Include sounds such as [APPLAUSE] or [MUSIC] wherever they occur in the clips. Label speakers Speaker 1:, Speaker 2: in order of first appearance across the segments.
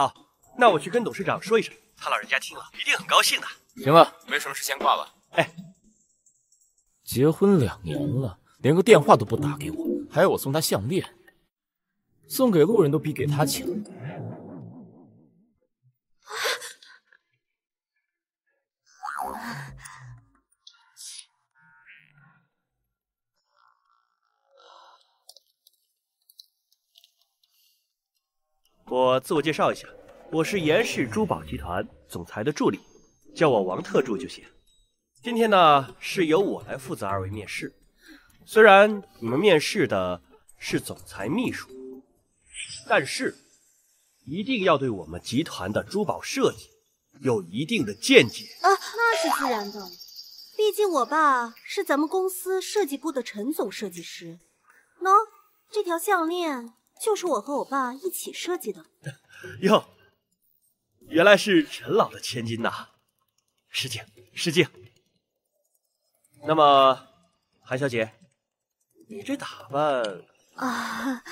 Speaker 1: 好，那我去跟董事长说一声，他老人家听了一定很高兴的。
Speaker 2: 行了，没什么事先挂了。
Speaker 1: 哎，
Speaker 2: 结婚两年了，连个电话都不打给我，还要我送他项链，送给路人都比给他强。
Speaker 1: 我自我介绍一下，我是严氏珠宝集团总裁的助理，叫我王特助就行。今天呢，是由我来负责二位面试。虽然你们面试的是总裁秘书，但是一定要对我们集团的珠宝设计有一定的见解
Speaker 3: 啊，那是自然的。毕竟我爸是咱们公司设计部的陈总设计师。喏，这条项链。就是我和我爸一起设计的。[LAUGHS]
Speaker 1: 哟，原来是陈老的千金呐！失敬失敬。那么，韩小姐，你这打扮……
Speaker 3: 啊，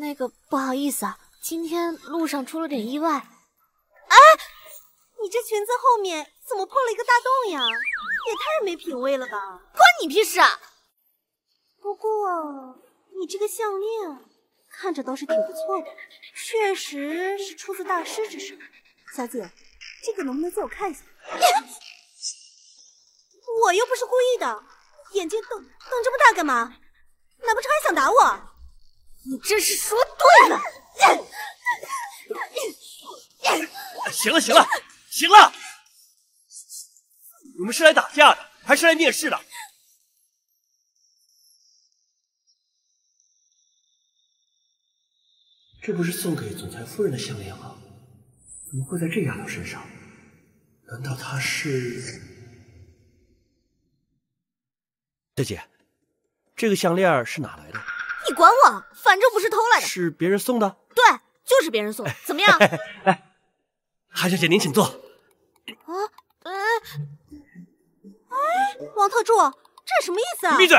Speaker 3: 那个不好意思啊，今天路上出了点意外。哎，你这裙子后面怎么破了一个大洞呀？也太没品位了吧！
Speaker 4: 关你屁事啊！
Speaker 3: 不过，你这个项链……看着倒是挺不错的，确实是出自大师之手。小姐，这个能不能借我看一下？[COUGHS] 我又不是故意的，眼睛瞪瞪这么大干嘛？难不成还想打我？
Speaker 4: 你真是说对了。
Speaker 1: 行了行了行了，你们是来打架的，还是来面试的？这不是送给总裁夫人的项链吗？怎么会在这丫头身上？难道她是小姐？这个项链是哪来的？
Speaker 4: 你管我，反正不是偷来的。
Speaker 1: 是别人送的？
Speaker 4: 对，就是别人送。怎么样？
Speaker 1: 哎，韩小姐您请坐。
Speaker 3: 啊，哎，哎，王特助，这什么意思啊？
Speaker 1: 闭嘴！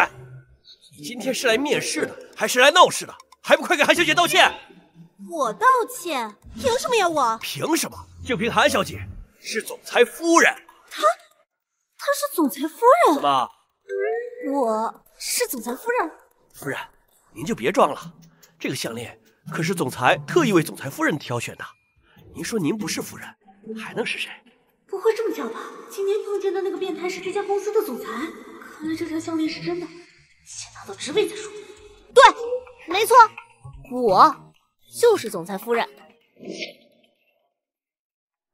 Speaker 1: 你今天是来面试的，还是来闹事的？还不快给韩小姐道歉！
Speaker 3: 我道歉？凭什么呀？我
Speaker 1: 凭什么？就凭韩小姐是总裁夫人。
Speaker 3: 她，她是总裁夫人？
Speaker 1: 怎么？
Speaker 3: 我是总裁夫人。
Speaker 1: 夫人，您就别装了。这个项链可是总裁特意为总裁夫人挑选的。您说您不是夫人，还能是谁？
Speaker 3: 不会这么巧吧？今天碰见的那个变态是这家公司的总裁。看来这条项链是真的。先拿到职位再说。
Speaker 4: 对，没错，我。就是总裁夫人，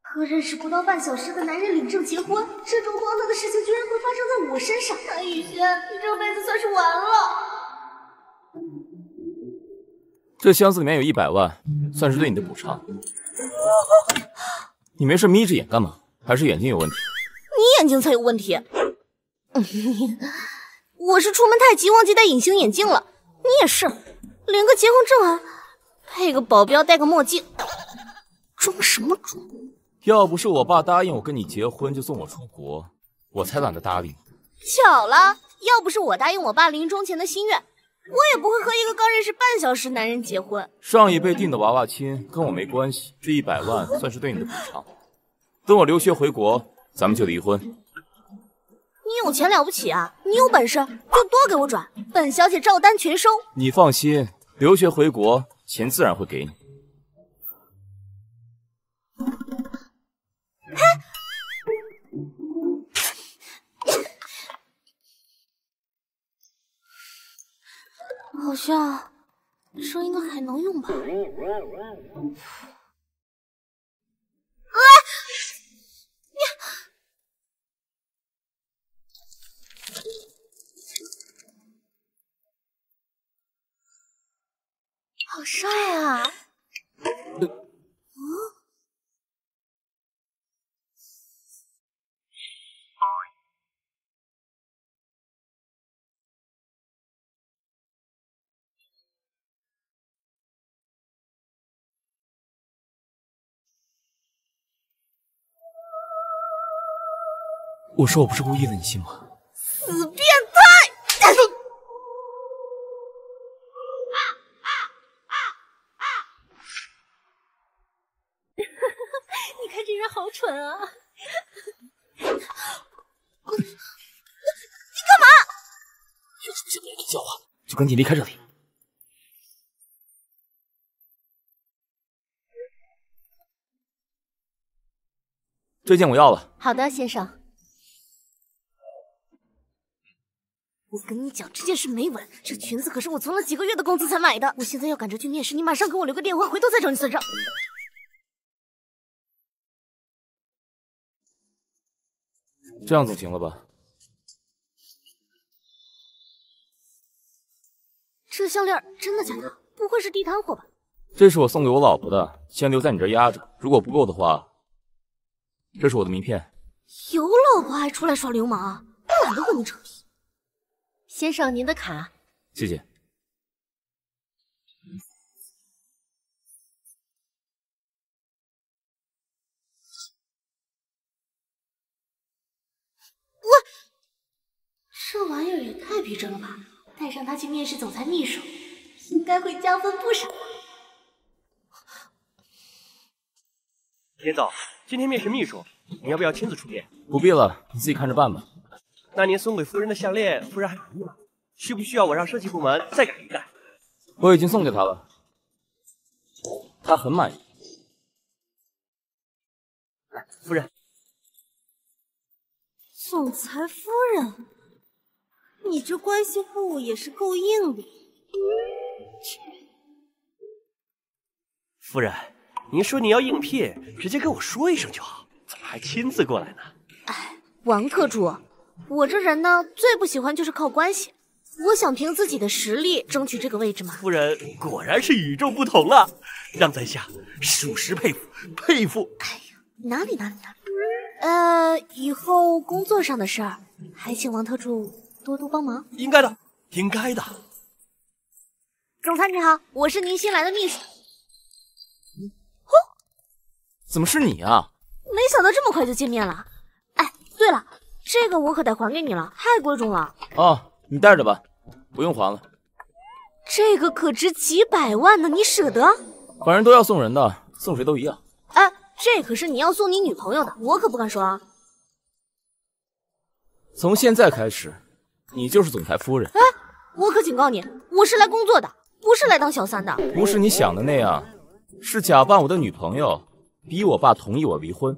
Speaker 3: 和认识不到半小时的男人领证结婚，这种荒唐的事情居然会发生在我身上。韩雨轩，你这辈子算是完了。
Speaker 2: 这箱子里面有一百万，算是对你的补偿。你没事眯着眼干嘛？还是眼睛有问题？
Speaker 4: 你眼睛才有问题。[LAUGHS] 我是出门太急，忘记戴隐形眼镜了。你也是，领个结婚证啊。配个保镖，戴个墨镜，装什么装？
Speaker 2: 要不是我爸答应我跟你结婚就送我出国，我才懒得搭理你。
Speaker 4: 巧了，要不是我答应我爸临终前的心愿，我也不会和一个刚认识半小时男人结婚。
Speaker 2: 上一辈定的娃娃亲跟我没关系，这一百万算是对你的补偿。等我留学回国，咱们就离婚。
Speaker 4: 你有钱了不起啊？你有本事就多给我转，本小姐照单全收。
Speaker 2: 你放心，留学回国。钱自然会给你。
Speaker 3: 好像这应该还能用吧。帅啊！
Speaker 2: 我说我不是故意的，你信吗？
Speaker 4: 死变态！
Speaker 3: 女人好蠢啊！你干
Speaker 4: 嘛？
Speaker 2: 要是不想别人笑话，就赶紧离开这里。这件我要了。
Speaker 3: 好的，先生。
Speaker 4: 我跟你讲，这件事没完。这裙子可是我存了几个月的工资才买的。我现在要赶着去面试，你马上给我留个电话，回头再找你算账。
Speaker 2: 这样总行了吧？
Speaker 4: 这项链真的假的？不会是地摊货吧？
Speaker 2: 这是我送给我老婆的，先留在你这压着。如果不够的话，这是我的名片。
Speaker 4: 有老婆还出来耍流氓？我懒得和你扯皮。
Speaker 3: 先生，您的卡。
Speaker 2: 谢谢。
Speaker 4: 这玩意儿也太逼真了吧！带上他去面试总裁秘书，应该会加分不少。
Speaker 1: 严总，今天面试秘书，你要不要亲自出面？
Speaker 2: 不必了，你自己看着办吧。
Speaker 1: 那您送给夫人的项链，夫人还满意吗？需不需要我让设计部门再改一改？
Speaker 2: 我已经送给她了，她很满意。
Speaker 1: 来，夫人。
Speaker 3: 总裁夫人，你这关系户也是够硬的。
Speaker 1: 夫人，您说你要应聘，直接跟我说一声就好，怎么还亲自过来呢？
Speaker 4: 哎，王特助。我这人呢，最不喜欢就是靠关系。我想凭自己的实力争取这个位置嘛。
Speaker 1: 夫人果然是与众不同啊，让在下属实佩服佩服。
Speaker 4: 哎呀，哪里哪里哪里。呃，以后工作上的事儿，还请王特助多多帮忙。
Speaker 1: 应该的，应该的。
Speaker 4: 总裁你好，我是您新来的秘书。
Speaker 2: 哦，怎么是你啊？
Speaker 4: 没想到这么快就见面了。哎，对了。这个我可得还给你了，太贵重了。
Speaker 2: 哦，你带着吧，不用还了。
Speaker 4: 这个可值几百万呢，你舍得？
Speaker 2: 反正都要送人的，送谁都一样。
Speaker 4: 哎，这可是你要送你女朋友的，我可不敢说啊。
Speaker 2: 从现在开始，你就是总裁夫人。
Speaker 4: 哎，我可警告你，我是来工作的，不是来当小三的。
Speaker 2: 不是你想的那样，是假扮我的女朋友，逼我爸同意我离婚。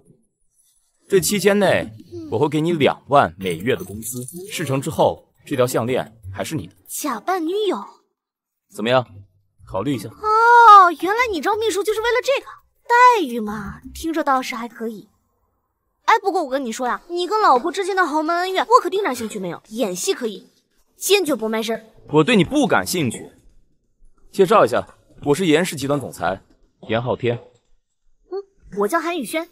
Speaker 2: 这期间内，我会给你两万每月的工资。事成之后，这条项链还是你的。
Speaker 4: 假扮女友，
Speaker 2: 怎么样？考虑一下。
Speaker 4: 哦，原来你招秘书就是为了这个待遇嘛？听着倒是还可以。哎，不过我跟你说呀，你跟老婆之间的豪门恩怨，我可丁点兴趣没有。演戏可以，坚决不卖身。
Speaker 2: 我对你不感兴趣。介绍一下，我是严氏集团总裁严昊天。
Speaker 4: 嗯，我叫韩宇轩。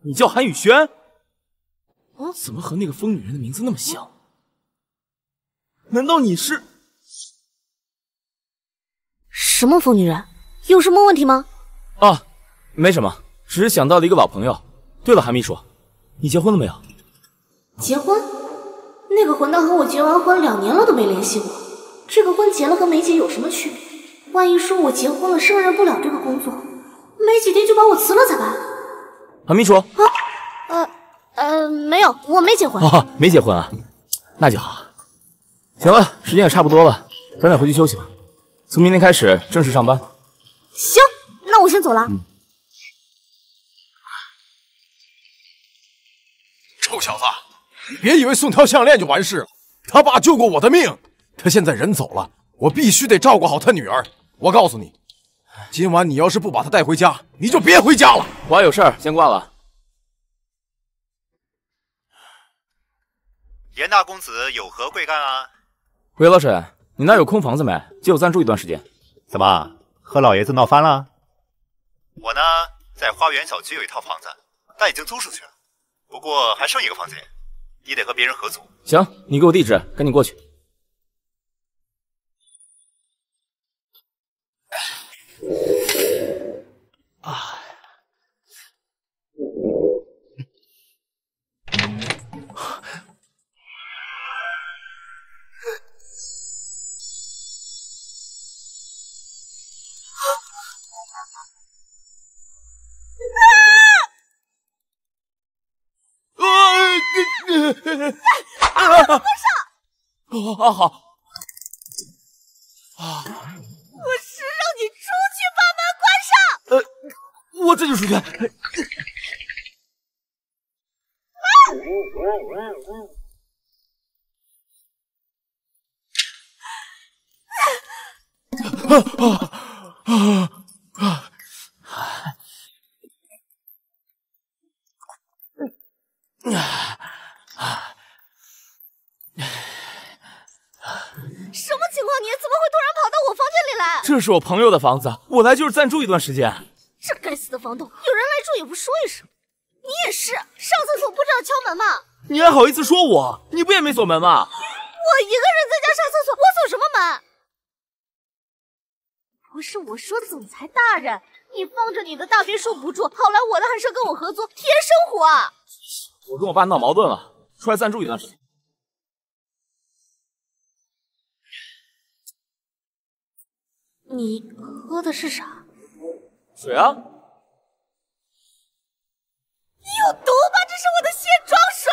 Speaker 2: 你叫韩宇轩？哦，怎么和那个疯女人的名字那么像？难道你是？
Speaker 4: 什么疯女人？有什么问题吗？
Speaker 2: 啊，没什么，只是想到了一个老朋友。对了，韩秘书，你结婚了没有？
Speaker 4: 结婚？那个混蛋和我结完婚两年了都没联系我。这个婚结了和没结有什么区别？万一说我结婚了胜任不了这个工作，没几天就把我辞了咋办？
Speaker 2: 韩秘书，啊，
Speaker 4: 呃呃，没有，我没结婚。
Speaker 2: 哦，没结婚啊，那就好。行了，时间也差不多了，早点回去休息吧。从明天开始正式上班。
Speaker 4: 行，那我先走了。嗯。
Speaker 5: 臭小子，你别以为送条项链就完事了。他爸救过我的命，他现在人走了，我必须得照顾好他女儿。我告诉你。今晚你要是不把他带回家，你就别回家了。
Speaker 2: 我还有事儿，先挂了。
Speaker 6: 严大公子有何贵干啊？
Speaker 2: 喂，老沈，你那有空房子没？借我暂住一段时间。
Speaker 6: 怎么和老爷子闹翻了？我呢，在花园小区有一套房子，但已经租出去了，不过还剩一个房间，你得和别人合租。
Speaker 2: 行，你给我地址，赶紧过去。啊啊好好
Speaker 4: 啊我是让你出去把门关上。
Speaker 2: 我这就出去啊啊啊啊啊啊啊。[SIGHS]
Speaker 4: 什么情况？你怎么会突然跑到我房间里来？
Speaker 2: 这是我朋友的房子，我来就是暂住一段时间。
Speaker 4: 这该死的房东，有人来住也不说一声。你也是，上厕所不知道敲门吗？
Speaker 2: 你还好意思说我？你不也没锁门吗？
Speaker 4: 我一个人在家上厕所，我锁什么门？不是我说，总裁大人，你放着你的大别墅不住，跑来我的寒舍跟我合租，体验生活啊！
Speaker 2: 我跟我爸闹矛盾了，出来暂住一段时间。
Speaker 4: 你喝的是啥？
Speaker 2: 水啊！
Speaker 4: 你有毒吧？这是我的卸妆水。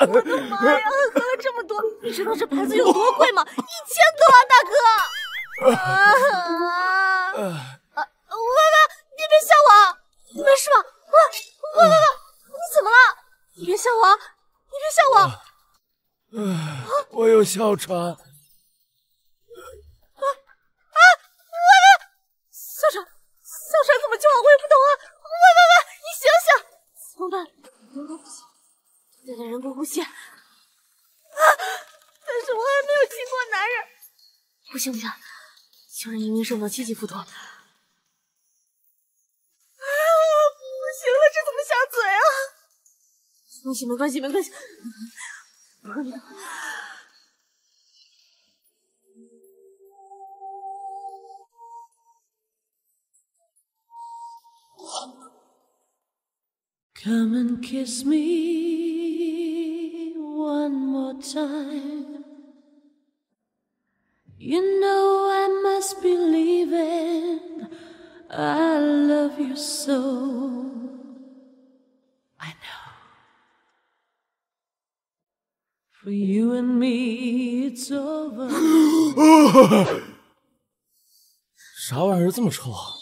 Speaker 4: 我的妈呀！喝了这么多，你知道这牌子有多贵吗？一千多啊，大哥！啊！[LAUGHS] 喂喂，你别吓我！你没事吧？喂喂喂喂，你怎么了？你别吓我！你别吓我！
Speaker 5: 我有哮喘。啊
Speaker 4: 啊！喂喂，哮喘，哮喘怎么救啊？我也不懂啊！喂喂喂，你醒醒！怎么办？人工呼吸，对对，人工呼吸。啊！但是我还没有亲过男人。不行不行，求人一命胜造七级浮屠。行了，这怎么下嘴啊？没关系没关系没关系。我和你。
Speaker 7: Come and kiss me one more time. You know I must be leaving. I love you so. For you and me, it's over. [GASPS]
Speaker 2: 啥玩意儿这么臭啊？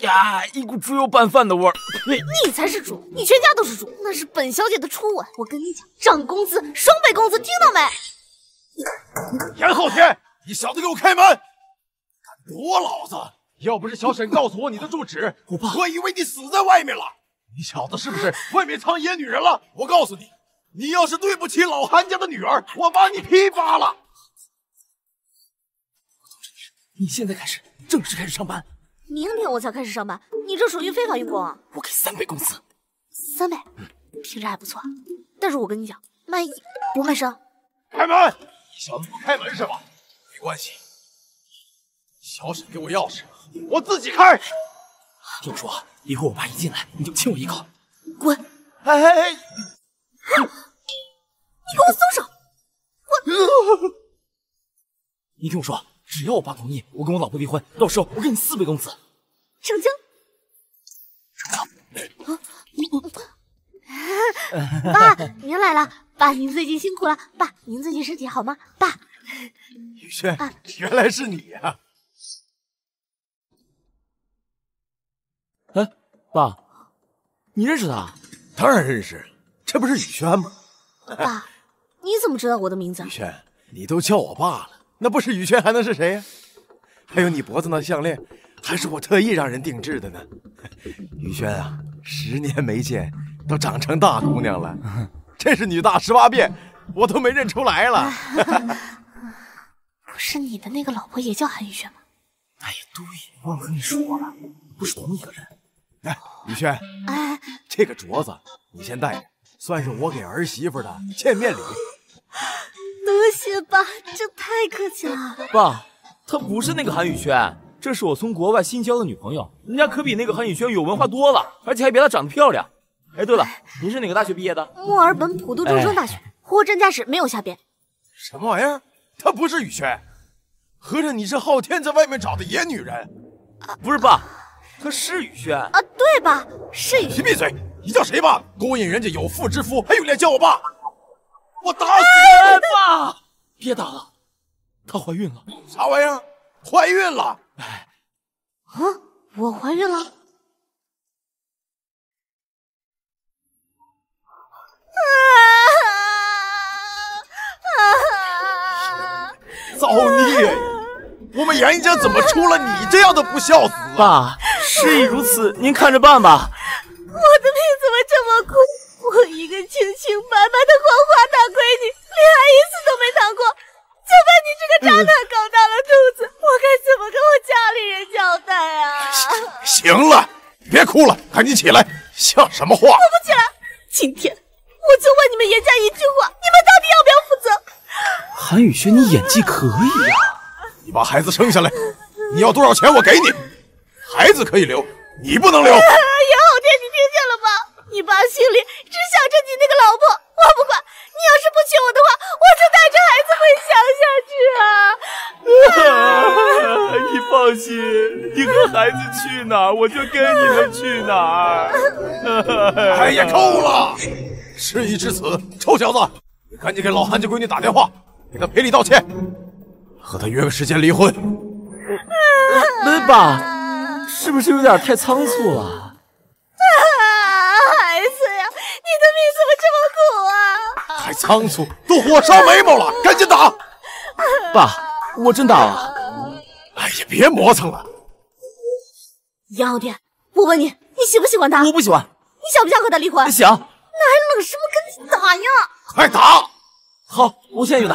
Speaker 2: 呀，一股猪油拌饭的味儿！呸！
Speaker 4: 你才是猪，你全家都是猪，那是本小姐的初吻。我跟你讲，涨工资，双倍工资，听到没？
Speaker 5: 严浩天，你小子给我开门！敢堵我老子！要不是小沈告诉我你的住址，我爸，我以为你死在外面了。你小子是不是外面藏野女人了？我告诉你，你要是对不起老韩家的女儿，我把你皮扒了！
Speaker 2: 你现在开始正式开始上班，
Speaker 4: 明天我才开始上班，你这属于非法用工啊！
Speaker 2: 我给三倍工资，
Speaker 4: 三倍，听着还不错。但是我跟你讲，卖艺不卖身。
Speaker 5: 开门！你小子不开门是吧？没关系，小沈给我钥匙，我自己开。
Speaker 2: 听我说，一会儿我爸一进来，你就亲我一口。
Speaker 4: 滚！
Speaker 2: 哎哎哎！
Speaker 4: 你给我松手！我，
Speaker 2: 你听我说，只要我爸同意，我跟我老婆离婚，到时候我给你四倍工资。
Speaker 4: 成交。
Speaker 2: 成
Speaker 4: 交。爸，您来了。爸，您最近辛苦了。爸，您最近身体好吗？爸，
Speaker 5: 宇轩，原来是你呀、
Speaker 2: 哎，爸，你认识他？
Speaker 5: 当然认识，这不是宇轩吗？
Speaker 4: 爸，你怎么知道我的名字
Speaker 5: 雨？轩，你都叫我爸了，那不是雨轩还能是谁呀、还有你脖子那项链，还是我特意让人定制的呢。雨轩啊，十年没见，都长成大姑娘了，[LAUGHS] 真是女大十八变，我都没认出来了。[LAUGHS]
Speaker 4: 不是你的那个老婆也叫韩雨轩吗？
Speaker 2: 哎呀，对，忘了跟你说了，不是同一个人。
Speaker 5: 哎，雨轩，
Speaker 4: 哎，
Speaker 5: 这个镯子你先戴着，算是我给儿媳妇的见面礼。
Speaker 4: 多谢爸，这太客气了。
Speaker 2: 爸，她不是那个韩宇轩，这是我从国外新交的女朋友，人家可比那个韩宇轩有文化多了，而且还比她长得漂亮。哎，对了，您是哪个大学毕业的？
Speaker 4: 墨尔本普渡中生大学，货真价实，没有瞎编。
Speaker 5: 什么玩意儿？她不是宇轩，合着你是昊天在外面找的野女人？
Speaker 2: 不是爸，她是宇轩
Speaker 4: 啊，对吧？是宇
Speaker 5: 你闭嘴！你叫谁爸？勾引人家有妇之夫，还有脸叫我爸？我打死你！
Speaker 2: 爸，别打了，她怀孕了。
Speaker 5: 啥玩意儿？怀孕了？
Speaker 4: 啊，我怀孕了。
Speaker 5: 造孽呀！我们严家怎么出了你这样的不孝子？啊？
Speaker 2: 爸，事已如此，您看着办吧。
Speaker 4: 我的命怎么这么苦？我一个清清白白的黄花大闺女，恋爱一次都没谈过，就被你这个渣男搞大了肚子，我该怎么跟我家里人交代啊？
Speaker 5: 行了，别哭了，赶紧起来，像什么话？
Speaker 4: 我不起来，今天我就问你们严家一句话，你们到底要不要负责？
Speaker 2: 韩宇轩，你演技可以啊！
Speaker 5: 你把孩子生下来，你要多少钱我给你。孩子可以留，你不能留。
Speaker 4: 天，你听见了吧？你爸心里只想着你那个老婆，我不管。你要是不娶我的话，
Speaker 2: 我就带着孩子回乡下去啊！你放心，你和孩子去哪儿，我就跟你们去哪儿。
Speaker 5: 哎呀，够了！事已至此，臭小子，你赶紧给老韩家闺女打电话，给她赔礼道歉，和她约个时间离婚。
Speaker 2: 爸，是不是有点太仓促了？
Speaker 4: 孩子呀，你的命怎么这么苦啊？
Speaker 5: 还仓促，都火烧眉毛了，赶紧打！
Speaker 2: 爸，我真打了。
Speaker 5: 哎呀，别磨蹭了。
Speaker 4: 杨傲天，我问你，你喜不喜欢他？
Speaker 2: 我不喜欢。
Speaker 4: 你想不想和他离婚？
Speaker 2: 想。那
Speaker 4: 还冷什么？跟你打呀！
Speaker 5: 快打！
Speaker 2: 好，我现在就打。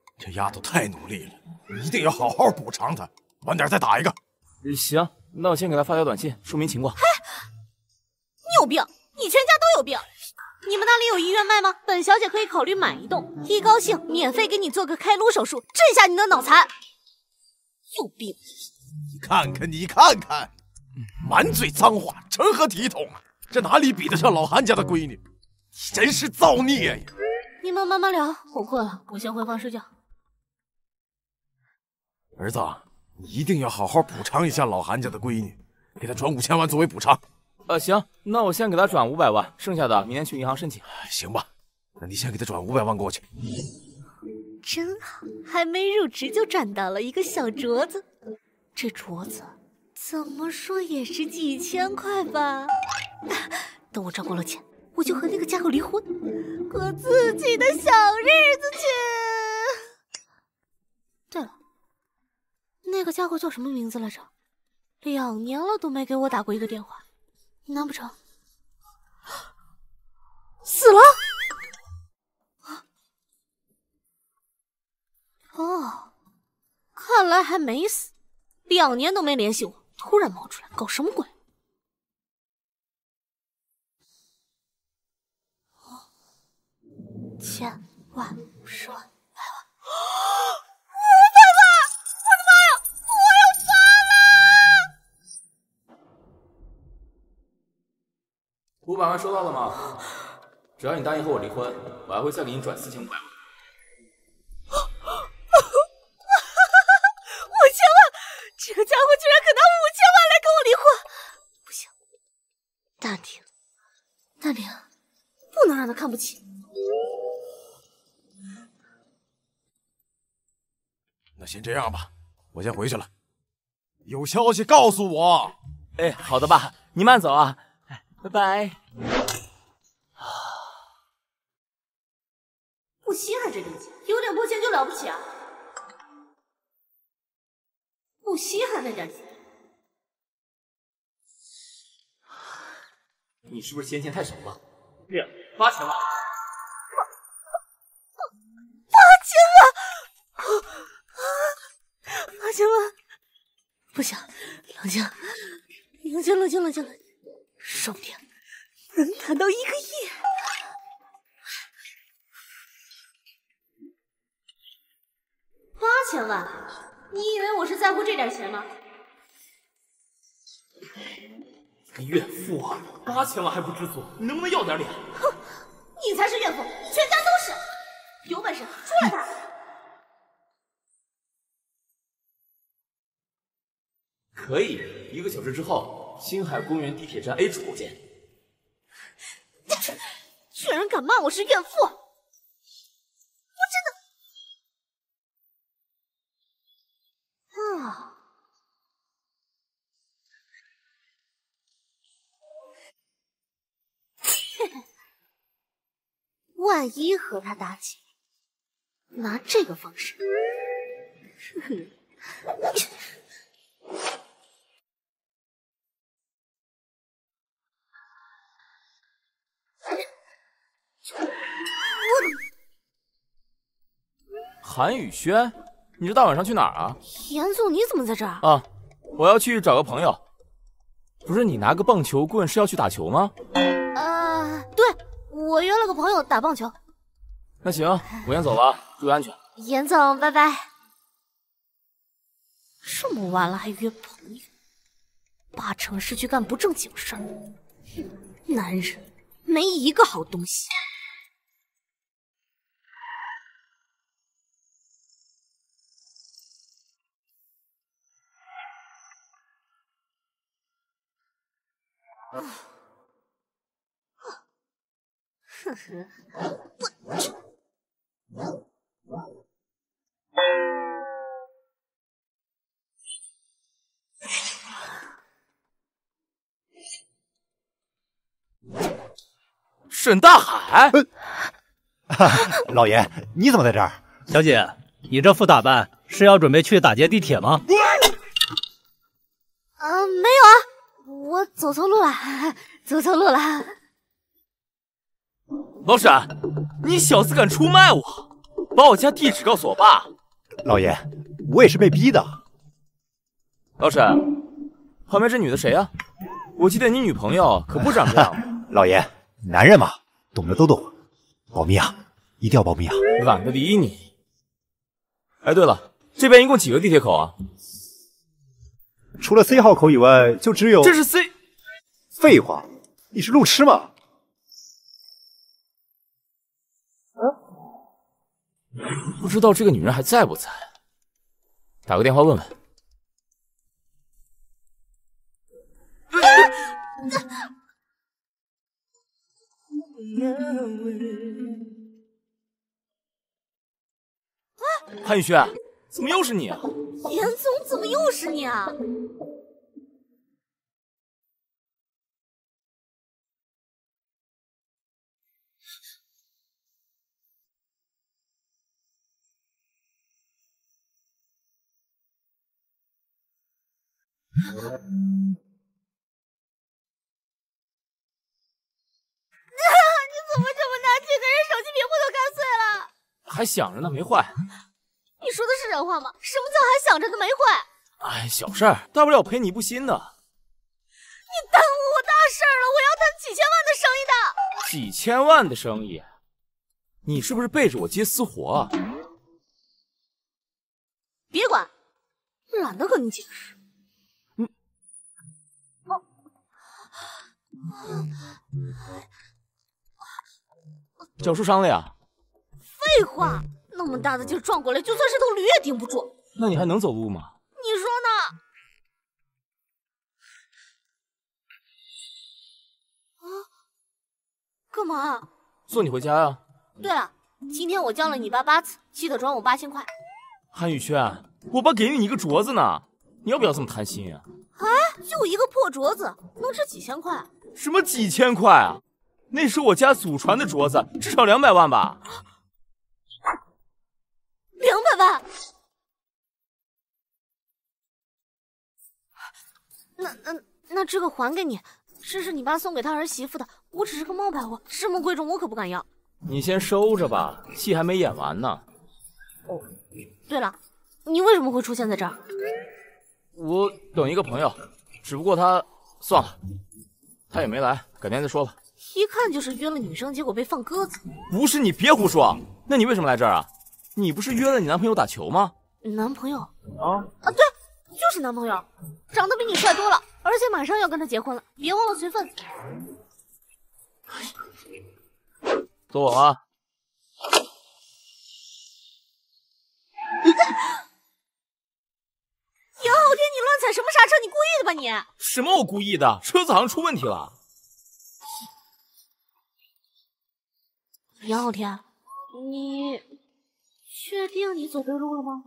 Speaker 5: 这丫头太努力了，一定要好好补偿她。晚点再打一个。
Speaker 2: 行，那我先给她发条短信，说明情况。
Speaker 4: 嘿，你有病，你全家都有病。你们那里有医院卖吗？本小姐可以考虑买一栋，一高兴免费给你做个开颅手术，治一下你的脑残。有病！
Speaker 5: 你看看，你看看，满嘴脏话，成何体统啊？这哪里比得上老韩家的闺女？你真是造孽呀！
Speaker 4: 你们慢慢聊，我困了，我先回房睡觉。
Speaker 5: 儿子，你一定要好好补偿一下老韩家的闺女，给她转五千万作为补偿。
Speaker 2: 呃，行，那我先给她转五百万，剩下的明天去银行申请。
Speaker 5: 行吧，那你先给她转五百万过去。[LAUGHS]
Speaker 4: 真好，还没入职就赚到了一个小镯子。这镯子怎么说也是几千块吧。等我赚够了钱，我就和那个家伙离婚，过自己的小日子去。[LAUGHS] 对了，那个家伙叫什么名字来着？两年了都没给我打过一个电话。难不成死了？哦，看来还没死，两年都没联系我，突然冒出来，搞什么鬼？哦千万、十、万，五百万
Speaker 2: 收到了吗？只要你答应和我离婚，我还会再给你转四千五百万。[LAUGHS]
Speaker 4: 这个家伙居然肯拿五千万来跟我离婚，不行，淡定，淡定，不能让他看不起。
Speaker 5: 那先这样吧，我先回去了，有消息告诉我。
Speaker 2: 哎，好的，爸，你慢走啊，拜拜。[SIGHS]
Speaker 4: 不稀罕这东西，有两破钱就了不起啊。不稀罕那点钱。
Speaker 2: 你是不是嫌钱太少了？六，八千万。八千万。八千万。
Speaker 4: 不行，冷静。冷静冷静冷静冷静。说不定能谈到一个亿。八千万？你以为我是在乎这点钱吗？
Speaker 2: 你怨妇啊，八千万还不知足，你能不能要点脸？
Speaker 4: 哼，你才是怨妇，全家都是。有本事出来打！
Speaker 2: 可以，一个小时之后，星海公园地铁站 A 出见。
Speaker 4: 居然敢骂我是怨妇！我真的……啊！万一和他打起拿这个方式，
Speaker 2: 韩宇轩，你这大晚上去哪儿啊？
Speaker 4: 严总，你怎么在这儿？
Speaker 2: 啊，我要去找个朋友。不是你拿个棒球棍是要去打球吗？
Speaker 4: 呃，对，我约了个朋友打棒球。
Speaker 2: 那行，我先走了，注意安全。
Speaker 4: 严总，拜拜。这么晚了还约朋友，八成是去干不正经事儿。男人没一个好东西。哼哼，
Speaker 2: 沈大海，[LAUGHS]
Speaker 6: 老爷，你怎么在这儿？
Speaker 8: 小姐，你这副打扮是要准备去打劫地铁吗？
Speaker 4: 啊，没有啊。我走错路了，[LAUGHS] 走错路了。
Speaker 2: 老沈，你小子敢出卖我，把我家地址告诉我爸。
Speaker 6: 老爷，我也是被逼的。
Speaker 2: 老沈，旁边这女的谁啊？我记得你女朋友可不长这样。[LAUGHS]
Speaker 6: 老爷，男人嘛，懂的都懂，保密啊，一定要保密啊。
Speaker 2: 懒得理你。哎，对了，这边一共几个地铁口啊？
Speaker 6: 除了 C 号口以外，就只有
Speaker 2: 这是 C。
Speaker 6: 废话，你是路痴吗？
Speaker 2: 不知道这个女人还在不在？打个电话问问。潘宇轩。怎么又是你啊？
Speaker 4: 严总，怎么又是你啊？你怎么这么难听，给人手机屏幕都干碎了？
Speaker 2: 还想着呢，没坏。
Speaker 4: 你说的是人话吗？什么叫还想着呢没坏？
Speaker 2: 哎，小事儿，大不了赔你一部新的。
Speaker 4: 你耽误我大事了，我要谈几千万的生意的。
Speaker 2: 几千万的生意？你是不是背着我接私活啊？
Speaker 4: 别管，懒得和你解释。
Speaker 2: 嗯。找树商量。
Speaker 4: 废话。那么大的劲撞过来，就算是头驴也顶不住。
Speaker 2: 那你还能走路吗？
Speaker 4: 你说呢？啊？干嘛？
Speaker 2: 送你回家呀。
Speaker 4: 对了，今天我叫了你爸八次，记得转我八千块。
Speaker 2: 韩宇轩，我爸给你一个镯子呢，你要不要这么贪心啊？
Speaker 4: 哎，就一个破镯子，能值几千块？
Speaker 2: 什么几千块啊？那是我家祖传的镯子，至少两百万吧。
Speaker 4: 两百万，那那那这个还给你，这是你爸送给他儿媳妇的，我只是个冒牌货，这么贵重我可不敢要。
Speaker 2: 你先收着吧，戏还没演完呢。
Speaker 4: 哦，对了，你为什么会出现在这儿？
Speaker 2: 我等一个朋友，只不过他算了，他也没来，改天再说吧。
Speaker 4: 一看就是约了女生，结果被放鸽子。
Speaker 2: 不是你别胡说，那你为什么来这儿啊？你不是约了你男朋友打球吗？
Speaker 4: 男朋友
Speaker 2: 啊
Speaker 4: 啊，对，就是男朋友，长得比你帅多了，而且马上要跟他结婚了，别忘了随份子。
Speaker 2: 坐稳啊！
Speaker 4: 杨昊天，你乱踩什么刹车？你故意的吧你？
Speaker 2: 什么我故意的？车子好像出问题了。
Speaker 4: 杨昊天，你确定你走对路了吗？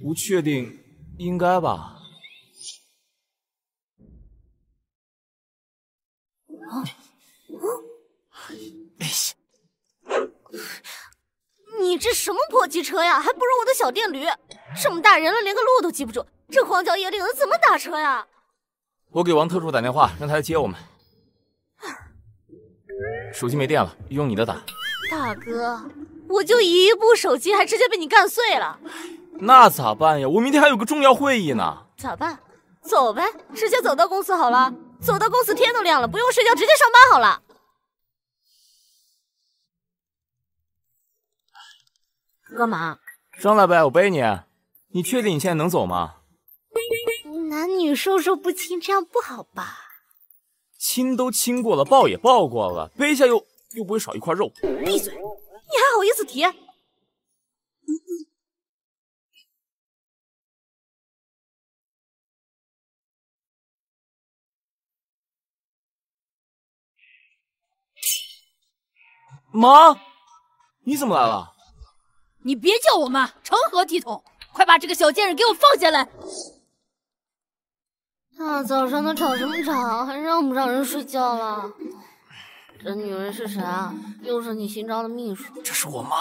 Speaker 2: 不确定，应该吧。
Speaker 4: 啊，你这什么破机车呀？还不如我的小电驴。这么大人了，连个路都记不住，这荒郊野岭的怎么打车呀？
Speaker 2: 我给王特助打电话，让他来接我们。手机没电了，用你的打。
Speaker 4: 大哥，我就一部手机，还直接被你干碎了。
Speaker 2: 那咋办呀？我明天还有个重要会议呢。
Speaker 4: 咋办？走呗，直接走到公司好了。走到公司天都亮了，不用睡觉，直接上班好了。干嘛？
Speaker 2: 上来呗，我背你。你确定你现在能走吗？
Speaker 4: 男女授受不亲，这样不好吧？
Speaker 2: 亲都亲过了，抱也抱过了，背下又又不会少一块肉。
Speaker 4: 闭嘴！你还好意思提？
Speaker 2: 妈，你怎么来了？
Speaker 9: 你别叫我妈，成何体统！快把这个小贱人给我放下来！
Speaker 4: 大早上的吵什么吵？还让不让人睡觉了？这女人是谁啊？又是你新招的秘书？
Speaker 2: 这是我妈。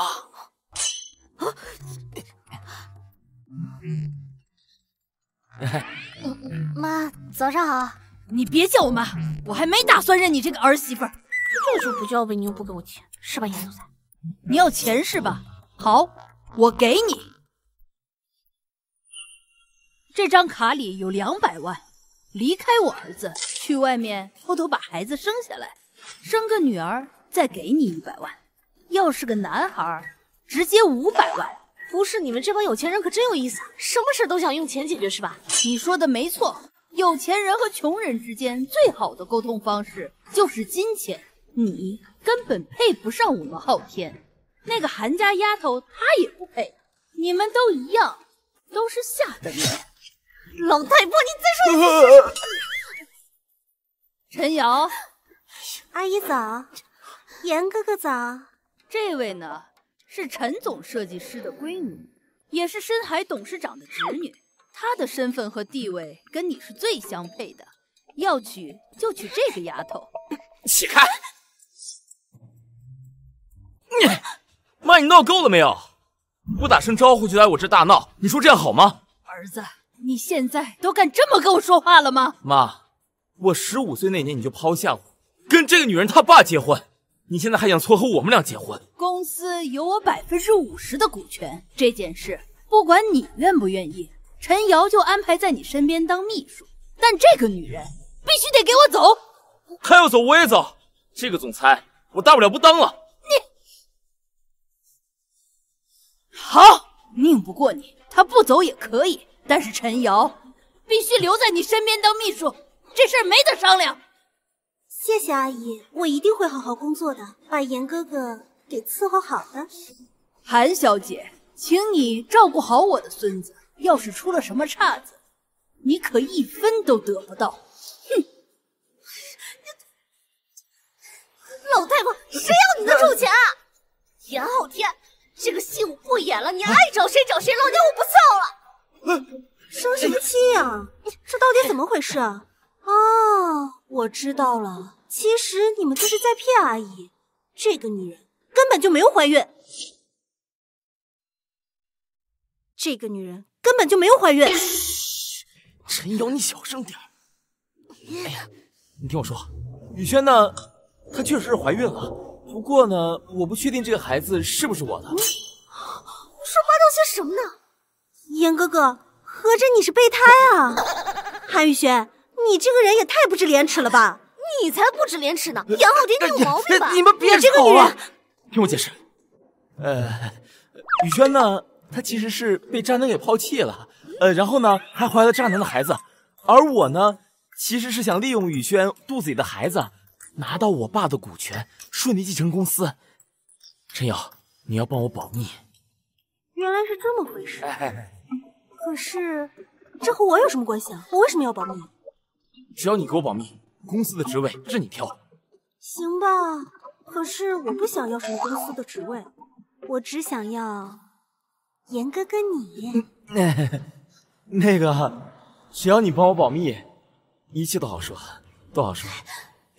Speaker 2: 啊！
Speaker 4: 妈，早上好。
Speaker 9: 你别叫我妈，我还没打算认你这个儿媳妇儿。
Speaker 4: 这就不叫为牛不给我钱，是吧，严总裁？
Speaker 9: 你要钱是吧？好，我给你。这张卡里有两百万，离开我儿子，去外面偷偷把孩子生下来，生个女儿再给你一百万。要是个男孩，直接五百万。
Speaker 4: 不是你们这帮有钱人可真有意思，什么事都想用钱解决是吧？
Speaker 9: 你说的没错，有钱人和穷人之间最好的沟通方式就是金钱。你根本配不上我们昊天，那个韩家丫头她也不配。你们都一样，都是下等人。
Speaker 4: 老太婆，你再说一次！[LAUGHS]
Speaker 9: 陈瑶，
Speaker 3: 阿姨早，严哥哥早。
Speaker 9: 这位呢是陈总设计师的闺女，也是深海董事长的侄女。她的身份和地位跟你是最相配的，要娶就娶这个丫头。[COUGHS]
Speaker 2: 起开！你妈，你闹够了没有？不打声招呼就来我这大闹，你说这样好吗？
Speaker 9: 儿子。你现在都敢这么跟我说话了吗？
Speaker 2: 妈，我十五岁那年你就抛下我，跟这个女人她爸结婚，你现在还想撮合我们俩结婚？
Speaker 9: 公司有我百分之五十的股权，这件事不管你愿不愿意，陈瑶就安排在你身边当秘书。但这个女人必须得给我走，
Speaker 2: 她要走我也走。这个总裁我大不了不当了。
Speaker 9: 你好，拧不过你，她不走也可以。但是陈瑶必须留在你身边当秘书，这事儿没得商量。
Speaker 3: 谢谢阿姨，我一定会好好工作的，把严哥哥给伺候好的。
Speaker 9: 韩小姐，请你照顾好我的孙子，要是出了什么岔子，你可一分都得不到。哼！
Speaker 4: 老太婆，谁要你的臭钱啊？严昊天，这个戏我不演了，你爱找谁找谁，老娘我不操了。
Speaker 3: 生什么气呀？这到底怎么回事啊？哦，我知道了，其实你们就是在骗阿姨。这个女人根本就没有怀孕，这个女人根本就没有怀孕。
Speaker 2: 陈瑶，你小声点哎呀，你听我说，雨轩呢，她确实是怀孕了，不过呢，我不确定这个孩子是不是我的。胡说
Speaker 4: 八道些什么呢？
Speaker 3: 严哥哥，合着你是备胎啊？韩宇轩，你这个人也太不知廉耻了吧！
Speaker 4: 你才不知廉耻呢！杨浩天，你有毛病吧？
Speaker 2: 你们别
Speaker 3: 这个
Speaker 2: 吵了
Speaker 3: 女人，
Speaker 2: 听我解释。呃，雨轩呢，她其实是被渣男给抛弃了，呃，然后呢，还怀了渣男的孩子，而我呢，其实是想利用雨轩肚子里的孩子，拿到我爸的股权，顺利继承公司。陈瑶，你要帮我保密。
Speaker 3: 原来是这么回事。
Speaker 2: 哎，
Speaker 3: 可是，这和我有什么关系啊？我为什么要保密？
Speaker 2: 只要你给我保密，公司的职位任你挑。
Speaker 3: 行吧，可是我不想要什么公司的职位，我只想要严哥哥你。[LAUGHS]
Speaker 2: 那个，只要你帮我保密，一切都好说，都好说。[COUGHS]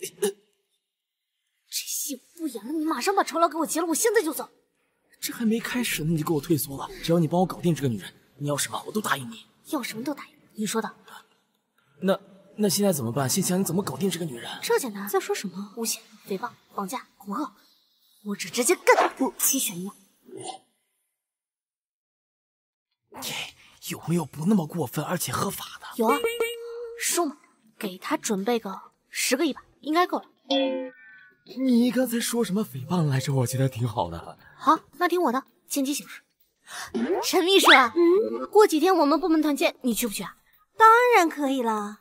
Speaker 4: 这戏我不演了，你马上把酬劳给我结了，我现在就走。
Speaker 2: 这还没开始呢，你就给我退缩了。只要你帮我搞定这个女人，你要什么我都答应你。
Speaker 4: 要什么都答应。你说的
Speaker 2: 那那现在怎么办？先想你怎么搞定这个女人。
Speaker 4: 这简单。在说什么？诬陷、诽谤、绑架、恐吓，我只直接干他。七选一。
Speaker 2: 有没有不那么过分而且合法的？
Speaker 4: 有啊，说嘛，给他准备个十个一百，应该够了。
Speaker 2: 你刚才说什么诽谤来着？我觉得挺好的。
Speaker 4: 好，那听我的，见机行事。[LAUGHS] 陈秘书啊，嗯，过几天我们部门团建，你去不去啊？
Speaker 3: 当然可以了，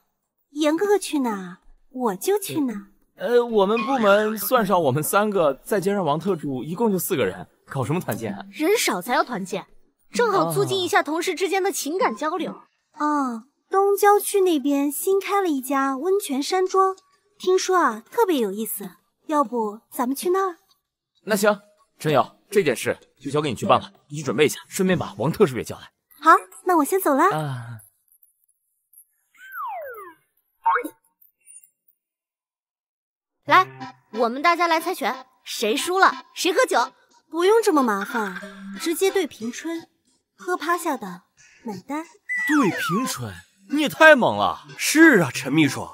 Speaker 3: 严哥哥去哪，我就去哪。
Speaker 2: 呃，我们部门算上我们三个，再加上王特助，一共就四个人，搞什么团建啊？
Speaker 4: 人少才要团建，正好促进一下同事之间的情感交流。
Speaker 3: 啊，东郊区那边新开了一家温泉山庄，听说啊特别有意思，要不咱们去那儿？
Speaker 2: 那行，陈瑶，这件事就交给你去办了，你去准备一下，顺便把王特助也叫来。
Speaker 3: 好，那我先走了。
Speaker 2: 啊，
Speaker 4: 来，我们大家来猜拳，谁输了谁喝酒。
Speaker 3: 不用这么麻烦，直接对平春，喝趴下的买单。
Speaker 2: 对平春，你也太猛了。
Speaker 1: 是啊，陈秘书，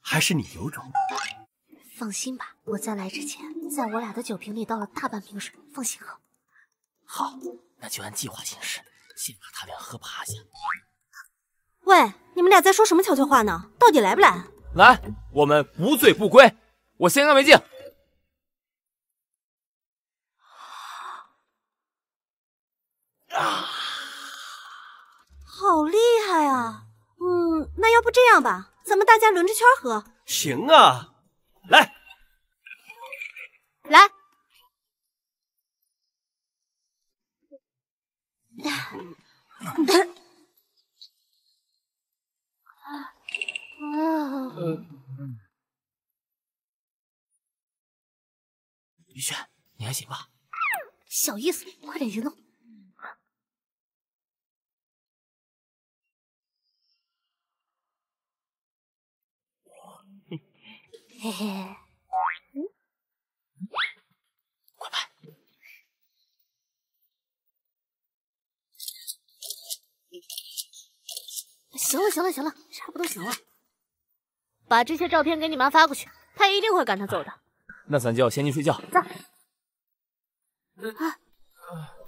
Speaker 1: 还是你有种。
Speaker 4: 放心吧，我在来之前，在我俩的酒瓶里倒了大半瓶水，放心喝。
Speaker 2: 好，那就按计划行事，先把他俩喝趴下。
Speaker 3: 喂，你们俩在说什么悄悄话呢？到底来不来？
Speaker 2: 来，我们无醉不归。我先干为敬。
Speaker 3: 啊好厉害啊！嗯，那要不这样吧，咱们大家轮着圈喝。
Speaker 1: 行啊，来，
Speaker 4: 来，[LAUGHS]
Speaker 2: 雨轩，你还行吧？
Speaker 4: 小意思，快点行动。嘿嘿，
Speaker 2: 快拍！
Speaker 4: 行了行了行了，差不多行了。把这些照片给你妈发过去，她一定会赶他走的。
Speaker 2: 那咱就先去睡觉。
Speaker 4: 走。
Speaker 2: 啊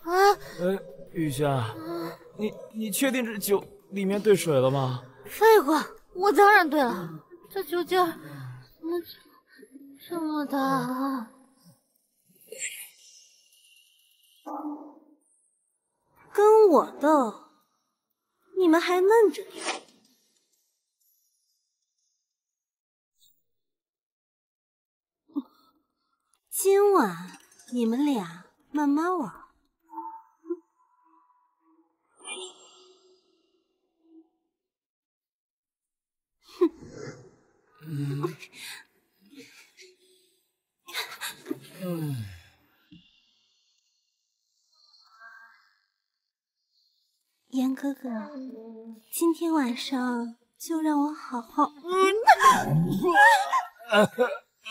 Speaker 2: 啊！呃，雨轩，你你确定这酒里面兑水了吗？
Speaker 4: 废话，我当然兑了。这酒劲儿怎么这么大啊？
Speaker 3: 跟我斗，你们还嫩着呢。今晚你们俩慢慢玩。哼。嗯严哥哥，今天晚上就让我好好……嗯 [LAUGHS]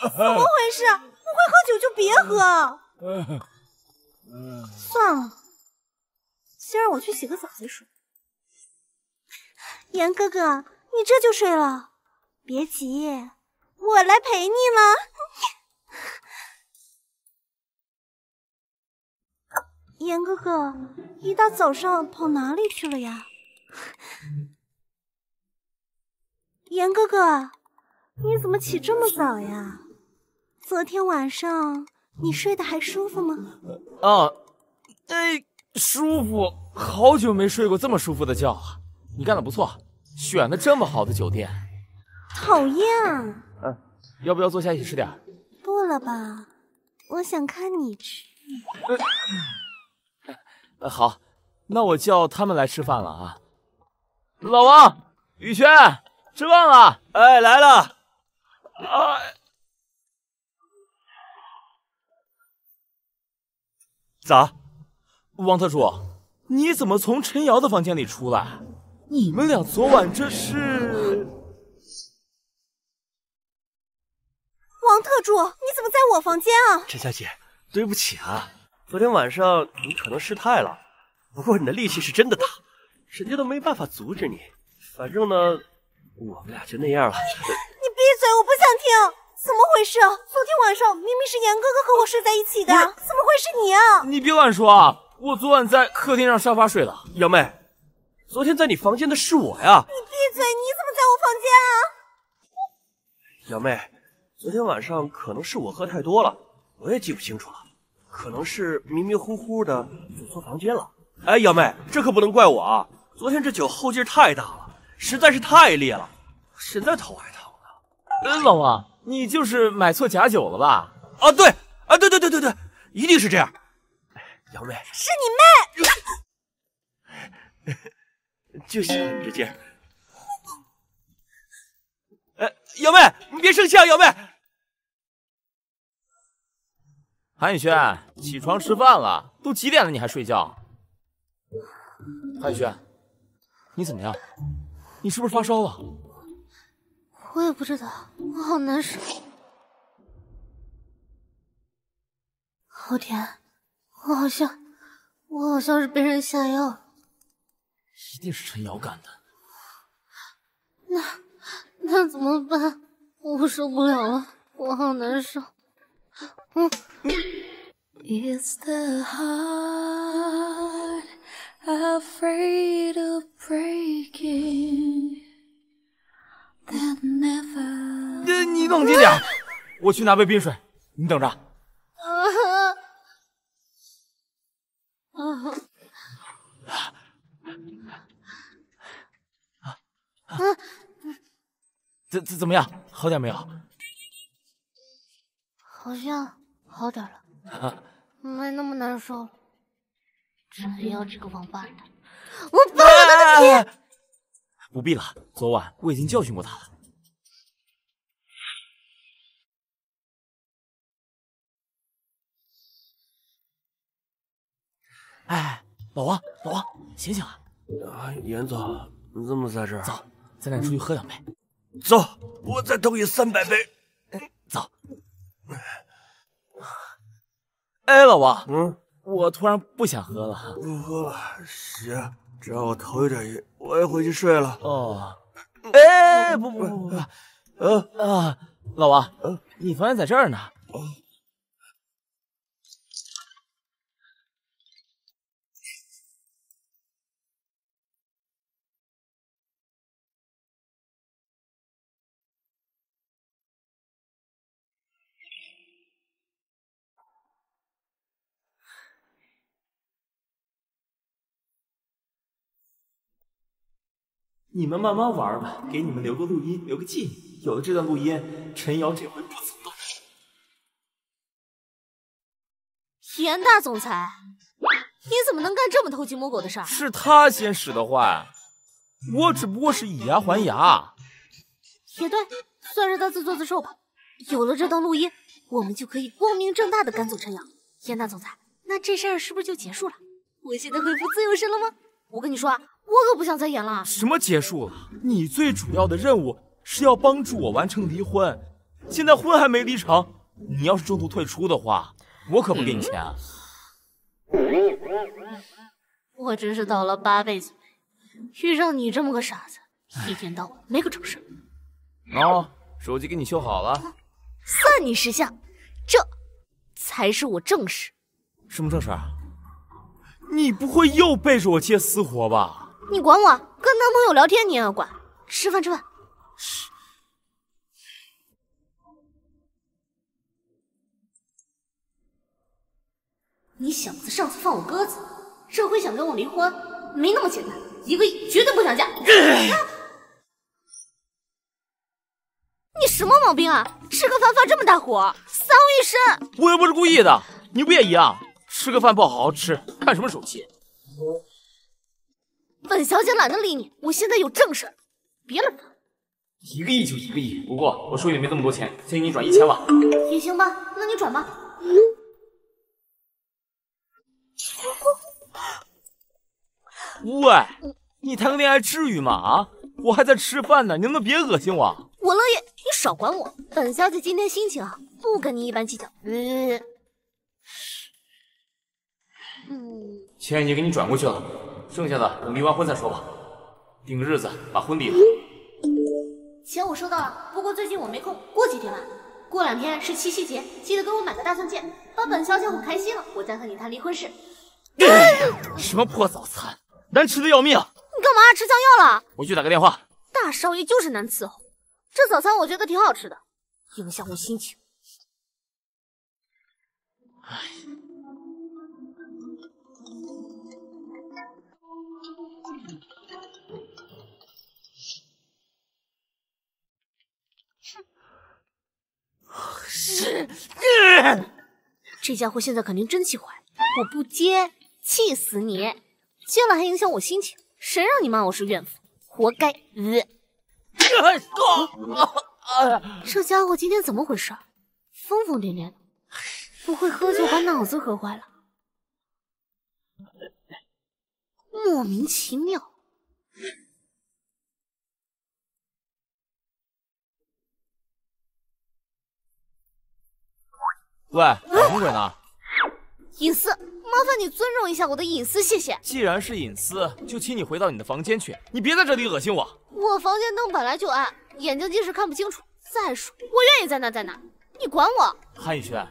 Speaker 3: 怎么回事？不会喝酒就别喝。算了，先让我去洗个澡再说。严哥哥，你这就睡了？别急，我来陪你了。严哥哥，一大早上跑哪里去了呀？严哥哥，你怎么起这么早呀？昨天晚上你睡得还舒服吗？
Speaker 2: 啊，哎，舒服，好久没睡过这么舒服的觉了。你干的不错，选的这么好的酒店。
Speaker 3: 讨厌啊！
Speaker 2: 嗯，要不要坐下一起吃点？
Speaker 3: 不了吧，我想看你吃。
Speaker 2: 呃，好，那我叫他们来吃饭了啊。老王、雨轩，吃饭了。
Speaker 1: 哎，来了。
Speaker 2: 哎，
Speaker 1: 咋？
Speaker 2: 王特助，你怎么从陈瑶的房间里出来？你们俩昨晚这是？
Speaker 3: 王特助，你怎么在我房间啊？
Speaker 1: 陈小姐，对不起啊，昨天晚上你可能失态了。不过你的力气是真的大，人家都没办法阻止你。反正呢，我们俩就那样了。
Speaker 3: 你闭嘴，我不想听。怎么回事？昨天晚上明明是严哥哥和我睡在一起的，怎么会是你啊？
Speaker 2: 你别乱说啊！我昨晚在客厅上沙发睡了。
Speaker 1: 瑶妹，昨天在你房间的是我呀。
Speaker 3: 你闭嘴！你怎么在我房间啊？
Speaker 1: 瑶妹，昨天晚上可能是我喝太多了，我也记不清楚了，可能是迷迷糊糊的走错房间了。哎，瑶妹，这可不能怪我啊！昨天这酒后劲太大了，实在是太烈了，现在头还疼
Speaker 2: 呢。嗯，老王，你就是买错假酒了吧？
Speaker 1: 啊，对，啊，对对对对对，一定是这样。瑶妹，
Speaker 3: 是你
Speaker 1: 妹，[LAUGHS] 就喜欢你这劲儿。哎，瑶妹，你别生气啊，姚妹。
Speaker 2: 韩宇轩，起床吃饭了，都几点了你还睡觉？韩宇轩，你怎么样？你是不是发烧了？
Speaker 4: 我也不知道，我好难受。昊天，我好像，我好像是被人下药。
Speaker 2: 一定是陈瑶干的。
Speaker 4: 那那怎么办？我受不了了，我好难受。嗯。It's the heart afraid of breaking。
Speaker 2: 你你冷静点，我去拿杯冰水，你等着。
Speaker 4: 啊啊
Speaker 2: 啊！怎怎怎么样？好点没有？
Speaker 4: 好像好点了，没那么难受了。陈瑶这个王八蛋，我报他的
Speaker 2: 仇！不必了，昨晚我已经教训过他了。哎，老王，老王，醒醒啊！
Speaker 1: 啊，严总，你怎么在这儿？
Speaker 2: 走，咱俩出去喝两杯。
Speaker 1: 走，我再倒你三百杯。
Speaker 2: 走。哎，老王，
Speaker 1: 嗯，
Speaker 2: 我突然不想喝了。
Speaker 1: 不喝了，行，只要我头有点晕，我也回去睡了。
Speaker 2: 哦，哎，不不不不，
Speaker 1: 呃
Speaker 2: 啊，老王，你房间在这儿呢。你们慢慢玩吧，给你们留个录音，留个纪念。有了这段录音，陈瑶这回不走动。
Speaker 4: 严大总裁，你怎么能干这么偷鸡摸狗的事儿？
Speaker 2: 是他先使的坏，我只不过是以牙还牙。
Speaker 4: 也对，算是他自作自受吧。有了这段录音，我们就可以光明正大的赶走陈瑶。严大总裁，那这事儿是不是就结束了？我现在恢复自由身了吗？我跟你说啊。我可不想再演了。
Speaker 2: 什么结束了？你最主要的任务是要帮助我完成离婚，现在婚还没离成，你要是中途退出的话，我可不给你钱。
Speaker 4: 我真是倒了八辈子霉，遇上你这么个傻子，一天到晚没个正事。
Speaker 2: 哦，手机给你修好了，
Speaker 4: 算你识相，这才是我正事。
Speaker 2: 什么正事啊？你不会又背着我接私活吧？
Speaker 4: 你管我跟男朋友聊天你也要管。吃饭吃饭。
Speaker 10: 你小子上次放我鸽子这回想跟我离婚没那么简单一个亿绝对不想嫁
Speaker 4: 你。[COUGHS] 什么毛病啊？吃个饭发这么大火撒我一身。
Speaker 2: 我又不是故意的你不也一样？吃个饭不好好吃看什么手机
Speaker 4: 本小姐懒得理你，我现在有正事儿，别理她。
Speaker 2: 一个亿就一个亿，不过我手里没这么多钱，先给你转一千万。
Speaker 10: 也行吧，那你转吧。
Speaker 2: 喂，你谈个恋爱至于吗？啊，我还在吃饭呢，你能不能别恶心我？
Speaker 4: 我乐意，你少管我。本小姐今天心情好，不跟你一般计较。嗯，
Speaker 2: 钱已经给你转过去了，剩下的等离完婚再说吧。定个日子把婚离了。
Speaker 10: 钱我收到了，不过最近我没空，过几天吧。过两天是七夕节，记得给我买个大钻戒，把本小姐哄开心了，我再和你谈离婚事。
Speaker 2: 什么破早餐，难吃的要命！
Speaker 4: 你干嘛吃枪药了？
Speaker 2: 我去打个电话。
Speaker 4: 大少爷就是难伺候，这早餐我觉得挺好吃的，影响我心情。
Speaker 2: 是，
Speaker 4: 这家伙现在肯定真气坏，我不接，气死你！接了还影响我心情，谁让你骂我是怨妇，活该！[LAUGHS] 这家伙今天怎么回事？疯疯癫癫的，不会喝酒把脑子喝坏了？莫名其妙。
Speaker 2: 喂，什么鬼呢？
Speaker 4: 隐私，麻烦你尊重一下我的隐私，谢谢。
Speaker 2: 既然是隐私，就请你回到你的房间去，你别在这里恶心我。
Speaker 4: 我房间灯本来就暗，眼睛近视看不清楚。再说，我愿意在哪在哪，你管我？
Speaker 2: 韩宇轩，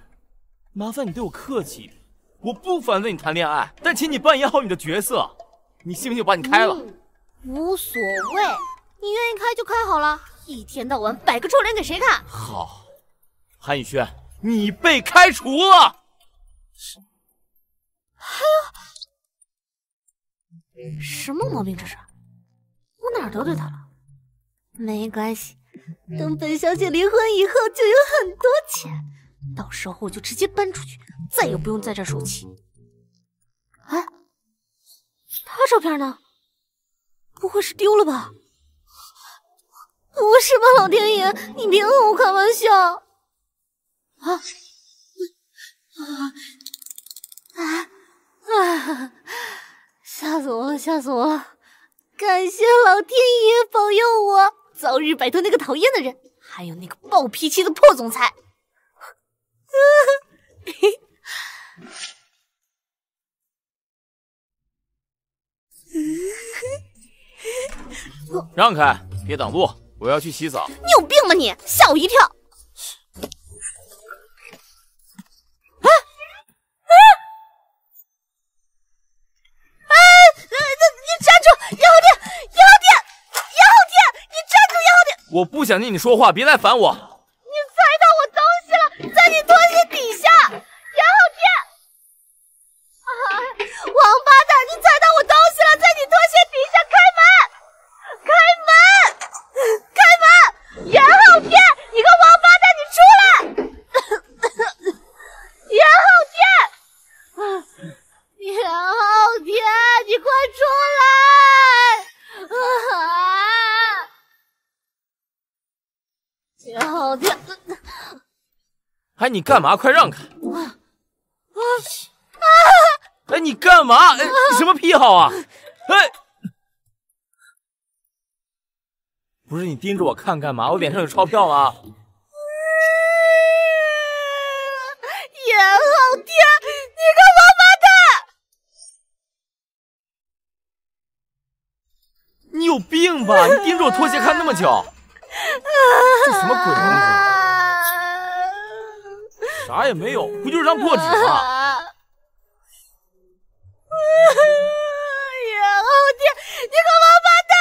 Speaker 2: 麻烦你对我客气一点。我不反对你谈恋爱，但请你扮演好你的角色。你信不信我把你开了？
Speaker 4: 嗯、无所谓，你愿意开就开好了。一天到晚摆个臭脸给谁看？
Speaker 2: 好，韩宇轩。你被开除了！
Speaker 4: 哎呦，什么毛病这是？我哪得罪他了？没关系，等本小姐离婚以后就有很多钱，到时候我就直接搬出去，再也不用在这受气。哎，他照片呢？不会是丢了吧？不是吧，老天爷，你别和我开玩笑！啊啊啊啊！吓死我了，吓死我了！感谢老天爷保佑我早日摆脱那个讨厌的人，还有那个暴脾气的破总裁。[LAUGHS]
Speaker 2: 让开，别挡路，我要去洗澡。
Speaker 4: 你有病吧你？吓我一跳！叶浩天叶浩天叶浩天你站住叶浩天
Speaker 2: 我不想听你说话别来烦我。
Speaker 4: 你踩到我东西了，在你拖鞋底下，杨浩天！啊，王八蛋，你踩到我东西了，在你拖鞋底下，开门！开门！开门！杨浩天，你个王八蛋，你出来！杨浩天！杨浩天，你快出来！啊！杨浩天，
Speaker 2: 哎，你干嘛？快让开！
Speaker 4: 啊啊！
Speaker 2: 哎，你干嘛？哎，你什么癖好啊？哎，不是你盯着我看干嘛？我脸上有钞票吗？
Speaker 4: 杨浩天，你个王八蛋！
Speaker 2: 你有病吧？你盯着我拖鞋看那么久？这什么鬼东西？啥也没有，不就是张破纸吗？
Speaker 4: 呀，后天，你个王八蛋！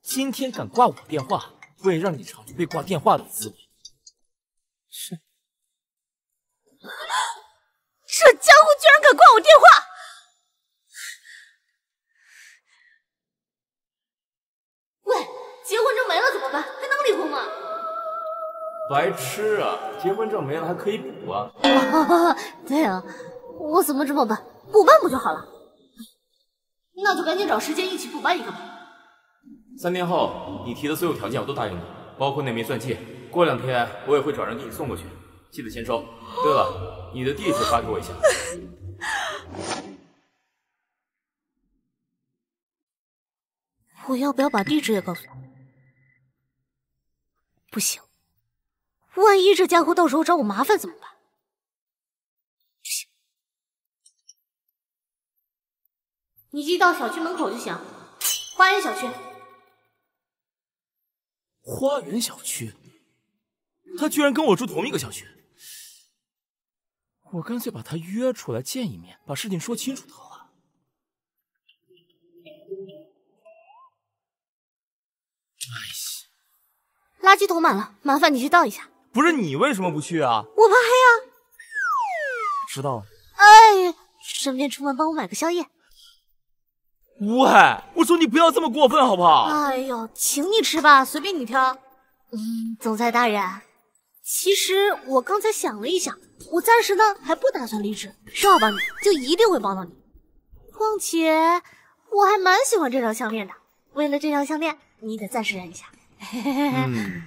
Speaker 2: 今天敢挂我电话，我也让你尝尝被挂电话的滋味。白痴啊！结婚证没了还可以补啊！
Speaker 4: 啊，对啊，我怎么这么笨？补办不就好了？那就赶紧找时间一起补办一个吧。
Speaker 2: 三天后，你提的所有条件我都答应你，包括那枚钻戒。过两天我也会找人给你送过去，记得签收。对了，你的地址发给我一下。[LAUGHS]
Speaker 4: 我要不要把地址也告诉他？不行，万一这家伙到时候找我麻烦怎么办？你寄到小区门口就行，花园小区。
Speaker 2: 花园小区，他居然跟我住同一个小区，我干脆把他约出来见一面，把事情说清楚得了。哎呀，
Speaker 4: 垃圾桶满了，麻烦你去倒一下。
Speaker 2: 不是你为什么不去啊？
Speaker 4: 我怕黑啊。
Speaker 2: 知道了。
Speaker 4: 哎，顺便出门帮我买个宵夜。
Speaker 2: 喂，我说你不要这么过分好不好？
Speaker 4: 哎呦，请你吃吧，随便你挑。嗯，总裁大人，其实我刚才想了一想，我暂时呢还不打算离职，说好帮你就一定会帮到你。况且我还蛮喜欢这条项链的，为了这条项链，你得暂时忍一下。
Speaker 2: 嗯，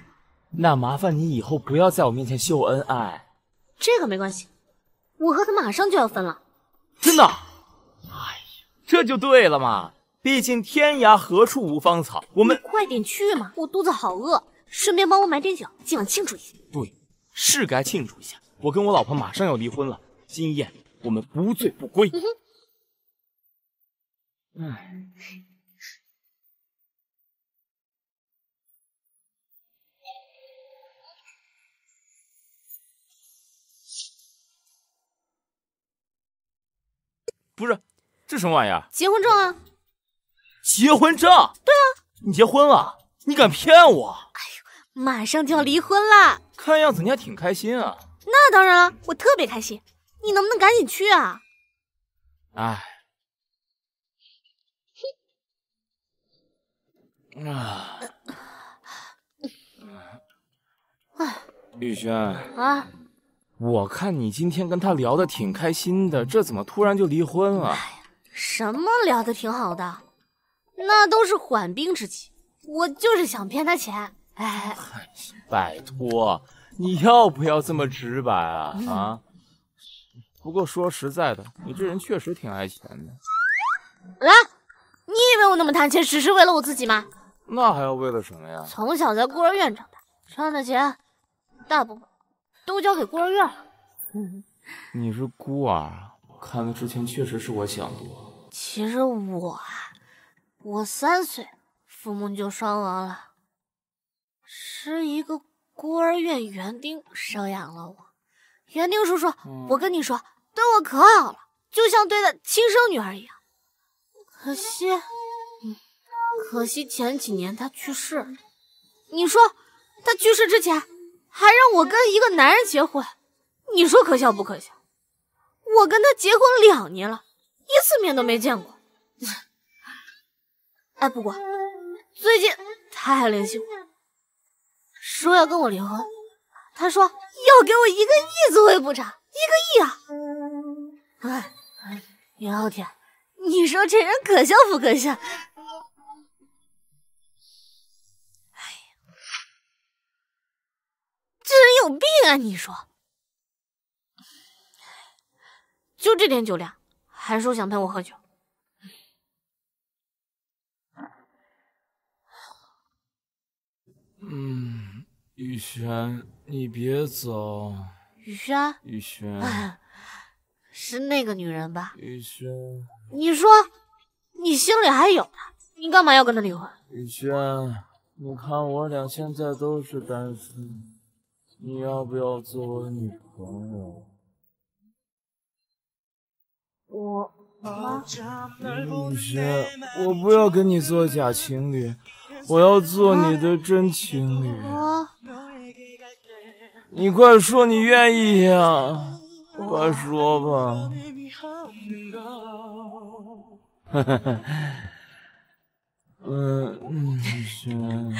Speaker 2: 那麻烦你以后不要在我面前秀恩爱。
Speaker 4: 这个没关系，我和他马上就要分了。
Speaker 2: 真的？哎呀，这就对了嘛！毕竟天涯何处无芳草，我们
Speaker 4: 快点去嘛，我肚子好饿。顺便帮我买点酒，今晚庆祝一下。
Speaker 2: 对，是该庆祝一下。我跟我老婆马上要离婚了，今夜我们不醉不归。唉。不是，这什么玩意儿？
Speaker 4: 结婚证啊！
Speaker 2: 结婚证？
Speaker 4: 对啊，
Speaker 2: 你结婚了？你敢骗我？
Speaker 4: 哎呦，马上就要离婚了！
Speaker 2: 看样子你还挺开心啊。
Speaker 4: 那当然了，我特别开心。你能不能赶紧去啊？
Speaker 2: 哎，啊，
Speaker 4: 哎，
Speaker 2: 玉轩
Speaker 4: 啊，
Speaker 2: 我看你今天跟他聊的挺开心的，这怎么突然就离婚了？哎
Speaker 4: 呀，什么聊的挺好的，那都是缓兵之计。我就是想骗他钱。哎，[LAUGHS]
Speaker 2: 拜托，你要不要这么直白啊？啊！不过说实在的，你这人确实挺爱钱的。
Speaker 4: 来，你以为我那么贪钱只是为了我自己吗？
Speaker 2: 那还要为了什么呀？
Speaker 4: 从小在孤儿院长大，赚的钱大部分都交给孤儿院了。[LAUGHS]
Speaker 2: 你是孤儿，看来之前确实是我想多。
Speaker 4: 其实我啊，我三岁父母就双亡了，是一个孤儿院园丁收养了我。园丁叔叔，
Speaker 2: 嗯
Speaker 4: 我跟你说，对我可好了，就像对待亲生女儿一样。可惜，嗯，可惜前几年他去世了。你说他去世之前还让我跟一个男人结婚，你说可笑不可笑？我跟他结婚两年了，一次面都没见过。[LAUGHS] 哎，不过最近他还联系我，说要跟我离婚。他说要给我一个亿作为补偿，一个亿啊！哎，袁昊天，你说这人可笑不可笑？有病啊！你说，就这点酒量，还说想陪我喝酒。
Speaker 2: 嗯，雨轩，你别走。
Speaker 4: 雨轩，
Speaker 2: 雨轩，
Speaker 4: 是那个女人吧？
Speaker 2: 雨轩，
Speaker 4: 你说，你心里还有她，你干嘛要跟她离婚？
Speaker 2: 雨轩，你看我俩现在都是单身，你要不要做我女朋友？
Speaker 4: 我啊，
Speaker 2: 雨轩，我不要跟你做假情侣，我要做你的真情侣。
Speaker 4: 我
Speaker 2: 你快说你愿意呀！快说吧。嗯 [LAUGHS] 嗯，行。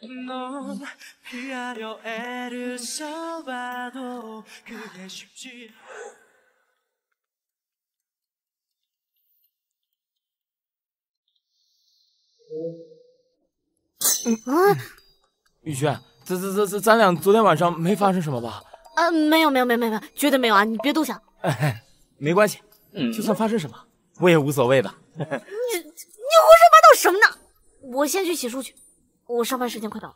Speaker 11: 넌 [LAUGHS] 피하려 애를 써봐도 그게 쉽지
Speaker 4: 啊
Speaker 2: 雨轩，咱咱咱咱咱俩昨天晚上没发生什么吧？
Speaker 4: 啊，没有没有没有没有没有，绝对没有啊！你别多想。
Speaker 2: 哎，[LAUGHS] 没关系，就算发生什么，我也无所谓的。
Speaker 4: 你你胡说八道什么呢？我先去洗漱去，我上班时间快到了。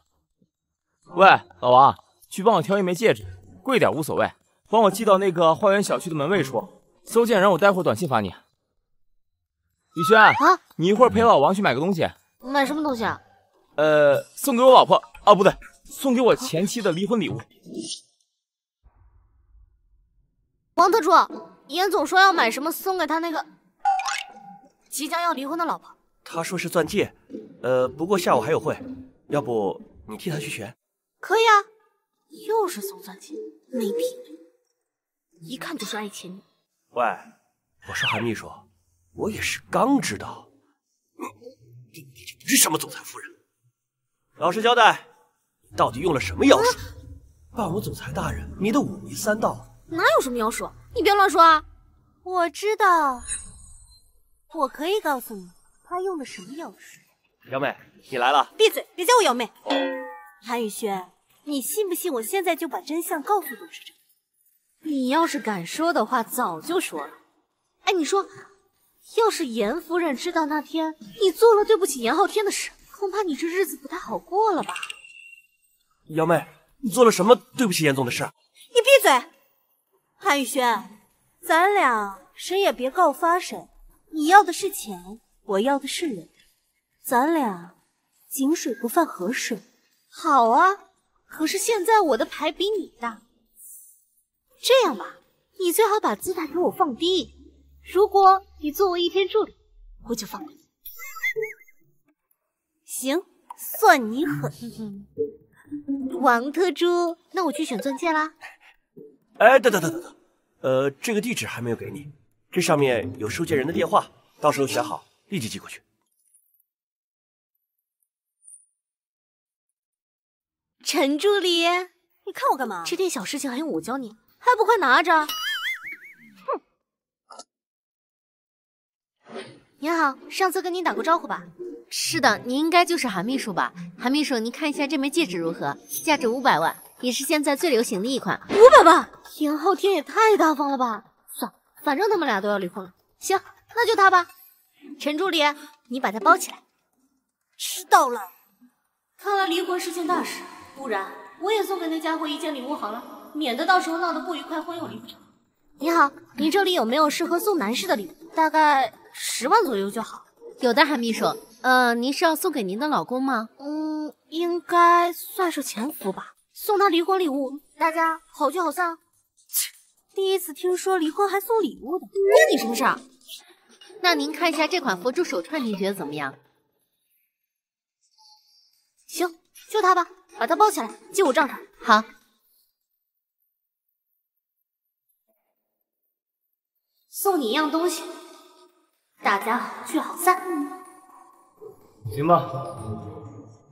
Speaker 2: 喂，老王，去帮我挑一枚戒指，贵点无所谓，帮我寄到那个花园小区的门卫处。搜件人我待会儿短信发你。雨轩
Speaker 4: 啊，
Speaker 2: 你一会儿陪老王去买个东西。
Speaker 4: 买什么东西啊？
Speaker 2: 呃，送给我老婆啊，不对，送给我前妻的离婚礼物。
Speaker 4: 王特助，严总说要买什么送给他那个即将要离婚的老婆。
Speaker 1: 他说是钻戒，呃，不过下午还有会，要不你替他去选？
Speaker 4: 可以啊，又是送钻戒，没品位，一看就是爱钱女。
Speaker 1: 喂，我是韩秘书，我也是刚知道，你你这不是什么总裁夫人。老实交代，你到底用了什么妖术，把我们总裁大人迷得五迷三道？
Speaker 4: 哪有什么妖术？你别乱说啊！
Speaker 3: 我知道，我可以告诉你，他用的什么妖术。
Speaker 1: 幺妹，你来了。
Speaker 3: 闭嘴，别叫我幺妹。韩宇轩，你信不信我现在就把真相告诉董事长？
Speaker 4: 你要是敢说的话，早就说了。哎，你说，要是严夫人知道那天你做了对不起严浩天的事，恐怕你这日子不太好过了吧？
Speaker 1: 姚妹，你做了什么对不起严总的事？
Speaker 3: 你闭嘴！韩宇轩，咱俩谁也别告发谁。你要的是钱，我要的是人，咱俩井水不犯河水。
Speaker 4: 好啊，可是现在我的牌比你大。这样吧，你最好把姿态给我放低。如果你做我一天助理，我就放过你。
Speaker 3: 行，算你狠。
Speaker 4: 王特助，那我去选钻戒啦。
Speaker 1: 哎，等等等等等，呃，这个地址还没有给你，这上面有收件人的电话，到时候选好立即寄过去。
Speaker 4: 陈助理，
Speaker 3: 你看我干嘛？
Speaker 4: 这点小事情还用我教你？还不快拿着！哼。您好，上次跟您打过招呼吧？
Speaker 12: 是的，您应该就是韩秘书吧？韩秘书，您看一下这枚戒指如何？价值五百万，也是现在最流行的一款。
Speaker 4: 五百万，严浩天也太大方了吧！算了，反正他们俩都要离婚了。行，那就他吧。陈助理，你把它包起来。
Speaker 3: 知道了。
Speaker 4: 看来离婚是件大事，不然我也送给那家伙一件礼物好了，免得到时候闹得不愉快，婚又离不成。你好，你这里有没有适合送男士的礼物？大概十万左右就好。
Speaker 12: 有的，韩秘书。呃，您是要送给您的老公吗？
Speaker 4: 嗯，应该算是前夫吧。送他离婚礼物，大家好聚好散。
Speaker 3: 第一次听说离婚还送礼物的，关
Speaker 4: 你什么事啊？
Speaker 12: 那您看一下这款佛珠手串，您觉得怎么样？
Speaker 4: 行，就它吧，把它包起来，记我账上。
Speaker 12: 好。
Speaker 4: 送你一样东西，大家好聚好散。
Speaker 2: 行吧，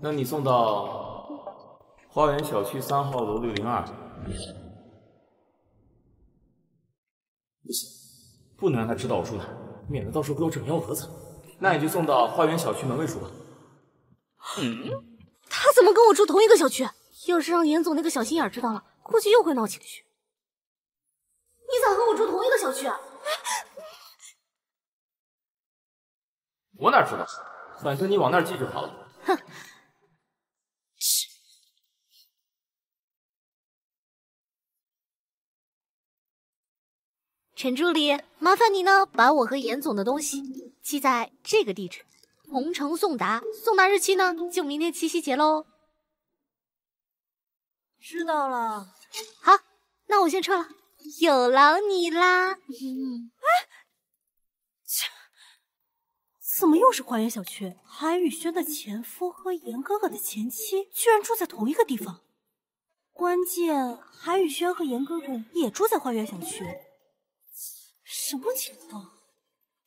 Speaker 2: 那你送到花园小区三号楼六零二。不行，不能让他知道我住哪，免得到时候给我整幺蛾子。那你就送到花园小区门卫处吧。
Speaker 4: 嗯，他怎么跟我住同一个小区？要是让严总那个小心眼知道了，估计又会闹情绪。你咋和我住同一个小区啊？
Speaker 2: 我哪知道？反正你往那儿记就好了。
Speaker 4: 哼！陈助理，麻烦你呢，把我和严总的东西寄在这个地址，同城送达。送达日期呢，就明天七夕节喽。
Speaker 3: 知道了。
Speaker 4: 好，那我先撤了，有劳你啦。嗯，
Speaker 3: 切，
Speaker 4: 怎么又是花园小区？韩宇轩的前夫和严哥哥的前妻居然住在同一个地方，关键韩宇轩和严哥哥也住在花园小区，什么情况？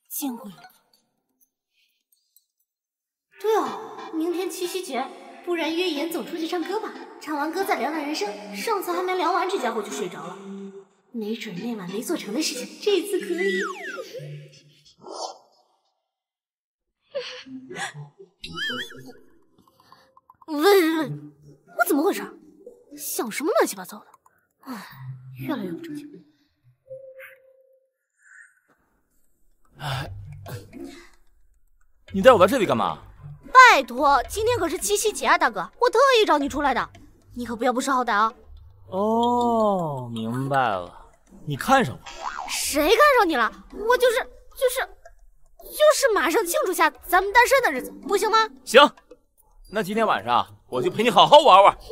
Speaker 4: 见鬼了！
Speaker 13: 对哦，明天七夕节，不然约严总出去唱歌吧。唱完歌再聊聊人生。上次还没聊完，这家伙就睡着了。没准那晚没做成的事情，这次可以。
Speaker 4: 喂喂喂，我怎么回事？想什么乱七八糟的？唉，越来越不正经。
Speaker 2: 你带我来这里干嘛？
Speaker 4: 拜托，今天可是七夕节啊，大哥，我特意找你出来的，你可不要不识好歹啊！
Speaker 2: 哦，明白了，你看上我？
Speaker 4: 谁看上你了？我就是就是就是马上庆祝下咱们单身的日子，不行吗？
Speaker 2: 行，那今天晚上我就陪你好好玩玩。[LAUGHS]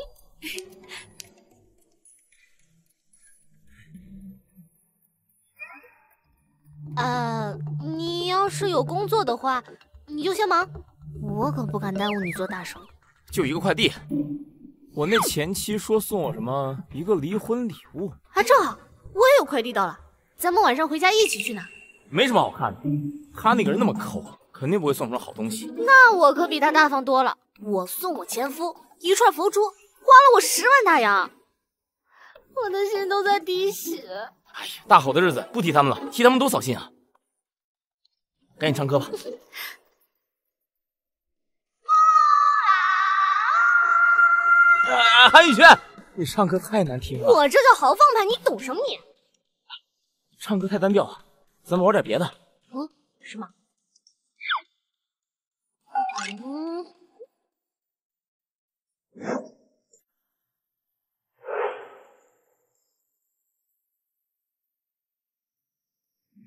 Speaker 4: 呃，你要是有工作的话，你就先忙，我可不敢耽误你做大生意。
Speaker 2: 就一个快递，我那前妻说送我什么一个离婚礼物，
Speaker 4: 啊，正好我也有快递到了，咱们晚上回家一起去拿。
Speaker 2: 没什么好看的。他那个人那么抠，肯定不会送什么好东西。
Speaker 4: 那我可比他大方多了，我送我前夫一串佛珠，花了我十万大洋，我的心都在滴血。
Speaker 2: 哎呀，大好的日子不提他们了，提他们多扫兴啊！赶紧唱歌吧。啊，韩宇轩，你唱歌太难听了。
Speaker 4: 我这叫豪放派，你懂什么你？
Speaker 2: 唱歌太单调了，咱们玩点别的。
Speaker 4: 嗯，是吗？嗯。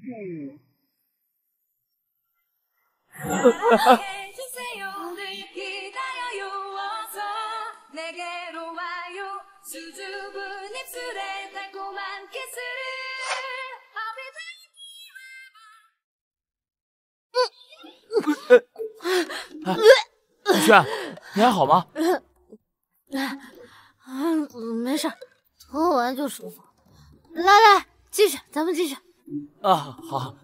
Speaker 4: 嗯。[LAUGHS]
Speaker 2: 宇轩，你还好吗？
Speaker 4: 嗯，没事，喝完就舒服。来来，继续，咱们继续。
Speaker 2: 啊，好。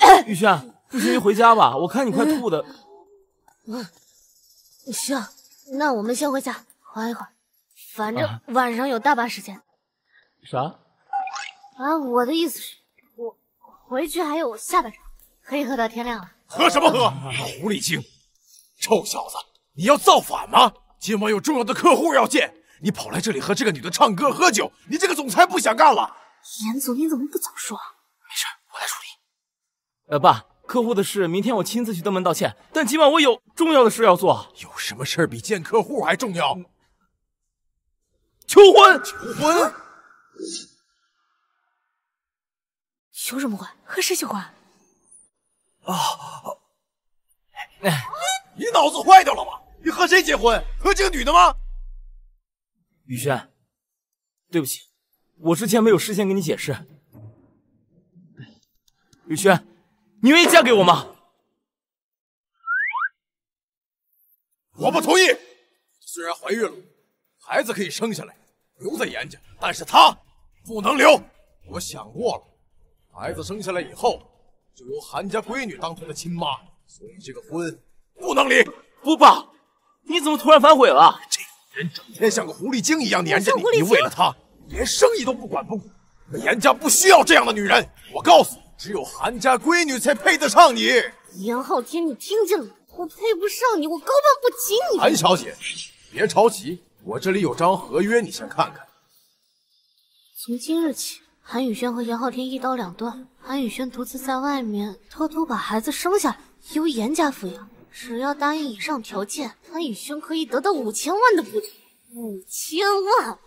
Speaker 2: 哎，雨轩，不行就回家吧，我看你快吐的。
Speaker 4: 嗯，行，那我们先回家缓一会儿，反正晚上有大把时间。
Speaker 2: 啥？
Speaker 4: 啊，我的意思是，我回去还有下半场，可以喝到天亮了。
Speaker 5: 喝什么喝？狐狸精！臭小子，你要造反吗？今晚有重要的客户要见，你跑来这里和这个女的唱歌喝酒，你这个总裁不想干了？
Speaker 4: 严总，你怎么不早说？
Speaker 2: 没事，我来处理。呃，爸，客户的事明天我亲自去登门道歉，但今晚我有重要的事要做。
Speaker 5: 有什么事比见客户还重要？
Speaker 2: 求婚！
Speaker 5: 求婚！
Speaker 4: 求什么婚？和谁求婚？
Speaker 5: 啊！你脑子坏掉了吧？你和谁结婚？和这个女的吗？
Speaker 2: 雨轩，对不起，我之前没有事先跟你解释。雨轩，你愿意嫁给我吗？
Speaker 5: 我不同意。虽然怀孕了，孩子可以生下来留在严家，但是她不能留。我想过了，孩子生下来以后，就由韩家闺女当她的亲妈，所以这个婚不能离。
Speaker 2: 不，爸，你怎么突然反悔了？
Speaker 5: 这个人整天像个狐狸精一样黏着你，你为了她连生意都不管不顾。严家不需要这样的女人。我告诉你，只有韩家闺女才配得上你。
Speaker 4: 严浩天，你听见了吗？我配不上你，我高攀不起你。
Speaker 5: 韩小姐，别着急，我这里有张合约，你先看看。
Speaker 4: 从今日起，韩宇轩和严浩天一刀两断。韩宇轩独自在外面偷偷把孩子生下来，由严家抚养。只要答应以上条件，韩宇轩可以得到五千万的补贴。五千万！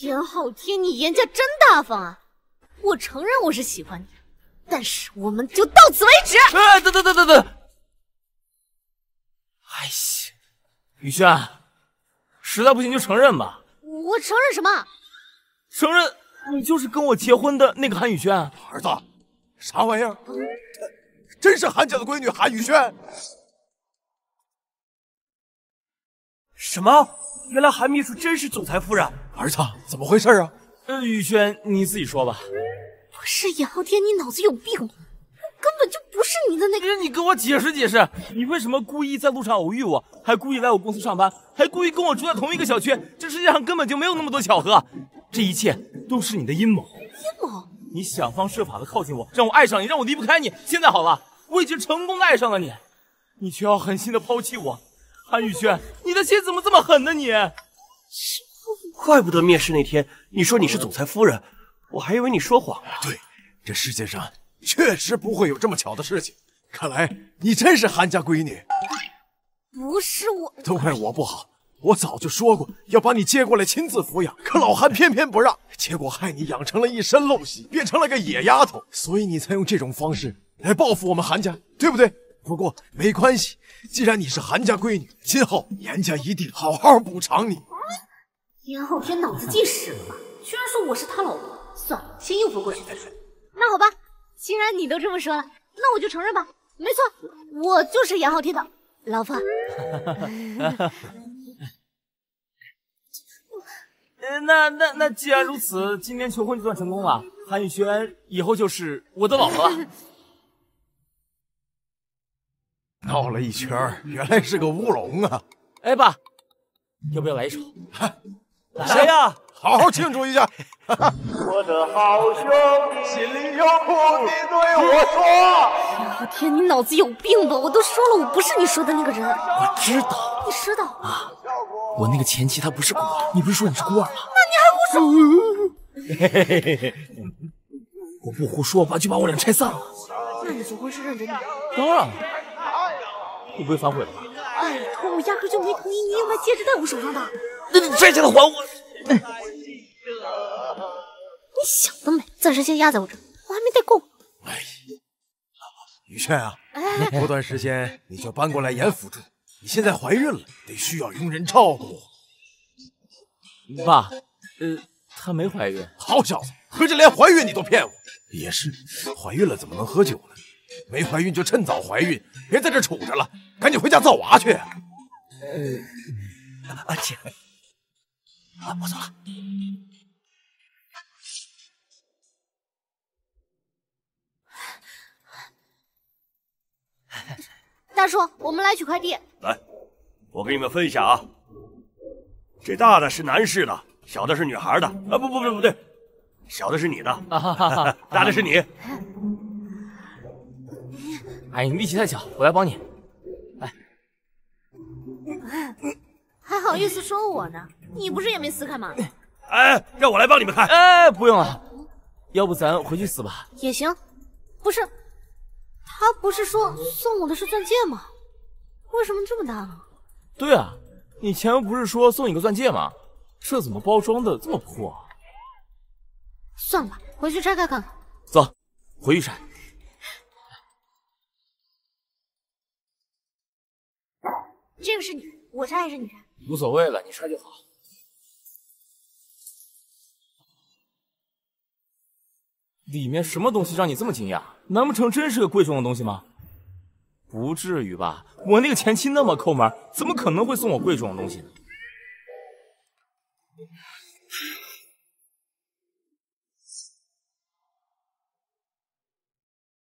Speaker 4: 严浩天，你严家真大方啊！我承认我是喜欢你，但是我们就到此为止。
Speaker 2: 哎，等等等等等！哎呀，雨轩，实在不行就承认吧。
Speaker 4: 我承认什么？
Speaker 2: 承认你就是跟我结婚的那个韩宇轩。
Speaker 5: 儿子，啥玩意儿？真是韩家的闺女韩宇轩？
Speaker 1: 什么？原来韩秘书真是总裁夫人？
Speaker 5: 儿子，怎么回事啊？
Speaker 2: 呃，宇轩，你自己说吧。
Speaker 4: 不是严浩天，你脑子有病吗？根本就不是你的那个。
Speaker 2: 你给我解释解释，你为什么故意在路上偶遇我，还故意来我公司上班，还故意跟我住在同一个小区？这世界上根本就没有那么多巧合，这一切都是你的阴谋。
Speaker 4: 阴谋？
Speaker 2: 你想方设法的靠近我，让我爱上你，让我离不开你。现在好了，我已经成功的爱上了你，你却要狠心的抛弃我。韩宇轩，你的心怎么这么狠呢？你，
Speaker 1: 怪不得面试那天你说你是总裁夫人，我还以为你说谎了。
Speaker 5: 对，这世界上确实不会有这么巧的事情。看来你真是韩家闺女。
Speaker 4: 不是我，
Speaker 5: 都怪我不好。我早就说过要把你接过来亲自抚养，可老韩偏偏不让，结果害你养成了一身陋习，变成了个野丫头，所以你才用这种方式来报复我们韩家，对不对？不过没关系，既然你是韩家闺女，今后严家一定好好补偿你。
Speaker 14: 严浩天脑子进屎了吧？居然说我是他老婆，算了，先应付过去再说。
Speaker 4: 那好吧，既然你都这么说了，那我就承认吧。没错，我就是严浩天的老婆。[LAUGHS]
Speaker 2: 呃，那那那既然如此，今天求婚就算成功了，韩宇轩以后就是我的老婆了。
Speaker 5: 闹了一圈，原来是个乌龙啊！
Speaker 2: 哎，爸，要不要来一首？
Speaker 1: 来呀，
Speaker 5: 好好庆祝一下！
Speaker 15: 我的好兄弟，心里有苦你对我说。
Speaker 4: 老天，你脑子有病吧？我都说了，我不是你说的那个人。
Speaker 2: 我知道，
Speaker 4: 你知道
Speaker 2: 啊？我那个前妻她不是孤儿，你不是说你是孤儿吗？
Speaker 4: 那你还胡说？
Speaker 2: 嘿嘿嘿嘿我不胡说，爸就把我俩拆散了。
Speaker 4: 那你结婚是认真的？
Speaker 2: 当然了。会不会反悔了吧？
Speaker 4: 拜托，我压根就没同意你用那戒指在我手上的。
Speaker 2: 那你摘下来还我！
Speaker 4: 你想得美！暂时先压在我这，我还没带够。
Speaker 5: 哎，雨轩啊，过段时间你就搬过来严府住。你现在怀孕了，得需要佣人照顾。
Speaker 2: 爸，呃，她没怀孕。
Speaker 5: 好小子，合着连怀孕你都骗我？也是，怀孕了怎么能喝酒呢？没怀孕就趁早怀孕，别在这杵着了，赶紧回家造娃去。
Speaker 1: 呃，阿姐，啊，我走了。[LAUGHS]
Speaker 4: 大叔，我们来取快递。
Speaker 1: 来，我给你们分一下啊。这大的是男士的，小的是女孩的。啊，不不不不对，小的是你的，[LAUGHS] 大的是你。[LAUGHS]
Speaker 2: 哎，你力气太小，我来帮你。来，
Speaker 4: 还好意思说我呢？你不是也没撕开吗？
Speaker 1: 哎，让我来帮你们开。
Speaker 2: 哎，不用了，要不咱回去撕吧？
Speaker 4: 也行。不是，他不是说送我的是钻戒吗？为什么这么大呢？
Speaker 2: 对啊，你前面不是说送你个钻戒吗？这怎么包装的这么破？
Speaker 4: 啊算了吧，回去拆开看看。
Speaker 2: 走，回去拆。
Speaker 4: 这个是你，我拆还是你拆？
Speaker 2: 无所谓了，你拆就好。里面什么东西让你这么惊讶？难不成真是个贵重的东西吗？不至于吧，我那个前妻那么抠门，怎么可能会送我贵重的东西呢？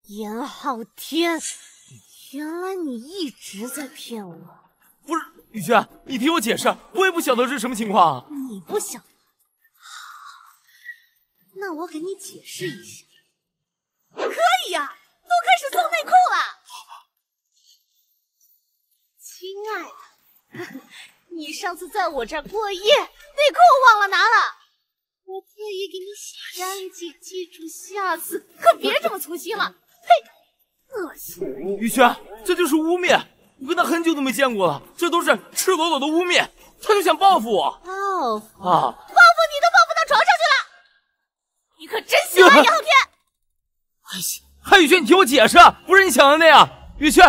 Speaker 4: 严浩天，原来你一直在骗我。
Speaker 2: 不是雨轩，你听我解释，我也不晓得这是什么情况。
Speaker 4: 你不晓得？那我给你解释一下。可以呀、都开始送内裤了。亲爱的，[LAUGHS] 你上次在我这儿过夜，内裤忘了拿了，我特意给你洗干净，记住下次可别这么粗心了。[LAUGHS] 呸，恶心！
Speaker 2: 雨轩，这就是污蔑！我跟他很久都没见过了，这都是赤裸裸的污蔑！他就想报复我
Speaker 4: 报复
Speaker 2: 啊！
Speaker 4: 报复你都报你可真喜欢严浩天。[LAUGHS]
Speaker 2: 韩雨轩，你听我解释，不是你想的那样。雨轩。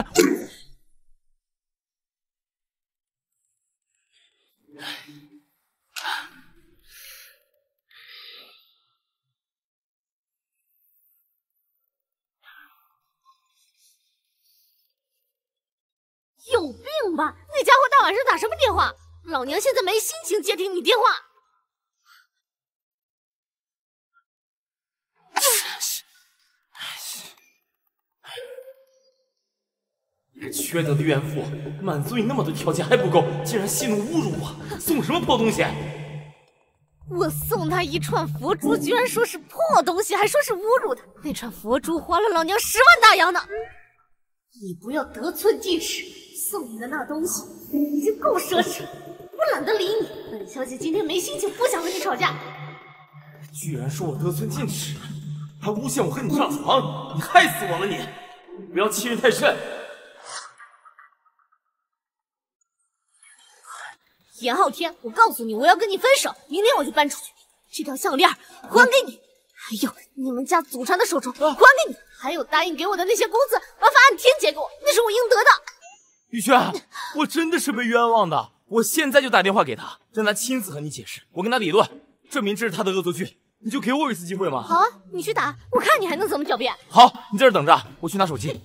Speaker 4: 有病吧？那家伙大晚上打什么电话？老娘现在没心情接听你电话。
Speaker 2: 缺德的怨妇，满足你那么多条件还不够，竟然戏弄侮辱我，送什么破东西？
Speaker 4: 我送他一串佛珠，居然说是破东西，还说是侮辱他。那串佛珠花了老娘十万大洋呢！你不要得寸进尺，送你的那东西已经够奢侈了，我懒得理你。本小姐今天没心情，不想和你吵架。
Speaker 2: 居然说我得寸进尺，还诬陷我和你上床，你害死我了你！不要欺人太甚。
Speaker 4: 严昊天，我告诉你，我要跟你分手，明天我就搬出去。这条项链还给你，还有你们家祖传的手镯还给你，还有答应给我的那些工资，麻烦按天结给我，那是我应得的。
Speaker 2: 雨轩，我真的是被冤枉的，我现在就打电话给他，让他亲自和你解释，我跟他理论，证明这是他的恶作剧。你就给我一次机会吗？
Speaker 4: 好啊，你去打，我看你还能怎么狡辩。
Speaker 2: 好，你在这等着，我去拿手机。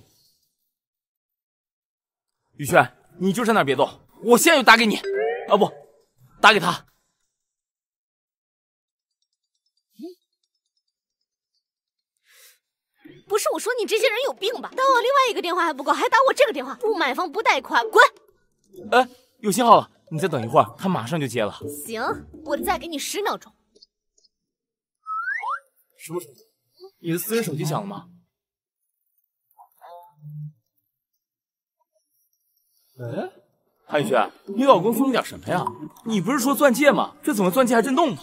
Speaker 2: 雨轩，你就站那别动，我现在就打给你。啊不，打给他。
Speaker 4: 不是我说你这些人有病吧？打我另外一个电话还不够，还打我这个电话。不买房不贷款，滚！
Speaker 2: 哎，有信号了，你再等一会儿，他马上就接了。
Speaker 4: 行，我再给你十秒钟。
Speaker 2: 什么手机？你的私人手机响了吗？哎，韩宇轩，你老公送你点什么呀？你不是说钻戒吗？这怎么钻戒还震动呢？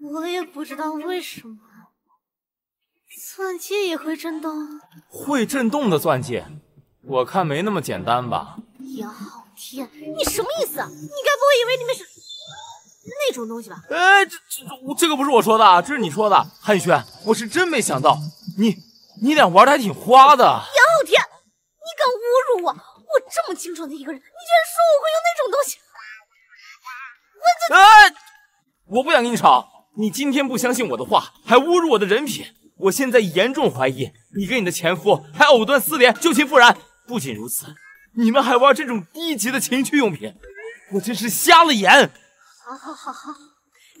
Speaker 4: 我也不知道为什么，钻戒也会震动。
Speaker 2: 会震动的钻戒，我看没那么简单吧？
Speaker 4: 杨昊天，你什么意思？你该不会以为里面是那种东西吧？
Speaker 2: 哎，这这这个不是我说的，这是你说的，韩宇轩，我是真没想到，你你俩玩的还挺花的。
Speaker 4: 你敢侮辱我？我这么清纯的一个人，你居然说我会用那种东西？我这……
Speaker 2: 哎，我不想跟你吵。你今天不相信我的话，还侮辱我的人品，我现在严重怀疑你跟你的前夫还藕断丝连、旧情复燃。不仅如此，你们还玩这种低级的情趣用品，我真是瞎了眼。
Speaker 4: 好好好好，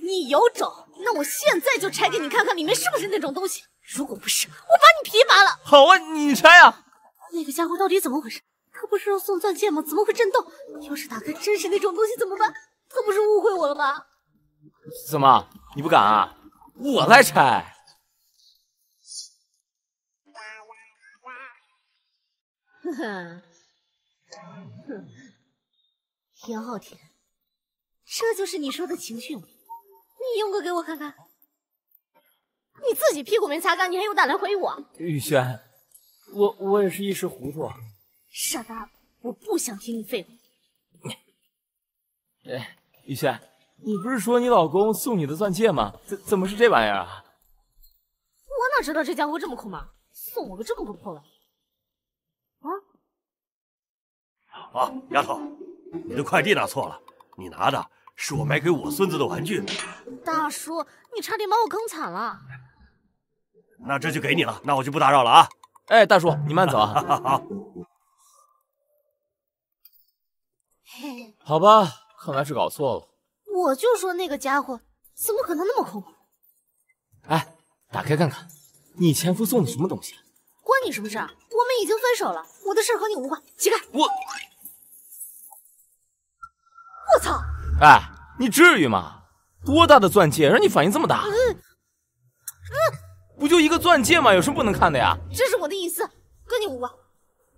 Speaker 4: 你有种，那我现在就拆给你看看里面是不是那种东西。如果不是，我把你皮扒了。
Speaker 2: 好啊，你拆啊。
Speaker 4: 那个家伙到底怎么回事？他不是要送钻戒吗？怎么会震动？要是打开真是那种东西怎么办？他不是误会我了吧？
Speaker 2: 怎么？你不敢啊？我来拆。
Speaker 4: 哼哼，哼，杨昊天，这就是你说的情趣用品？你用个给我看看？你自己屁股没擦干，你还有胆来怀疑我？
Speaker 2: 雨轩，我我也是一时糊涂。
Speaker 4: shut up！我不想听你废话。
Speaker 2: 哎，雨轩。你不是说你老公送你的钻戒吗？怎怎么是这玩意儿啊？
Speaker 4: 我哪知道这家伙这么抠门，送我个这么个破玩意
Speaker 1: 啊！啊，丫头，你的快递拿错了，你拿的是我买给我孙子的玩具。
Speaker 4: 大叔，你差点把我坑惨了。
Speaker 1: 那这就给你了，那我就不打扰了啊。
Speaker 2: 哎，大叔，你慢走啊。[LAUGHS]
Speaker 1: 好。
Speaker 2: 好吧，看来是搞错了。
Speaker 4: 我就说那个家伙怎么可能那么抠门？
Speaker 2: 哎，打开看看，你前夫送的什么东西？
Speaker 4: 关你什么事啊？我们已经分手了，我的事和你无关。起开！
Speaker 2: 我，
Speaker 4: 我操！
Speaker 2: 哎，你至于吗？多大的钻戒让你反应这么大？
Speaker 4: 嗯
Speaker 2: 嗯，不就一个钻戒吗？有什么不能看的呀？
Speaker 4: 这是我的隐私，跟你无关。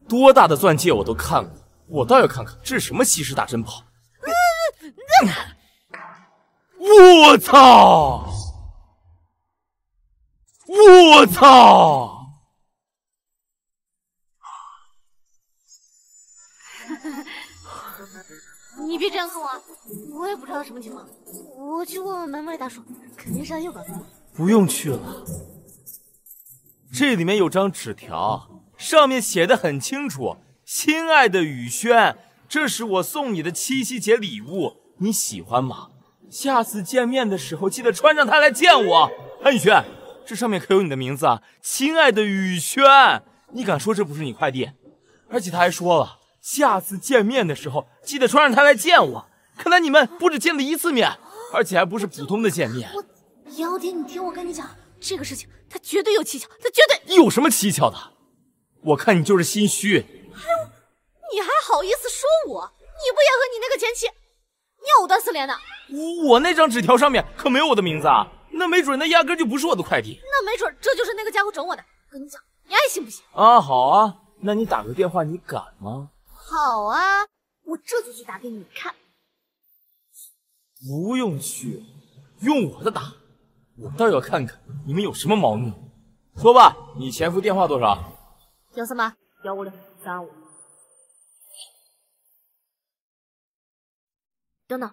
Speaker 2: 多大的钻戒我都看过，我倒要看看这是什么稀世大珍宝。
Speaker 4: 嗯
Speaker 2: 我操！我操！[LAUGHS]
Speaker 4: 你别这样看我，我也不知道什么情况。我去问问门卫大叔，肯定是他又搞错了。
Speaker 2: 不用去了，这里面有张纸条，上面写的很清楚：“亲爱的雨轩，这是我送你的七夕节礼物，你喜欢吗？”下次见面的时候，记得穿上它来见我。韩宇轩，这上面可有你的名字啊！亲爱的雨轩，你敢说这不是你快递？而且他还说了，下次见面的时候记得穿上它来见我。看来你们不止见了一次面，而且还不是普通的见面。
Speaker 4: 严傲天，你听我跟你讲，这个事情他绝对有蹊跷，他绝对
Speaker 2: 有什么蹊跷的？我看你就是心虚。
Speaker 4: 你还好意思说我？你不也和你那个前妻藕断丝连的？
Speaker 2: 我那张纸条上面可没有我的名字啊，那没准那压根就不是我的快递。
Speaker 4: 那没准这就是那个家伙整我的。跟你讲，你爱信不信？
Speaker 2: 啊，好啊，那你打个电话，你敢吗？
Speaker 4: 好啊，我这就去打给你看。
Speaker 2: 不用去，用我的打，我倒要看看你们有什么猫腻。说吧，你前夫电话多少？
Speaker 4: 幺三八幺五六三二五。等等，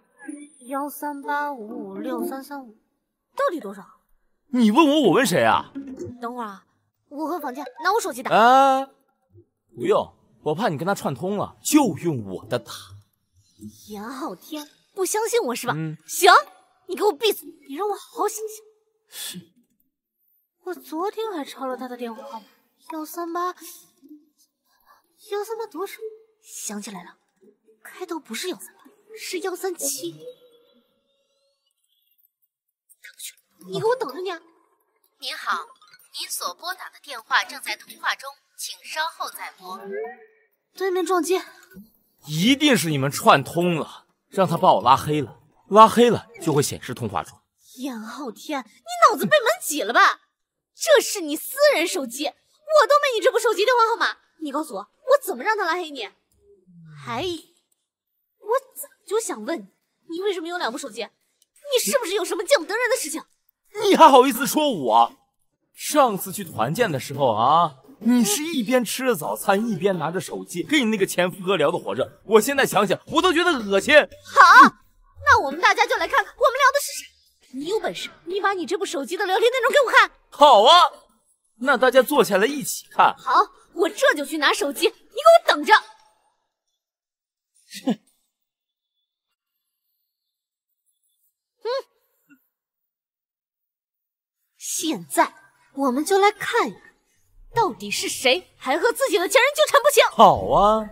Speaker 4: 幺三八五五六三三五，到底多少？
Speaker 2: 你问我，我问谁啊？
Speaker 4: 等会儿啊，我回房间拿我手机打。
Speaker 2: 啊，不用，我怕你跟他串通了，就用我的打。
Speaker 4: 严昊天。不相信我是吧？
Speaker 2: 嗯，
Speaker 4: 行，你给我闭嘴，你让我好好想想。
Speaker 2: 是，
Speaker 4: 我昨天还抄了他的电话号码，幺三八，幺三八多少？想起来了，开头不是幺三八，是幺三七。他不去了，你给我等着你。
Speaker 12: 您好，您所拨打的电话正在通话中，请稍后再拨。
Speaker 4: 对面撞击，
Speaker 2: 一定是你们串通了。让他把我拉黑了，拉黑了就会显示通话中。
Speaker 4: 严昊天，你脑子被门挤了吧？这是你私人手机，我都没你这部手机电话号码。你告诉我，我怎么让他拉黑你？还，我早就想问你，你为什么有两部手机？你是不是有什么见不得人的事情？
Speaker 2: 你还好意思说我？上次去团建的时候啊。你是一边吃着早餐，一边拿着手机跟你那个前夫哥聊的火热。我现在想想，我都觉得恶心。
Speaker 4: 好，那我们大家就来看看我们聊的是谁。你有本事，你把你这部手机的聊天内容给我看。
Speaker 2: 好啊，那大家坐下来一起看。
Speaker 4: 好，我这就去拿手机，你给我等着。
Speaker 2: 哼。
Speaker 4: 嗯。现在我们就来看一看。到底是谁还和自己的前任纠缠不清？
Speaker 2: 好啊！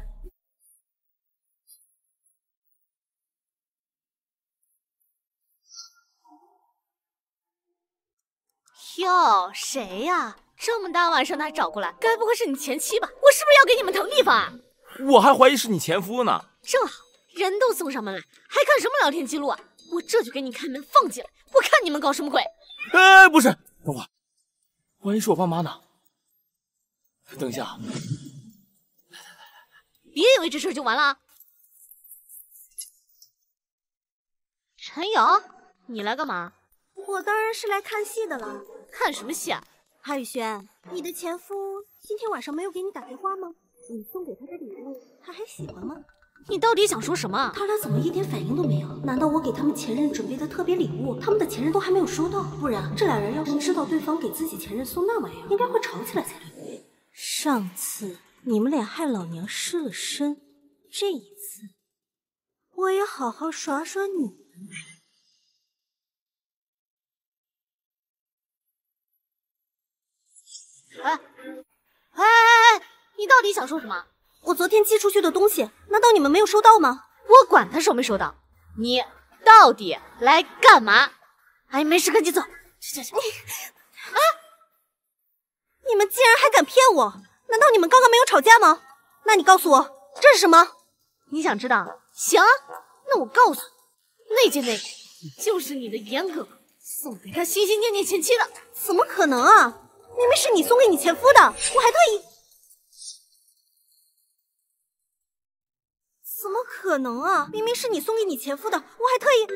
Speaker 4: 哟，谁呀？这么大晚上的还找过来，该不会是你前妻吧？我是不是要给你们腾地方啊？
Speaker 2: 我还怀疑是你前夫呢。
Speaker 4: 正好，人都送上门来，还看什么聊天记录啊？我这就给你开门放进来，我看你们搞什么鬼！
Speaker 2: 哎，不是，等会儿，万一是我爸妈呢？等一下，来来
Speaker 4: 来来来，别以为这事就完了。陈瑶，你来干嘛？
Speaker 3: 我当然是来看戏的了。
Speaker 4: 看什么戏啊？
Speaker 3: 韩宇轩，你的前夫今天晚上没有给你打电话吗？你送给他的礼物，他还喜欢吗？
Speaker 4: 你到底想说什么？
Speaker 3: 他俩怎么一点反应都没有？难道我给他们前任准备的特别礼物，他们的前任都还没有收到？不然这俩人要是知道对方给自己前任送那玩意儿，应该会吵起来才对。上次你们俩害老娘失了身，这一次我也好好耍耍你们。
Speaker 4: 哎，哎哎哎！你到底想说什么？
Speaker 3: 我昨天寄出去的东西，难道你们没有收到吗？
Speaker 4: 我管他收没收到，你到底来干嘛？哎，没事，赶紧走。去去去！
Speaker 3: 你，啊！你们竟然还敢骗我！难道你们刚刚没有吵架吗？那你告诉我这是什么？
Speaker 4: 你想知道？行，那我告诉你，那件内裤就是你的严哥哥送给他心心念念前妻的。
Speaker 3: 怎么可能啊！明明是你送给你前夫的，我还特意……怎么可能啊！明明是你送给你前夫的，我还特意……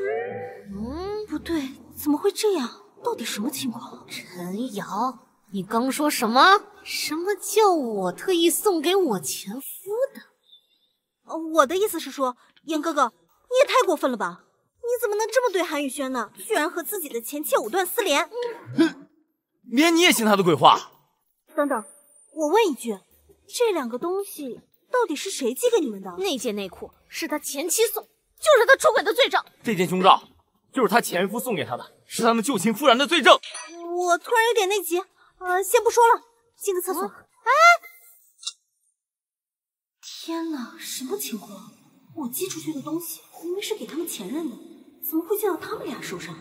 Speaker 3: 嗯，不对，怎么会这样？到底什么情况？
Speaker 4: 陈瑶。你刚说什么？什么叫我特意送给我前夫的？
Speaker 3: 我的意思是说，严哥哥，你也太过分了吧！你怎么能这么对韩宇轩呢？居然和自己的前妻藕断丝连！
Speaker 2: 哼，连你也信他的鬼话？
Speaker 3: 等等，我问一句，这两个东西到底是谁寄给你们的？
Speaker 4: 那件内裤是他前妻送，就是他出轨的罪证。
Speaker 2: 这件胸罩就是他前夫送给他的，是他们旧情复燃的罪证。
Speaker 3: 我突然有点内急。呃，先不说了，进个厕所。哎，天哪，什么情况？我寄出去的东西明明是给他们前任的，怎么会寄到他们俩手上？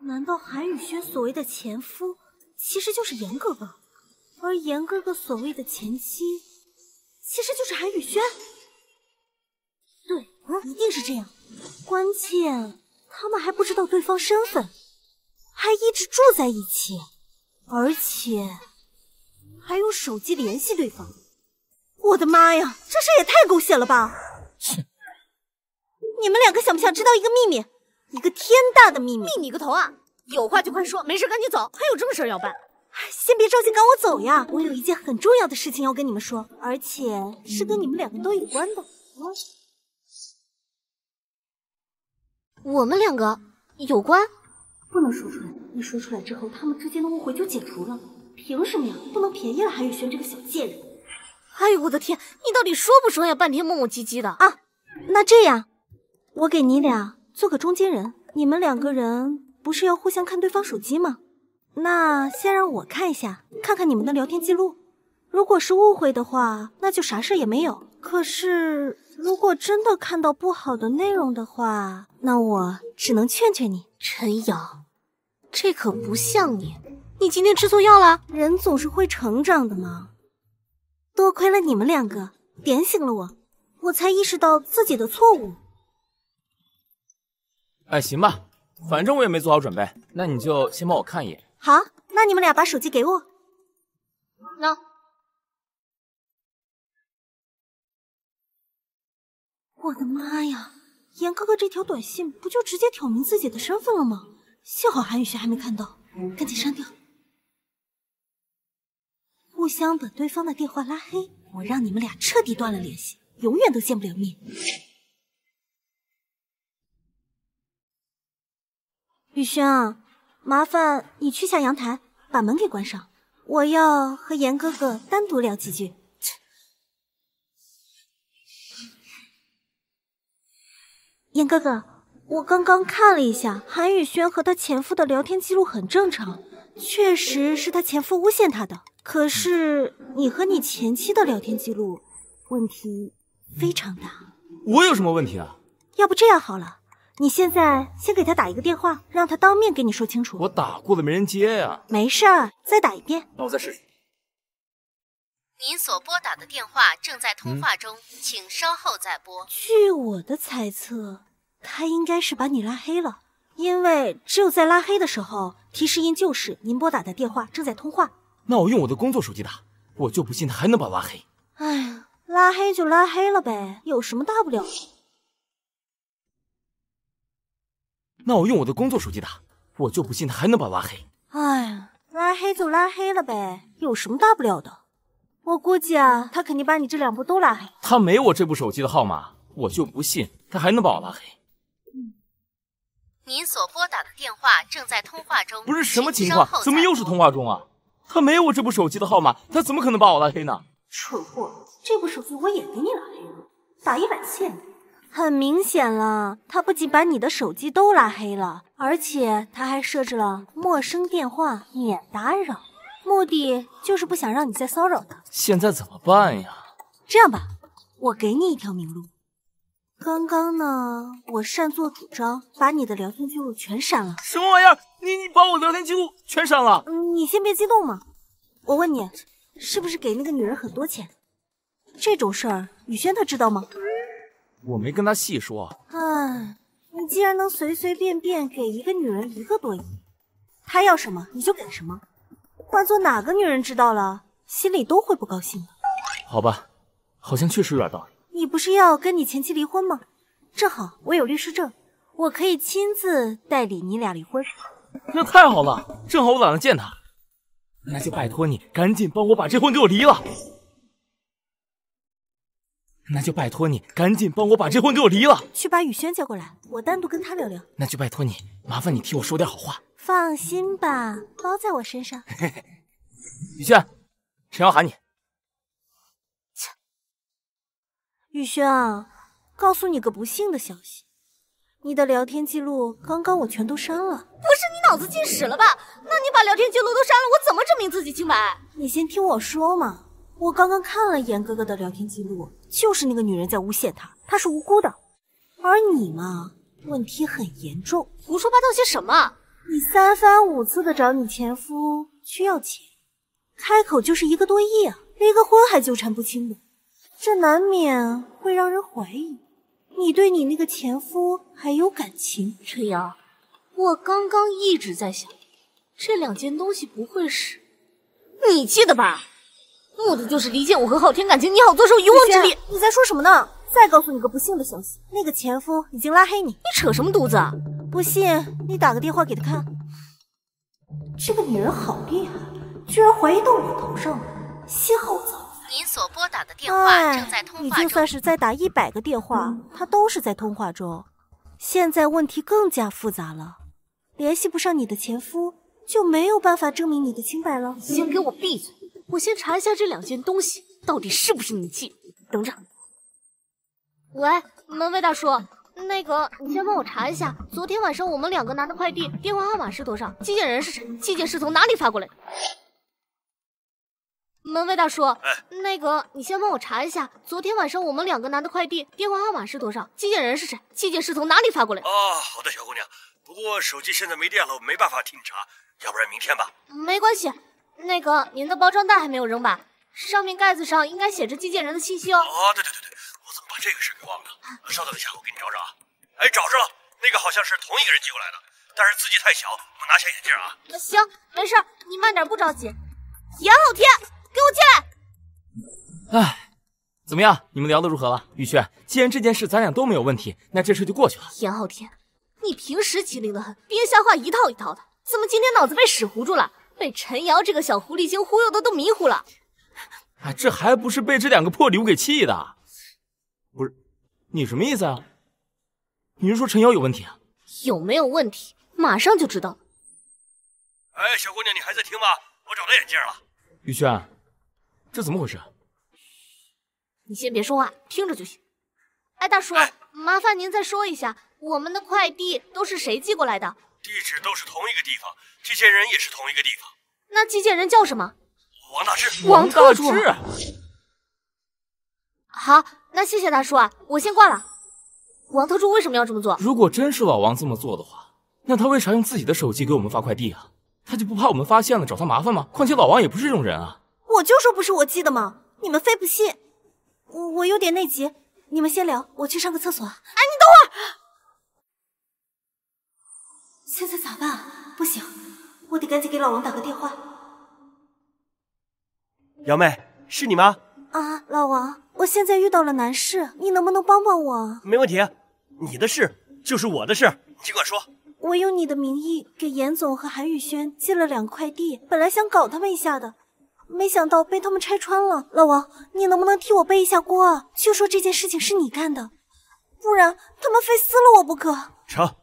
Speaker 3: 难道韩宇轩所谓的前夫其实就是严哥哥，而严哥哥所谓的前妻其实就是韩宇轩？对，一定是这样。关键他们还不知道对方身份，还一直住在一起，而且还用手机联系对方。我的妈呀，这事也太狗血了吧！你们两个想不想知道一个秘密？一个天大的秘密！
Speaker 4: 秘密个头啊！有话就快说，没事赶紧走，还有正事要办。
Speaker 3: 先别着急赶我走呀，我有一件很重要的事情要跟你们说，而且是跟你们两个都有关的。
Speaker 4: 我们两个有关？
Speaker 3: 不能说出来，一说出来之后，他们之间的误会就解除了。凭什么呀？不能便宜了韩宇轩这个小贱人！
Speaker 4: 哎呦我的天，你到底说不说呀？半天磨磨唧唧的
Speaker 3: 啊！那这样，我给你俩做个中间人，你们两个人不是要互相看对方手机吗？那先让我看一下，看看你们的聊天记录。如果是误会的话，那就啥事也没有。可是如果真的看到不好的内容的话，那我只能劝劝你，
Speaker 4: 陈瑶，这可不像你。你今天吃错药了？
Speaker 3: 人总是会成长的嘛。多亏了你们两个点醒了我，我才意识到自己的错误。
Speaker 2: 哎，行吧，反正我也没做好准备，那你就先帮我看一眼。
Speaker 3: 好，那你们俩把手机给我。
Speaker 4: 那。
Speaker 3: 我的妈呀！严哥哥这条短信不就直接挑明自己的身份了吗？幸好韩雨轩还没看到，赶紧删掉。互相把对方的电话拉黑，我让你们俩彻底断了联系，永远都见不了面。雨轩啊，麻烦你去下阳台，把门给关上，我要和严哥哥单独聊几句。严哥哥，我刚刚看了一下韩宇轩和他前夫的聊天记录，很正常，确实是他前夫诬陷他的。可是你和你前妻的聊天记录问题非常大，
Speaker 2: 我有什么问题啊？
Speaker 3: 要不这样好了，你现在先给他打一个电话，让他当面给你说清楚。
Speaker 2: 我打过了没人接呀。
Speaker 3: 没事儿，再打一遍。
Speaker 2: 那我再试试。
Speaker 12: 您所拨打的电话正在通话中，请稍后再拨。
Speaker 3: 据我的猜测，他应该是把你拉黑了，因为只有在拉黑的时候，提示音就是您拨打的电话正在通话。
Speaker 2: 那我用我的工作手机打，我就不信他还能把我拉黑。
Speaker 3: 哎呀，拉黑就拉黑了呗，有什么大不了？
Speaker 2: 那我用我的工作手机打，我就不信他还能把我拉黑。
Speaker 3: 哎呀，拉黑就拉黑了呗，有什么大不了的？我估计啊，他肯定把你这两部都拉黑。
Speaker 2: 他没我这部手机的号码，我就不信他还能把我拉黑。
Speaker 12: 您所拨打的电话正在通话中，
Speaker 2: 不是什么情况？怎么又是通话中啊？他没有我这部手机的号码，他怎么可能把我拉黑呢？
Speaker 3: 蠢货，这部手机我也给你拉黑了，打一百欠。很明显了，他不仅把你的手机都拉黑了，而且他还设置了陌生电话免打扰，目的就是不想让你再骚扰他。
Speaker 2: 现在怎么办呀？
Speaker 3: 这样吧，我给你一条明路。刚刚呢，我擅作主张把你的聊天记录全删了。
Speaker 2: 什么玩意儿？你你把我聊天记录全删了？
Speaker 3: 嗯，你先别激动嘛。我问你，是不是给那个女人很多钱？这种事儿，雨轩他知道吗？
Speaker 2: 我没跟他细说。
Speaker 3: 唉，你既然能随随便便给一个女人一个多亿，她要什么你就给什么，换做哪个女人知道了，心里都会不高兴的。
Speaker 2: 好吧，好像确实有点道理。
Speaker 3: 你不是要跟你前妻离婚吗？正好我有律师证，我可以亲自代理你俩离婚。
Speaker 2: 那太好了，正好我懒得见他，那就拜托你赶紧帮我把这婚给我离了。那就拜托你赶紧帮我把这婚给我离了。
Speaker 3: 去把雨轩叫过来，我单独跟他聊聊。
Speaker 2: 那就拜托你，麻烦你替我说点好话。
Speaker 3: 放心吧，包在我身上。[LAUGHS]
Speaker 2: 雨轩，陈瑶喊你。
Speaker 3: 切雨轩啊，告诉你个不幸的消息，你的聊天记录刚刚我全都删了。
Speaker 4: 不是你脑子进屎了吧？那你把聊天记录都删了，我怎么证明自己清白？
Speaker 3: 你先听我说嘛，我刚刚看了严哥哥的聊天记录，就是那个女人在诬陷他，他是无辜的。而你嘛，问题很严重。
Speaker 4: 胡说八道些什么？
Speaker 3: 你三番五次的找你前夫去要钱，开口就是一个多亿啊，离个婚还纠缠不清的，这难免会让人怀疑你对你那个前夫还有感情。
Speaker 4: 陈瑶，我刚刚一直在想，这两件东西不会是你寄的吧？目的就是离间我和昊天感情，你好坐收渔翁之利。
Speaker 3: 你在说什么呢？再告诉你个不幸的消息，那个前夫已经拉黑你。你
Speaker 4: 扯什么犊子？啊？
Speaker 3: 不信你打个电话给他看。这个女人好厉害，居然怀疑到我头上了，心好早。
Speaker 12: 您所拨打的电话正在通话
Speaker 3: 中。你就算是再打一百个电话，他都是在通话中。现在问题更加复杂了，联系不上你的前夫，就没有办法证明你的清白了。
Speaker 4: 先给我闭嘴！我先查一下这两件东西到底是不是你寄。等着。喂，门卫大叔，那个你先帮我查一下，昨天晚上我们两个拿的快递电话号码是多少？寄件人是谁？寄件是从哪里发过来的？门卫大叔，那个你先帮我查一下，昨天晚上我们两个拿的快递电话号码是多少？寄件人是谁？寄件是从哪里发过来的？
Speaker 1: 哦，好的，小姑娘。不过手机现在没电了，我没办法替你查，要不然明天吧。
Speaker 4: 没关系，那个您的包装袋还没有扔吧？上面盖子上应该写着寄件人的信息哦。
Speaker 1: 哦，对对对对。我怎么把这个事给忘了？稍等一下，我给你找找啊。哎，找着了，那个好像是同一个人寄过来的，但是字迹太小，我拿下眼镜啊。
Speaker 4: 行，没事，你慢点，不着急。严浩天，给我进
Speaker 2: 来。哎，怎么样？你们聊得如何了？雨轩，既然这件事咱俩都没有问题，那这事就过去了。
Speaker 4: 严浩天，你平时机灵的很，编瞎话一套一套的，怎么今天脑子被屎糊住了？被陈瑶这个小狐狸精忽悠的都迷糊了。
Speaker 2: 哎，这还不是被这两个破礼物给气的。不是，你什么意思啊？你是说陈瑶有问题啊？
Speaker 4: 有没有问题，马上就知道。
Speaker 1: 哎，小姑娘，你还在听吗？我找到眼镜了。
Speaker 2: 雨轩，这怎么回事？
Speaker 4: 你先别说话，听着就行。哎，大叔，麻烦您再说一下，我们的快递都是谁寄过来的？
Speaker 1: 地址都是同一个地方，寄件人也是同一个地方。
Speaker 4: 那寄件人叫什么？
Speaker 1: 王大志。
Speaker 4: 王大志。好，那谢谢大叔啊，我先挂了。王特助为什么要这么做？
Speaker 2: 如果真是老王这么做的话，那他为啥用自己的手机给我们发快递啊？他就不怕我们发现了找他麻烦吗？况且老王也不是这种人啊。
Speaker 3: 我就说不是我寄的嘛，你们非不信。我我有点内急，你们先聊，我去上个厕所。哎，
Speaker 4: 你等会儿。
Speaker 3: 现在咋办？不行，我得赶紧给老王打个电话。
Speaker 1: 瑶妹，是你吗？
Speaker 3: 啊，老王，我现在遇到了难事，你能不能帮帮我？
Speaker 1: 没问题，你的事就是我的事，尽管说。
Speaker 3: 我用你的名义给严总和韩宇轩寄了两个快递，本来想搞他们一下的，没想到被他们拆穿了。老王，你能不能替我背一下锅啊？就说这件事情是你干的，不然他们非撕了我不可。
Speaker 1: 成，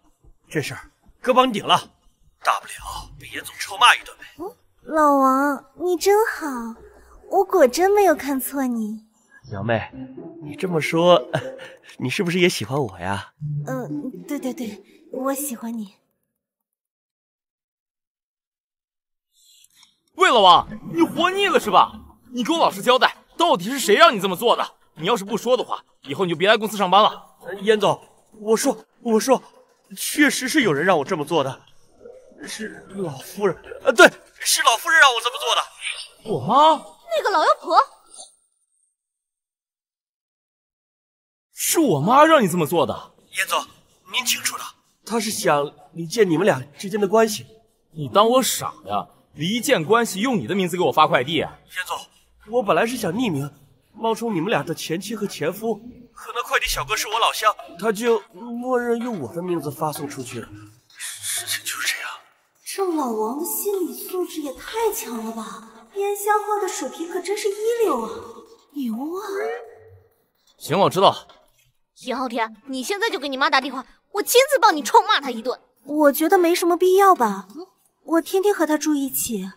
Speaker 1: 这事儿哥帮你顶了，大不了被严总臭骂一顿呗。
Speaker 3: 老王，你真好。我果真没有看错你，
Speaker 1: 瑶妹，你这么说，[LAUGHS] 你是不是也喜欢我呀？
Speaker 3: 嗯，对对对，我喜欢你。
Speaker 2: 喂老王，你活腻了是吧？你给我老实交代，到底是谁让你这么做的？你要是不说的话，以后你就别来公司上班了。
Speaker 1: 严总，我说，我说，确实是有人让我这么做的，是老夫人，呃，对，是老夫人让我这么做的。
Speaker 2: 我妈。
Speaker 4: 那个老妖婆，
Speaker 2: 是我妈让你这么做的。
Speaker 1: 严总，您清楚的，她是想离间你们俩之间的关系。
Speaker 2: 你当我傻呀？离间关系，用你的名字给我发快递。严
Speaker 1: 总，我本来是想匿名冒充你们俩的前妻和前夫，可能快递小哥是我老乡，他就默认用我的名字发送出去了。事情就是这样。
Speaker 3: 这老王的心理素质也太强了吧！编瞎话的水平可真是一流啊，牛啊！
Speaker 2: 行，我知道了。
Speaker 4: 严昊天，你现在就给你妈打电话，我亲自帮你臭骂她一顿。
Speaker 3: 我觉得没什么必要吧，我天天和她住一起，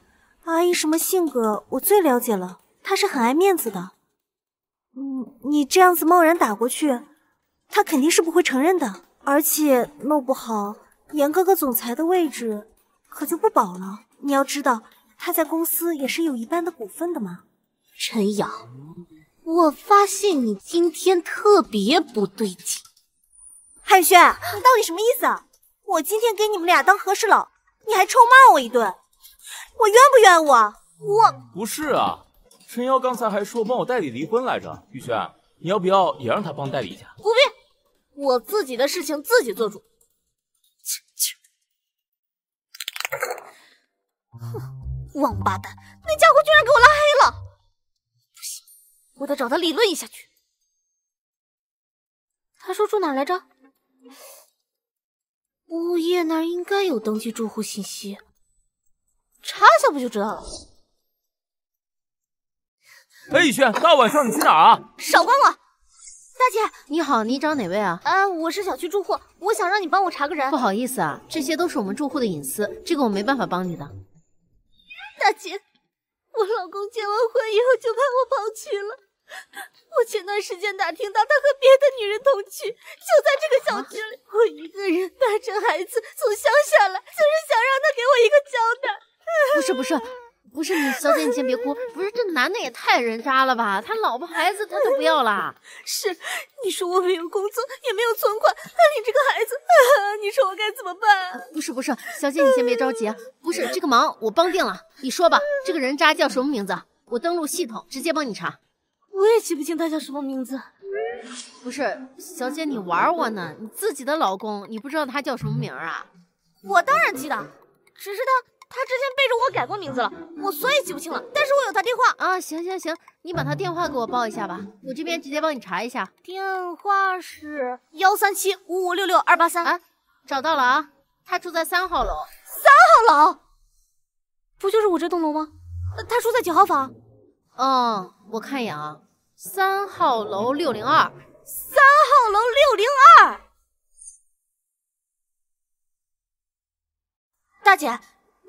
Speaker 3: 阿姨什么性格我最了解了，她是很爱面子的。嗯，你这样子贸然打过去，他肯定是不会承认的，而且弄不好严哥哥总裁的位置可就不保了。你要知道。他在公司也是有一半的股份的嘛。
Speaker 4: 陈瑶，我发现你今天特别不对劲。
Speaker 3: 汉轩，你到底什么意思啊？我今天给你们俩当和事佬，你还臭骂我一顿，我冤不冤我？我
Speaker 2: 不是啊，陈瑶刚才还说帮我代理离婚来着。玉轩，你要不要也让他帮代理一下？
Speaker 4: 不必，我自己的事情自己做主。切切，哼，王八蛋，那家伙居然给我拉黑了！不行，我得找他理论一下去。他说住哪来着？物业那儿应该有登记住户信息，查一下不就知道了？
Speaker 2: 哎，雨轩，大晚上你去哪儿啊？
Speaker 4: 少管我！大姐，
Speaker 12: 你好，你找哪位啊？
Speaker 4: 啊，我是小区住户，我想让你帮我查个人。
Speaker 12: 不好意思啊，这些都是我们住户的隐私，这个我没办法帮你的。
Speaker 4: 大姐，我老公结完婚以后就把我抛弃了。我前段时间打听到他和别的女人同居，就在这个小区里。我一个人带着孩子从乡下来，就是想让他给我一个交代。
Speaker 12: 不是不是不是，你小姐你先别哭。不是这男的也太人渣了吧？他老婆孩子他都不要了。[LAUGHS]
Speaker 4: 是，你说我没有工作，也没有存款，还领这个孩子，啊、[LAUGHS] 你说我该怎么办？
Speaker 12: 不是不是，小姐你先别着急，不是这个忙我帮定了。你说吧，这个人渣叫什么名字？我登录系统直接帮你查。
Speaker 4: 我也记不清他叫什么名字。
Speaker 12: 不是，小姐，你玩我呢？你自己的老公，你不知道他叫什么名啊？
Speaker 4: 我当然记得，只是他他之前背着我改过名字了，我所以记不清了。但是我有他电话
Speaker 12: 啊。行行行，你把他电话给我报一下吧，我这边直接帮你查一下。
Speaker 4: 电话是幺三七五五六六二八三
Speaker 12: 啊，找到了啊，他住在三号楼。
Speaker 4: 三号楼，不就是我这栋楼吗？他住在几号房？
Speaker 12: 嗯，我看一眼啊。三号楼六零二，
Speaker 4: 三号楼六零二。大姐，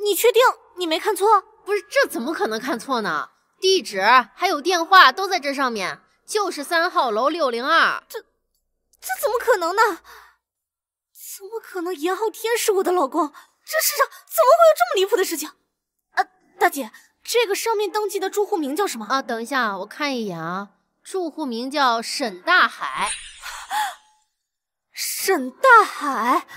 Speaker 4: 你确定你没看错？
Speaker 12: 不是，这怎么可能看错呢？地址还有电话都在这上面，就是三号楼六零二。
Speaker 4: 这这怎么可能呢？怎么可能严浩天是我的老公？这世上怎么会有这么离谱的事情？啊，大姐，这个上面登记的住户名叫什么
Speaker 12: 啊？等一下，我看一眼啊。住户名叫沈大海，
Speaker 4: 沈大海，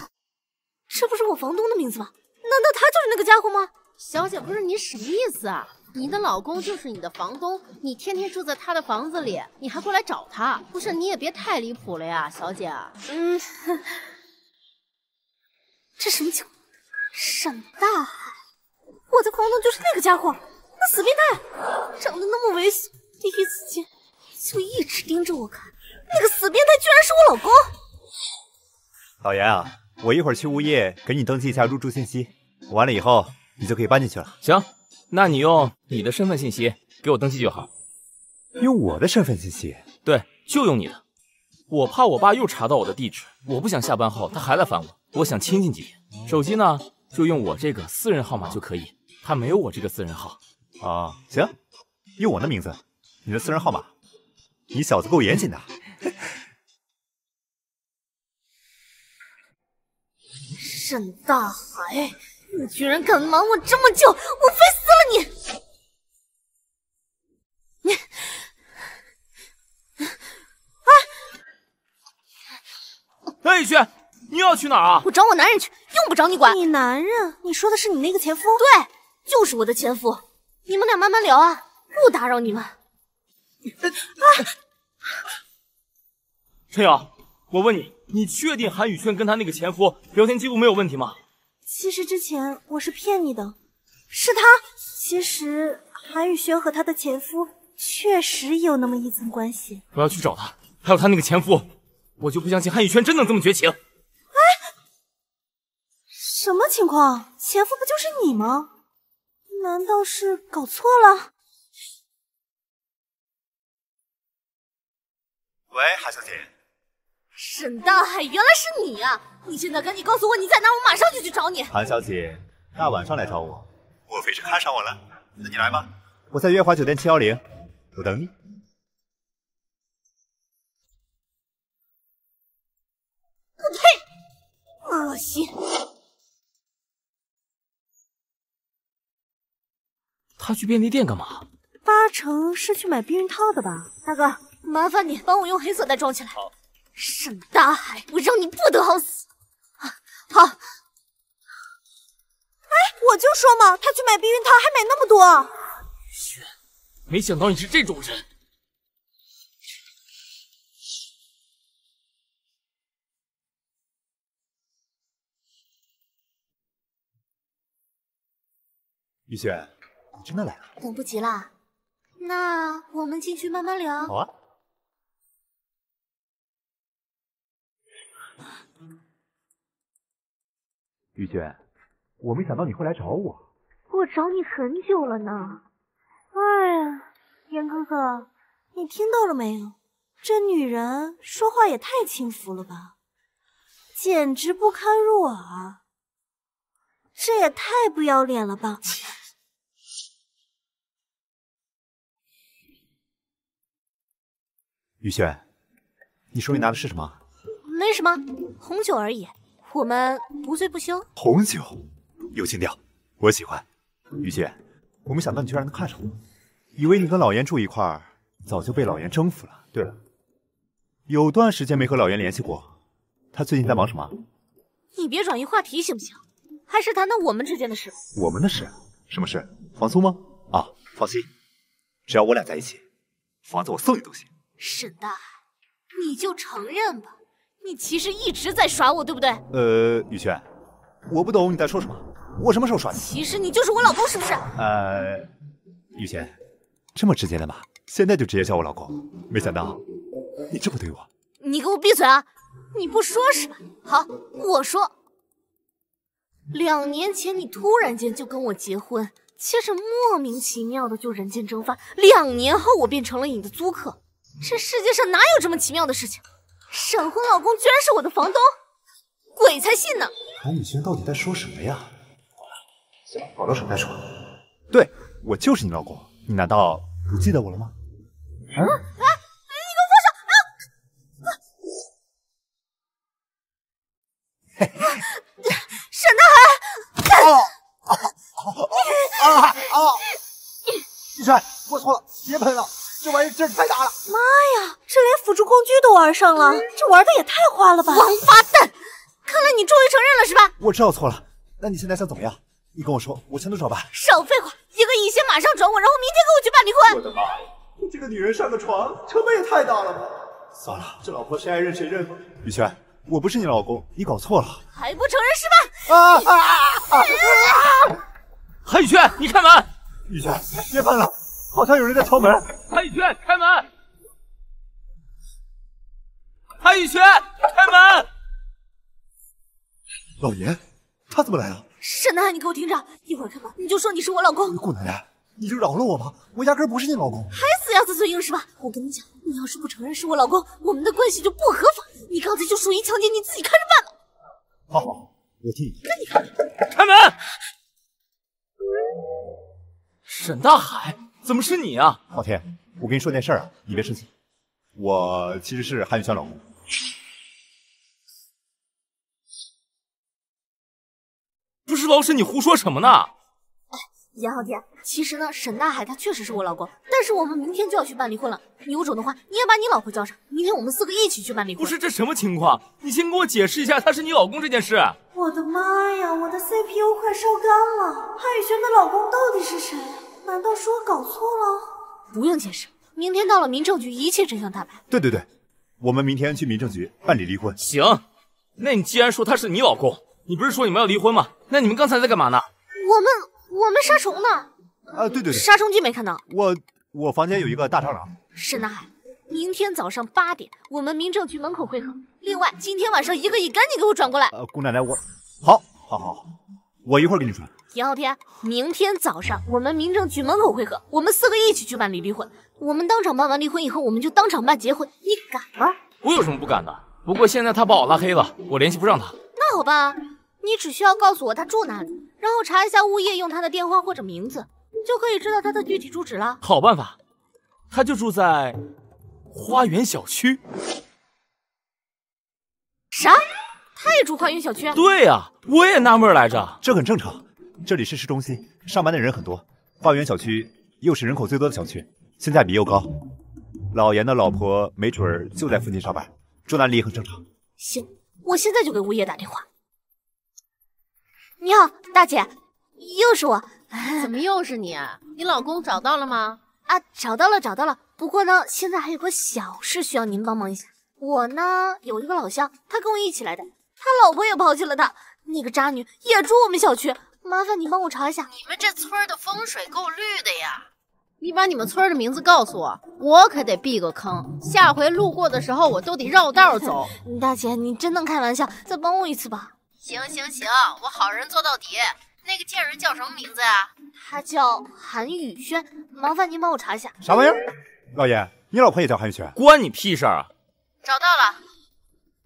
Speaker 4: 这不是我房东的名字吗？难道他就是那个家伙吗？
Speaker 12: 小姐，不是你什么意思啊？你的老公就是你的房东，你天天住在他的房子里，你还过来找他？不是，你也别太离谱了呀，小姐。
Speaker 4: 嗯，这什么情况？沈大海，我的房东就是那个家伙，那死变态，长得那么猥琐，第一次见。就一直盯着我看，那个死变态居然是我老公！
Speaker 6: 老严啊，我一会儿去物业给你登记一下入住信息，完了以后你就可以搬进去了。
Speaker 2: 行，那你用你的身份信息给我登记就好。
Speaker 6: 用我的身份信息？
Speaker 2: 对，就用你的。我怕我爸又查到我的地址，我不想下班后他还来烦我，我想清静几天。手机呢，就用我这个私人号码就可以，他没有我这个私人号。
Speaker 6: 啊，行，用我的名字，你的私人号码。你小子够严谨的，
Speaker 4: 沈大海，你居然敢瞒我这么久，我非撕了你！你，啊！
Speaker 2: 哎，雨轩，你要去哪儿啊？
Speaker 4: 我找我男人去，用不着你管。
Speaker 3: 你男人？你说的是你那个前夫？
Speaker 4: 对，就是我的前夫。你们俩慢慢聊啊，不打扰你们。啊！
Speaker 2: 陈瑶，我问你，你确定韩宇轩跟他那个前夫聊天记录没有问题吗？
Speaker 3: 其实之前我是骗你的，是他。其实韩宇轩和他的前夫确实有那么一层关系。
Speaker 2: 我要去找他，还有他那个前夫，我就不相信韩宇轩真能这么绝情。
Speaker 3: 哎，什么情况？前夫不就是你吗？难道是搞错了？
Speaker 6: 喂，韩小姐。
Speaker 4: 沈大海，原来是你啊！你现在赶紧告诉我你在哪，我马上就去找你。
Speaker 6: 韩小姐，大晚上来找我，莫非是看上我了？那你来吧，我在月华酒店七幺零，我等你。
Speaker 4: 我呸！恶心！
Speaker 2: 他去便利店干嘛？
Speaker 3: 八八成是去买避孕套的吧？
Speaker 4: 大哥，麻烦你帮我用黑色袋装起来。好。沈大海，我让你不得好死！好。哎，
Speaker 3: 我就说嘛，他去买避孕套还买那么多。
Speaker 2: 雨轩，没想到你是这种人。
Speaker 6: 雨轩，你真的来了？
Speaker 4: 等不及了，那我们进去慢慢聊。
Speaker 6: 好啊。雨轩，我没想到你会来找我。
Speaker 3: 我找你很久了呢。哎呀，严哥哥，你听到了没有？这女人说话也太轻浮了吧，简直不堪入耳。这也太不要脸了吧！
Speaker 6: 玉轩，你手里拿的是什么？
Speaker 4: 没什么，红酒而已。我们不醉不休。
Speaker 6: 红酒，有情调，我喜欢。雨姐，我没想到你居然能看上我，以为你跟老严住一块儿，早就被老严征服了。对了，有段时间没和老严联系过，他最近在忙什么？
Speaker 4: 你别转移话题行不行？还是谈谈我们之间的事。
Speaker 6: 我们的事？什么事？房租吗？啊，放心，只要我俩在一起，房子我送你都行。
Speaker 4: 沈大海，你就承认吧，你其实一直在耍我，对不对？
Speaker 6: 呃，雨轩，我不懂你在说什么，我什么时候耍你？
Speaker 4: 其实你就是我老公，是不是？
Speaker 6: 呃，雨轩，这么直接的吗？现在就直接叫我老公，没想到你这么对我。
Speaker 4: 你给我闭嘴啊！你不说是吧？好，我说，两年前你突然间就跟我结婚，接着莫名其妙的就人间蒸发，两年后我变成了你的租客。这世界上哪有这么奇妙的事情？闪婚老公居然是我的房东，鬼才信呢！
Speaker 6: 韩雨轩到底在说什么呀？先把搞到手再说。对，我就是你老公，你难道不记得我了吗？
Speaker 4: 啊！哎，你给我放手！啊！
Speaker 6: 嘿嘿，
Speaker 4: 沈大海！
Speaker 6: 啊啊啊！雨轩，我错了，别喷了。这玩意劲儿太大了！
Speaker 3: 妈呀，这连辅助工具都玩上了，这玩的也太花了吧！
Speaker 4: 王八蛋，看来你终于承认了是吧？
Speaker 6: 我知道错了，那你现在想怎么样？你跟我说，我全都照办。
Speaker 4: 少废话，一个亿先马上转我，然后明天跟我去办离婚。
Speaker 6: 我的妈呀，你这个女人上个床，成本也太大了吧！算了，这老婆谁爱认谁认吧。雨轩，我不是你老公，你搞错了。
Speaker 4: 还不承认是吧？啊啊啊！
Speaker 2: 韩宇轩，你开门！
Speaker 6: 雨轩，别搬了。好像有人在敲门。
Speaker 2: 韩宇轩，开门！韩宇轩，开门！
Speaker 6: 老爷，他怎么来了？
Speaker 4: 沈南海，你给我听着，一会儿开门你就说你是我老公。
Speaker 6: 顾奶奶，你就饶了我吧，我压根不是你老公。
Speaker 4: 还死鸭子嘴硬是吧？我跟你讲，你要是不承认是我老公，我们的关系就不合法。你刚才就属于强奸，你自己看着办吧。
Speaker 6: 好好，我替你。
Speaker 4: 跟你看。
Speaker 2: 开门！沈大海。怎么是你啊，
Speaker 6: 昊天！我跟你说件事啊，你别生气。我其实是韩宇轩老公。
Speaker 2: 不是老沈，你胡说什么呢？
Speaker 4: 哎，严浩天，其实呢，沈大海他确实是我老公，但是我们明天就要去办离婚了。你有种的话，你也把你老婆叫上，明天我们四个一起去办离婚。
Speaker 2: 不是这什么情况？你先给我解释一下他是你老公这件事。
Speaker 3: 我的妈呀，我的 CPU 快烧干了！韩宇轩的老公到底是谁？难道是我搞错了？
Speaker 4: 不用解释，明天到了民政局，一切真相大白。
Speaker 6: 对对对，我们明天去民政局办理离婚。
Speaker 2: 行，那你既然说他是你老公，你不是说你们要离婚吗？那你们刚才在干嘛呢？
Speaker 4: 我们我们杀虫呢。
Speaker 6: 啊，对对对，
Speaker 4: 杀虫剂没看到。
Speaker 6: 我我房间有一个大蟑螂。
Speaker 4: 沈南海，明天早上八点，我们民政局门口汇合。另外，今天晚上一个亿，赶紧给我转过来。
Speaker 6: 呃，姑奶奶，我好，好，好，我一会儿给你转。
Speaker 4: 严昊天，明天早上我们民政局门口会合，我们四个一起去办理离婚。我们当场办完离婚以后，我们就当场办结婚，你敢吗？
Speaker 2: 我有什么不敢的？不过现在他把我拉黑了，我联系不上他。
Speaker 4: 那好吧，你只需要告诉我他住哪里，然后查一下物业，用他的电话或者名字，就可以知道他的具体住址了。
Speaker 2: 好办法，他就住在花园小区。
Speaker 4: 啥？他也住花园小区？
Speaker 2: 对呀，我也纳闷来着。
Speaker 6: 这很正常。这里是市中心，上班的人很多。花园小区又是人口最多的小区，性价比又高。老严的老婆没准儿就在附近上班，住那里也很正常。
Speaker 4: 行，我现在就给物业打电话。你好，大姐，又是我。[LAUGHS]
Speaker 12: 怎么又是你？你老公找到了吗？
Speaker 4: 啊，找到了，找到了。不过呢，现在还有个小事需要您帮忙一下。我呢有一个老乡，他跟我一起来的，他老婆也抛弃了他，那个渣女也住我们小区，麻烦你帮我查一下。
Speaker 12: 你们这村的风水够绿的呀！你把你们村的名字告诉我，我可得避个坑，下回路过的时候我都得绕道走。[LAUGHS]
Speaker 4: 大姐，你真能开玩笑，再帮我一次吧。
Speaker 12: 行行行，我好人做到底。那个贱人叫什么名字呀？
Speaker 4: 她叫韩宇轩，麻烦您帮我查一下。
Speaker 6: 啥玩意儿？老爷，你老婆也叫韩宇轩？
Speaker 2: 关你屁事啊！
Speaker 12: 找到了。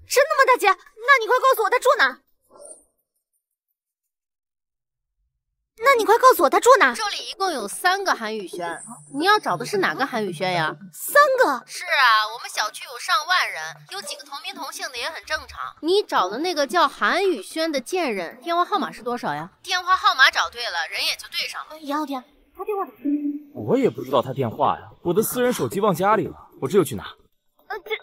Speaker 4: 真的吗，大姐？那你快告诉我她住哪？那你快告诉我他住哪？
Speaker 12: 这里一共有三个韩宇轩，你要找的是哪个韩宇轩呀？
Speaker 4: 三个？
Speaker 12: 是啊，我们小区有上万人，有几个同名同姓的也很正常。你找的那个叫韩宇轩的贱人，电话号码是多少呀？电话号码找对了，人也就对上了。
Speaker 4: 杨浩天，他电话。
Speaker 2: 我也不知道他电话呀，我的私人手机忘家里了，我这就去拿。
Speaker 4: 呃，这，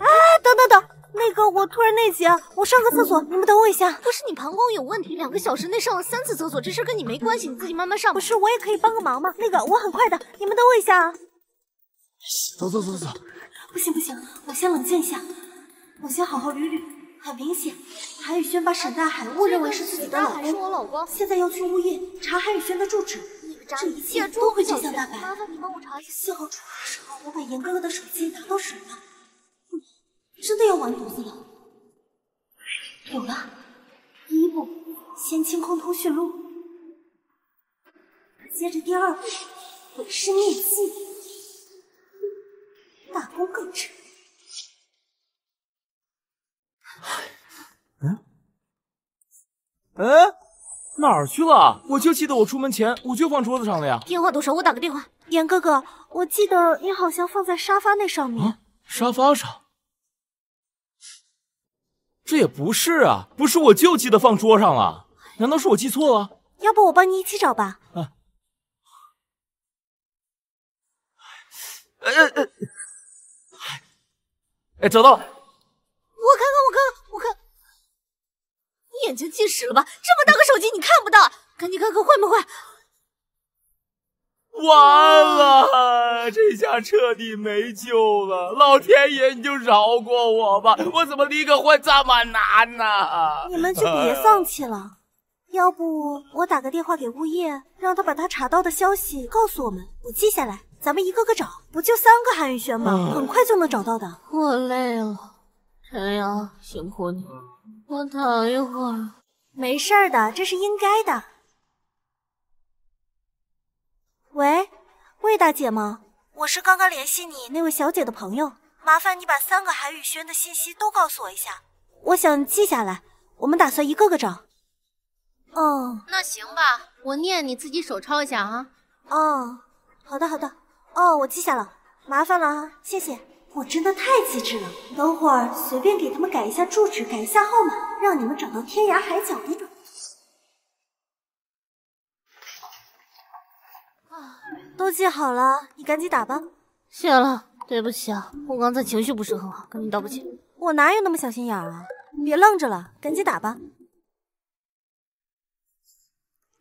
Speaker 4: 啊，等等等。那个，我突然内急啊，我上个厕所，你们等我一下。不是你膀胱有问题，两个小时内上了三次厕所，这事跟你没关系，你自己慢慢上。不是，我也可以帮个忙吗？那个，我很快的，你们等我一下啊。
Speaker 2: 走走走走走。
Speaker 4: 不行不行，我先冷静一下，我先好好捋捋。很明显，韩宇轩把沈大海误认为是自己的老公，
Speaker 12: 我老公，
Speaker 4: 现在要去物业查韩宇轩的住址，这一切都会真相大白。麻烦你帮我查一下。信号出来的时候，我把严哥哥的手机拿到手了。真的要完犊子了！有了，第一步先清空通讯录，接着第二步毁尸灭迹，大功告成。
Speaker 2: 嗯？嗯？哪儿去了？我就记得我出门前我就放桌子上了呀。
Speaker 4: 电话多少？我打个电话。严哥哥，我记得你好像放在沙发那上面。
Speaker 2: 啊，沙发上。这也不是啊，不是我就记得放桌上了，难道是我记错了？
Speaker 4: 要不我帮你一起找吧。
Speaker 2: 啊，哎哎哎，哎，找到了！我看
Speaker 4: 看，我看，我看，你眼睛近视了吧？这么大个手机你看不到，赶紧看看坏没坏。
Speaker 2: 完了，这下彻底没救了！老天爷，你就饶过我吧！我怎么离个婚这么难呢？
Speaker 4: 你们就别丧气了，要不我打个电话给物业，让他把他查到的消息告诉我们，我记下来，咱们一个个找。不就三个韩宇轩吗？很快就能找到的。
Speaker 12: 我累了，陈阳，辛苦你，我躺一会儿。
Speaker 4: 没事的，这是应该的。喂，魏大姐吗？我是刚刚联系你那位小姐的朋友，麻烦你把三个韩宇轩的信息都告诉我一下，我想记下来。我们打算一个个找。哦，
Speaker 12: 那行吧，我念，你自己手抄一下啊。
Speaker 4: 哦，好的好的。哦，我记下了，麻烦了啊，谢谢。我真的太机智了，等会儿随便给他们改一下住址，改一下号码，让你们找到天涯海角那都记好了，你赶紧打吧。
Speaker 12: 谢了，对不起啊，我刚才情绪不是很好，跟你道个歉。
Speaker 4: 我哪有那么小心眼啊？别愣着了，赶紧打吧。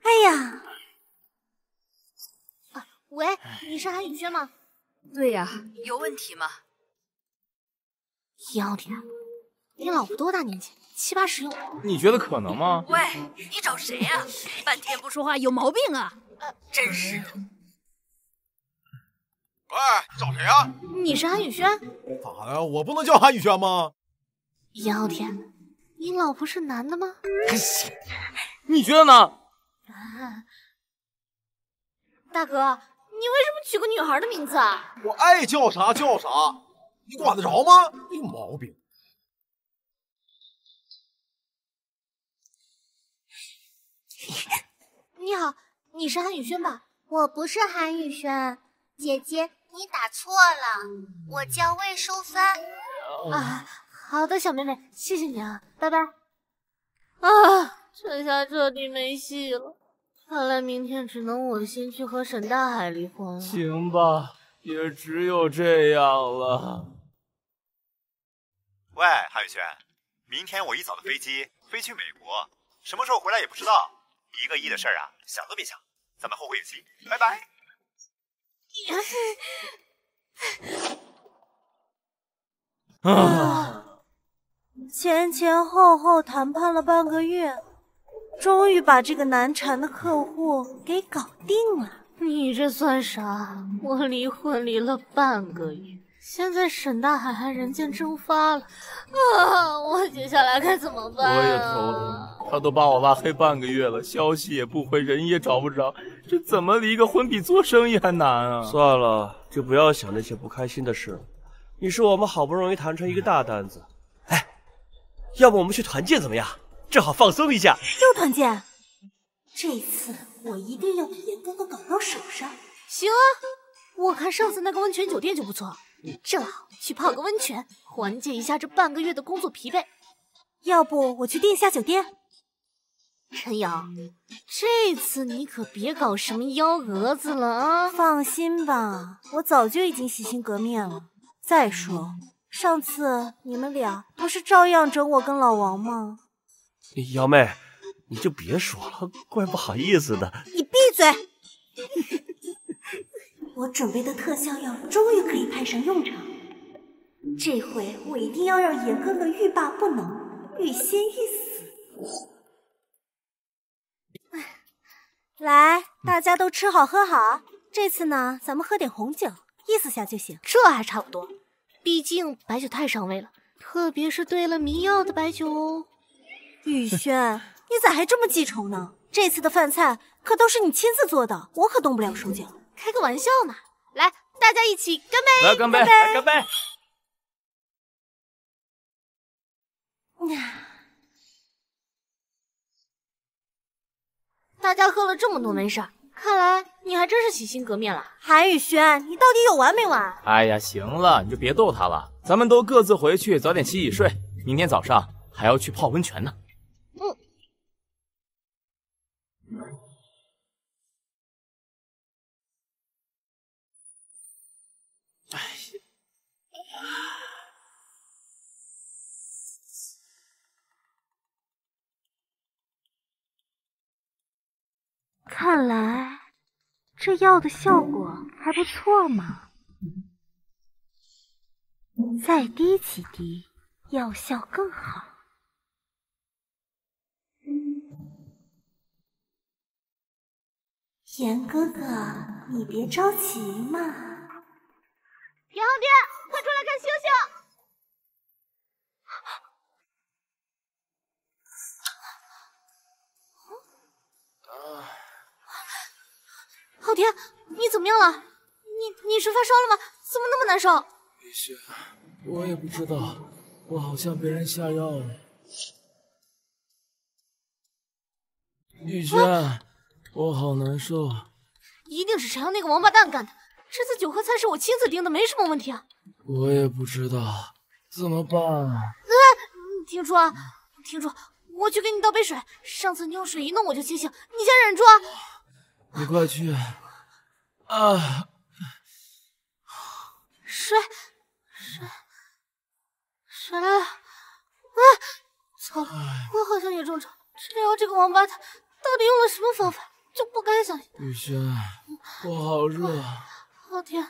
Speaker 4: 哎呀，啊，喂，你是韩宇轩吗？
Speaker 16: 对呀，有问题吗？
Speaker 4: 杨傲天，你老婆多大年纪？七八十有？
Speaker 2: 你觉得可能吗？
Speaker 16: 喂，你找谁呀？半天不说话，有毛病啊！真是的。
Speaker 5: 喂，找谁啊？
Speaker 4: 你是韩宇轩？
Speaker 5: 咋的？我不能叫韩宇轩吗？
Speaker 4: 杨傲天，你老婆是男的吗？
Speaker 2: 你觉得呢？
Speaker 4: 大哥，你为什么取个女孩的名字啊？
Speaker 5: 我爱叫啥叫啥，你管得着吗？有毛病！
Speaker 4: 你好，你是韩宇轩吧？
Speaker 3: 我不是韩宇轩。姐姐，你打错了，我叫魏淑芬。
Speaker 4: 啊，好的，小妹妹，谢谢你啊，拜拜。啊，这下彻底没戏了。
Speaker 3: 看来明天只能我先去和沈大海离婚了。
Speaker 2: 行吧，也只有这样了。
Speaker 6: 喂，韩宇轩，明天我一早的飞机飞去美国，什么时候回来也不知道。一个亿的事儿啊，想都别想，咱们后会有期，拜拜。
Speaker 3: 啊！前前后后谈判了半个月，终于把这个难缠的客户给搞定了。
Speaker 4: 你这算啥？我离婚离了半个月，现在沈大海还人间蒸发了，啊！我接下来该怎么办、啊？
Speaker 2: 我也头疼，他都把我拉黑半个月了，消息也不回，人也找不着，这怎么离个婚比做生意还难啊？
Speaker 1: 算了，就不要想那些不开心的事了。你说我们好不容易谈成一个大单子，哎，要不我们去团建怎么样？正好放松一下。
Speaker 3: 又团建？这次我一定要把严哥哥搞到手上。
Speaker 4: 行啊，我看上次那个温泉酒店就不错，正好去泡个温泉，缓解一下这半个月的工作疲惫。
Speaker 3: 要不我去订下酒店？
Speaker 4: 陈瑶，这次你可别搞什么幺蛾子了啊！
Speaker 3: 放心吧，我早就已经洗心革面了。再说，上次你们俩不是照样整我跟老王吗？
Speaker 1: 瑶妹，你就别说了，怪不好意思的。
Speaker 3: 你闭嘴！我准备的特效药终于可以派上用场，这回我一定要让严哥哥欲罢不能，欲仙欲死。来，大家都吃好喝好。这次呢，咱们喝点红酒。意思下就行，
Speaker 4: 这还差不多。毕竟白酒太伤胃了，特别是兑了迷药的白酒哦。
Speaker 3: 雨 [LAUGHS] 轩，你咋还这么记仇呢？这次的饭菜可都是你亲自做的，我可动不了手脚。
Speaker 4: 开个玩笑嘛！来，大家一起干杯！
Speaker 2: 来干杯！来干杯！
Speaker 4: 大家喝了这么多没事儿。看来你还真是洗心革面了，
Speaker 3: 韩宇轩，你到底有完没完？
Speaker 2: 哎呀，行了，你就别逗他了，咱们都各自回去早点洗洗睡，明天早上还要去泡温泉呢。[SIGHS]
Speaker 3: 看来这药的效果还不错嘛，再滴几滴，药效更好。严哥哥，你别着急嘛。
Speaker 4: 田浩爹，快出来看星星！昊天，你怎么样了？你你是发烧了吗？怎么那么难受？
Speaker 17: 雨轩，我也不知道，我好像被人下药了。雨轩，啊、我好难受。
Speaker 4: 一定是陈阳那个王八蛋干的。这次酒和菜是我亲自订的，没什么问题啊。
Speaker 17: 我也不知道，怎么办啊？
Speaker 4: 哎，听说，听说，我去给你倒杯水。上次你用水一弄我就清醒，你先忍住啊。
Speaker 17: 你快去！啊！
Speaker 4: 水，水，水来了！啊！糟了，我好像也中招。陈瑶这个王八蛋，到底用了什么方法？就不该相信。
Speaker 17: 雨轩，我好热。
Speaker 4: 昊天，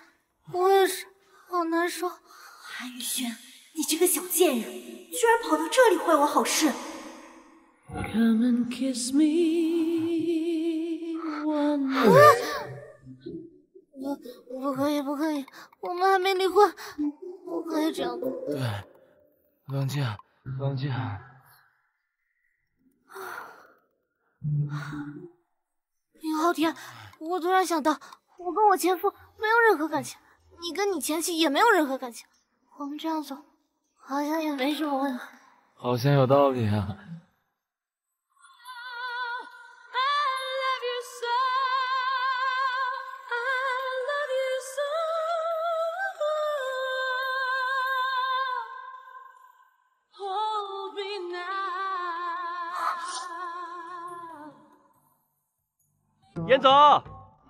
Speaker 4: 我也是，好难受。
Speaker 3: 韩雨轩，你这个小贱人，居然跑到这里坏我好事
Speaker 7: ！Come and kiss me.
Speaker 4: 不，不可以，不可以，我们还没离婚，不可以这样的。
Speaker 17: 对，冷静，冷静。
Speaker 4: 林昊天，我突然想到，我跟我前夫没有任何感情，你跟你前妻也没有任何感情，我们这样走，好像也没什么问题。
Speaker 17: 好像有道理啊。
Speaker 1: 严总，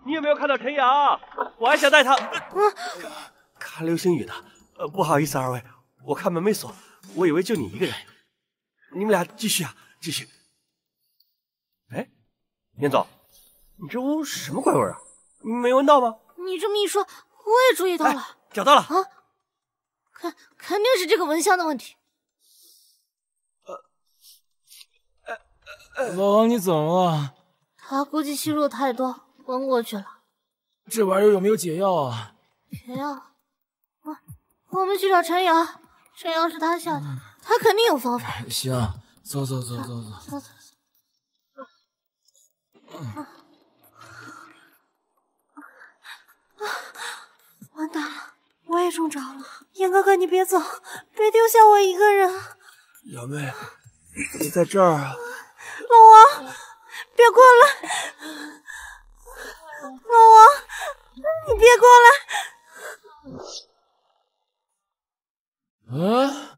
Speaker 1: 你有没有看到陈阳？我还想带他。
Speaker 4: 嗯，
Speaker 1: 看流星雨呢。呃，不好意思，二位，我看门没锁，我以为就你一个人。你们俩继续啊，继续。哎，严总，你这屋什么怪味啊？你没闻到吗？
Speaker 4: 你这么一说，我也注意到了。
Speaker 1: 找到了
Speaker 4: 啊！肯肯定是这个蚊香的问题。
Speaker 2: 呃老王，你怎么了？
Speaker 4: 他估计吸入太多，昏过去了。
Speaker 2: 这玩意儿有没有解药啊？
Speaker 4: 解药？我我们去找陈瑶，陈瑶是他下的，他肯定有方法。
Speaker 2: 行，走走走走走
Speaker 4: 走走。啊！完蛋了，我也中招了。严哥哥，你别走，别丢下我一个人。
Speaker 1: 瑶妹，你在这儿啊？
Speaker 4: 老王，别过来！老王，你别过
Speaker 2: 来！哎，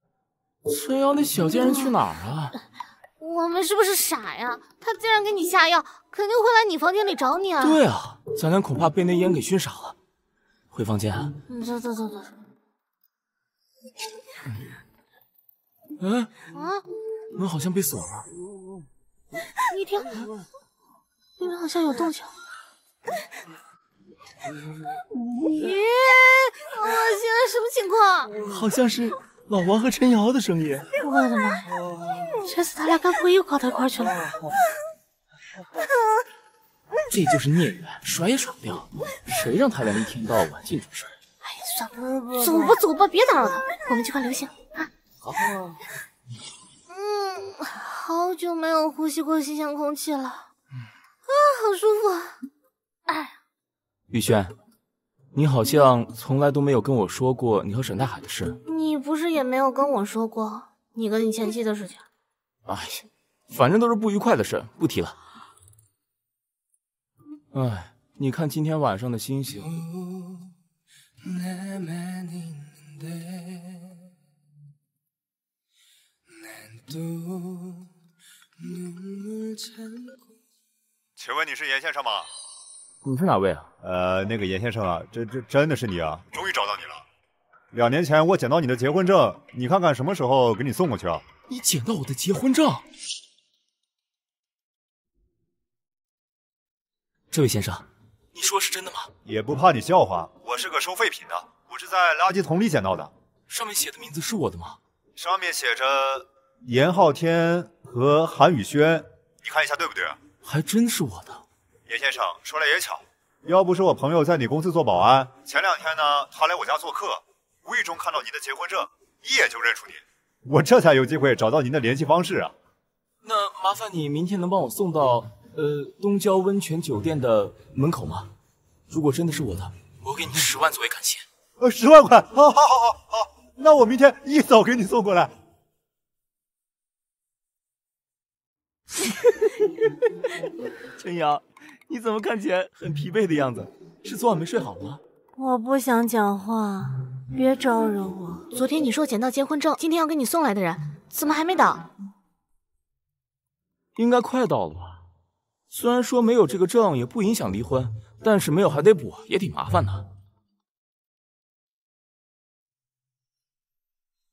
Speaker 2: 陈瑶那小贱人去哪儿了？
Speaker 4: 我们是不是傻呀？他竟然给你下药，肯定会来你房间里找你啊！
Speaker 2: 对啊，咱俩恐怕被那烟给熏傻了。回房间。
Speaker 4: 走走走走。
Speaker 2: 哎，
Speaker 4: 啊，
Speaker 2: 门好像被锁了。
Speaker 4: 你听，里面好像有动静。咦，我现在什么情况？
Speaker 2: 好像是老王和陈瑶的声音。
Speaker 4: 我的妈呀！这次他俩该不会又搞到一块去了？
Speaker 2: 这就是孽缘，甩也甩不掉。谁让他俩一天到晚净出事儿？
Speaker 4: 哎呀，算了，走吧走吧，别打扰他，我们去看流星啊。
Speaker 2: 好。
Speaker 4: 嗯，好久没有呼吸过新鲜空气了，啊，好舒服。哎，
Speaker 18: 玉轩，你好像从来都没有跟我说过你和沈大海的事。
Speaker 4: 你不是也没有跟我说过你跟你前妻的事情？
Speaker 18: 哎呀，反正都是不愉快的事，不提了。哎，你看今天晚上的星星。
Speaker 6: 请问你是严先生吗？
Speaker 18: 你是哪位啊？
Speaker 6: 呃，那个严先生啊，这这真的是你啊！终于找到你了。两年前我捡到你的结婚证，你看看什么时候给你送过去啊？
Speaker 2: 你捡到我的结婚证？
Speaker 18: 这位先生，
Speaker 2: 你说是真的吗？
Speaker 6: 也不怕你笑话，我是个收废品的，我是在垃圾桶里捡到的。
Speaker 2: 上面写的名字是我的吗？
Speaker 6: 上面写着严浩天和韩宇轩，你看一下对不对？
Speaker 2: 还真是我的。
Speaker 6: 严先生，说来也巧，要不是我朋友在你公司做保安，前两天呢，他来我家做客，无意中看到您的结婚证，一眼就认出您，我这才有机会找到您的联系方式啊。
Speaker 2: 那麻烦你明天能帮我送到呃东郊温泉酒店的门口吗？如果真的是我的，我给你十万作为感谢。
Speaker 6: 呃，十万块，好，好，好，好，好，那我明天一早给你送过来。
Speaker 2: 陈瑶，你怎么看起来很疲惫的样子？是昨晚没睡好吗？
Speaker 4: 我不想讲话，别招惹我。昨天你说捡到结婚证，今天要给你送来的人怎么还没到？
Speaker 18: 应该快到了吧？虽然说没有这个证也不影响离婚，但是没有还得补，也挺麻烦的。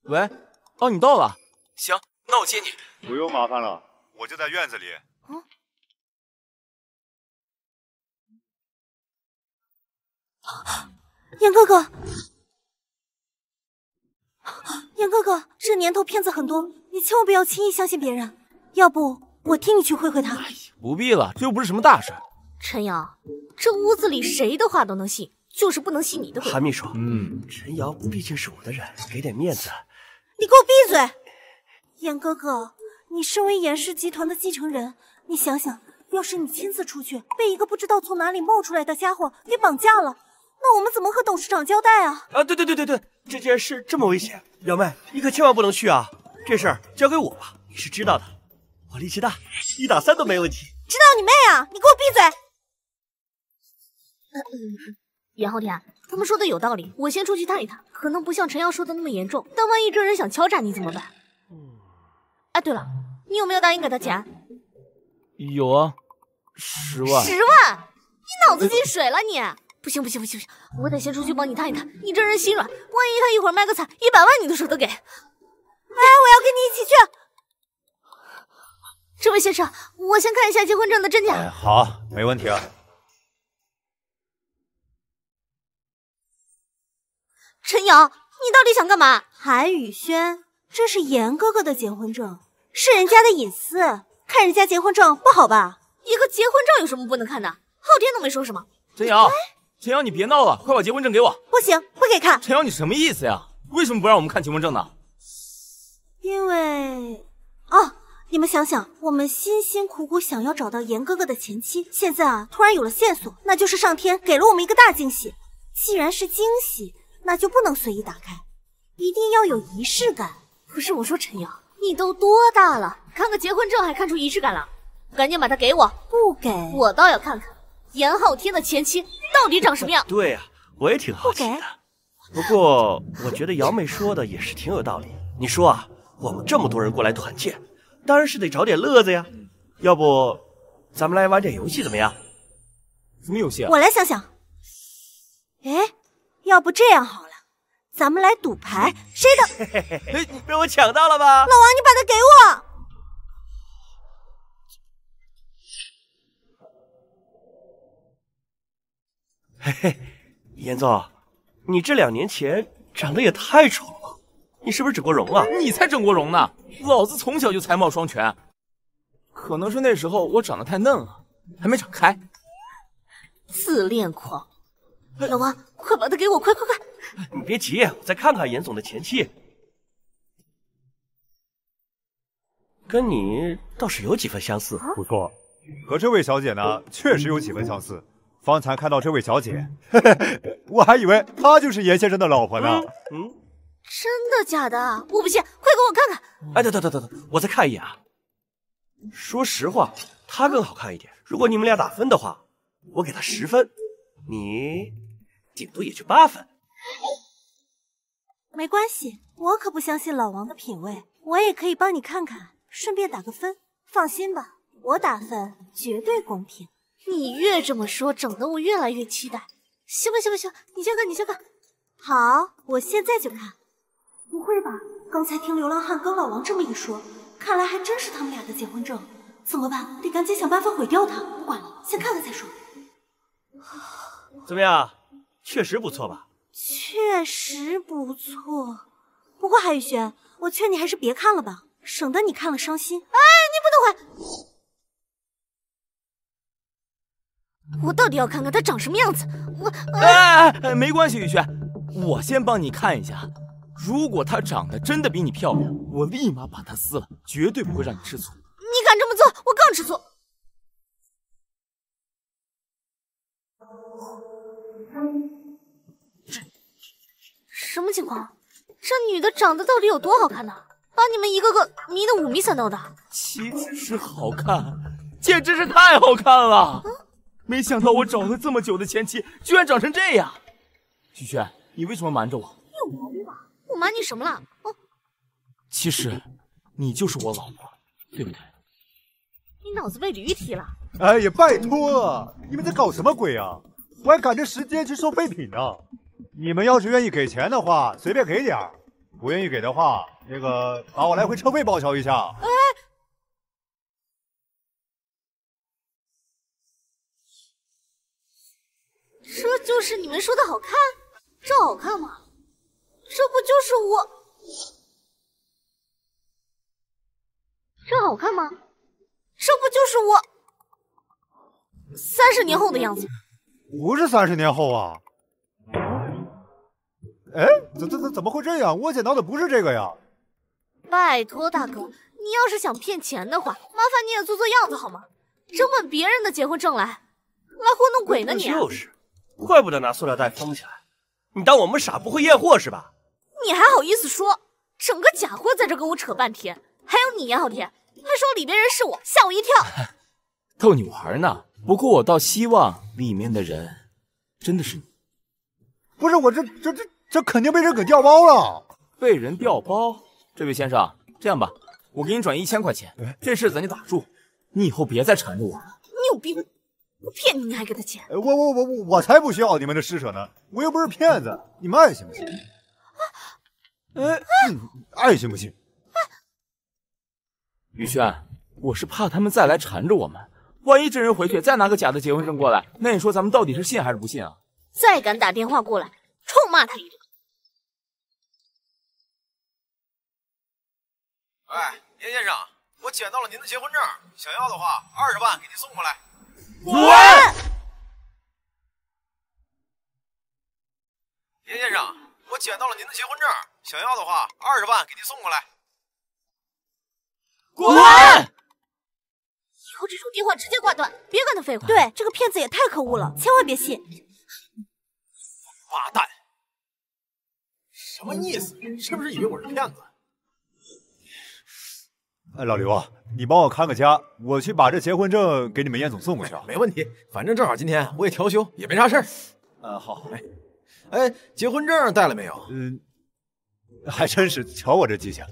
Speaker 18: 喂，哦，你到了，
Speaker 2: 行，那我接你。
Speaker 6: 不用麻烦了，我就在院子里。
Speaker 4: 嗯。严哥哥，严哥哥，这年头骗子很多，你千万不要轻易相信别人。要不我替你去会会他。
Speaker 18: 不必了，这又不是什么大事。
Speaker 4: 陈瑶，这屋子里谁的话都能信，就是不能信你的。
Speaker 1: 韩秘书，
Speaker 18: 嗯，
Speaker 1: 陈瑶毕竟是我的人，给点面子。
Speaker 4: 你给我闭嘴！严哥哥，你身为严氏集团的继承人，你想想，要是你亲自出去，被一个不知道从哪里冒出来的家伙给绑架了，那我们怎么和董事长交代啊？
Speaker 1: 啊，对对对对对，这件事这么危险，表妹，你可千万不能去啊！这事儿交给我吧，你是知道的，我力气大，一打三都没问题。
Speaker 4: 知道你妹啊！你给我闭嘴！严浩天，他们说的有道理，我先出去探一探，可能不像陈瑶说的那么严重，但万一这人想敲诈你怎么办？哎，对了，你有没有答应给他钱？
Speaker 18: 有啊，十万。
Speaker 4: 十万？你脑子进水了你？不行不行不行不行，我得先出去帮你探一探。你这人心软，万一他一会儿卖个惨，一百万你都舍得给？哎，我要跟你一起去。这位先生，我先看一下结婚证的真假。
Speaker 6: 哎，好，没问题啊。
Speaker 3: 陈瑶，你到底想干嘛？韩宇轩，这是严哥哥的结婚证，是人家的隐私，看人家结婚证不好吧？
Speaker 4: 一个结婚证有什么不能看的？昊天都没说什么。
Speaker 2: 陈瑶，陈瑶，你别闹了，快把结婚证给我。
Speaker 3: 不行，不给看。
Speaker 2: 陈瑶，你什么意思呀？为什么不让我们看结婚证呢？
Speaker 3: 因为，哦，你们想想，我们辛辛苦苦想要找到严哥哥的前妻，现在啊，突然有了线索，那就是上天给了我们一个大惊喜。既然是惊喜，那就不能随意打开，一定要有仪式感。
Speaker 4: 不是我说，陈瑶，你都多大了，看个结婚证还看出仪式感了？赶紧把它给我！
Speaker 3: 不给，
Speaker 4: 我倒要看看严昊天的前妻到底长什么样。[LAUGHS]
Speaker 1: 对呀、我也挺好奇的。不过我觉得瑶妹说的也是挺有道理。你说啊，我们这么多人过来团建，当然是得找点乐子呀。要不，咱们来玩点游戏怎么样？
Speaker 2: 什么游戏啊？
Speaker 3: 我来想想。哎，要不这样好了，咱们来赌牌，谁的？
Speaker 1: 嘿嘿嘿，被我抢到了吧？
Speaker 3: 老王，你把它给我。
Speaker 1: 嘿嘿，严总，你这两年前长得也太丑了吧？你是不是整过容啊？
Speaker 2: 你才整过容呢！老子从小就才貌双全，可能是那时候我长得太嫩了，还没长开。
Speaker 4: 自恋狂，老王，快把它给我，快快快！
Speaker 1: 你别急，我再看看严总的前妻，跟你倒是有几分相似。
Speaker 6: 不错，和这位小姐呢，确实有几分相似。方才看到这位小姐，[LAUGHS] 我还以为她就是严先生的老婆呢。
Speaker 1: 嗯，
Speaker 4: 真的假的？我不信，快给我看看！
Speaker 1: 哎，等等等等等，我再看一眼啊。说实话，她更好看一点。如果你们俩打分的话，我给她十分，你顶多也就八分。
Speaker 3: 没关系，我可不相信老王的品味，我也可以帮你看看，顺便打个分。放心吧，我打分绝对公平。
Speaker 4: 你越这么说，整得我越来越期待。行吧，行吧，行，你先看，你先看。
Speaker 3: 好，我现在就看。不会吧？刚才听流浪汉跟老王这么一说，看来还真是他们俩的结婚证。怎么办？得赶紧想办法毁掉它。不管了，先看看再说。
Speaker 1: 怎么样？确实不错吧？
Speaker 3: 确实不错。不过韩宇轩，我劝你还是别看了吧，省得你看了伤心。
Speaker 4: 哎，你不能坏！我到底要看看他长什么样子。我
Speaker 2: 哎哎，哎没关系，雨轩，我先帮你看一下。如果她长得真的比你漂亮，我立马把她撕了，绝对不会让你吃醋。
Speaker 4: 你敢这么做，我更吃醋。什么情况？这女的长得到底有多好看呢？把你们一个个迷得五迷三道的。
Speaker 2: 岂止是好看，简直是太好看了！没想到我找了这么久的前妻，居然长成这样。许轩，你为什么瞒着我？
Speaker 4: 你有毛病吧？我瞒你什么了？哦，
Speaker 2: 其实你就是我老婆，对不对？
Speaker 4: 你脑子被驴踢了？
Speaker 6: 哎呀，拜托，你们在搞什么鬼啊？我还赶着时间去收废品呢。你们要是愿意给钱的话，随便给点儿；不愿意给的话，那个把我来回车费报销一下。
Speaker 4: 哎，这就是你们说的好看？这好看吗？这不就是我？这好看吗？这不就是我三十年后的样子？
Speaker 6: 不是三十年后啊！哎，怎怎怎怎么会这样？我捡到的不是这个呀！
Speaker 4: 拜托大哥，你要是想骗钱的话，麻烦你也做做样子好吗？真问别人的结婚证来，来糊弄鬼呢你！
Speaker 1: 就是，怪不得拿塑料袋封起来。你当我们傻不会验货是吧？
Speaker 4: 你还好意思说？整个假货在这跟我扯半天，还有你严浩天，还说里边人是我，吓我一跳。[LAUGHS]
Speaker 2: 逗你玩呢。不过我倒希望里面的人真的是你。
Speaker 6: 不是我这这这这肯定被人给调包了。
Speaker 2: 被人调包？这位先生，这样吧，我给你转一千块钱，这事咱就打住。你以后别再缠着我了。
Speaker 4: 你有病！我骗你，你还给他钱？
Speaker 6: 我我我我我才不需要你们的施舍呢！我又不是骗子，你们爱信不信？哎，爱信不信？
Speaker 2: 雨轩，我是怕他们再来缠着我们，万一真人回去再拿个假的结婚证过来，那你说咱们到底是信还是不信啊？
Speaker 4: 再敢打电话过来，臭骂他一顿！
Speaker 5: 哎，严先生，我捡到了您的结婚证，想要的话，二十万给您送过来。
Speaker 2: 滚！
Speaker 5: 严先生，我捡到了您的结婚证，想要的话，二十万给您送过来。
Speaker 2: 滚！
Speaker 4: 以后这种电话直接挂断，别跟他废话。
Speaker 3: 对，这个骗子也太可恶了，千万别信。
Speaker 5: 王八蛋！什么意思？是不是以为我是骗子？
Speaker 6: 哎，老刘啊，你帮我看个家，我去把这结婚证给你们燕总送过去啊。
Speaker 5: 没问题，反正正好今天我也调休，也没啥事儿。
Speaker 6: 呃，好。
Speaker 5: 哎，哎，结婚证带了没有？
Speaker 6: 嗯，还真是，瞧我这记性。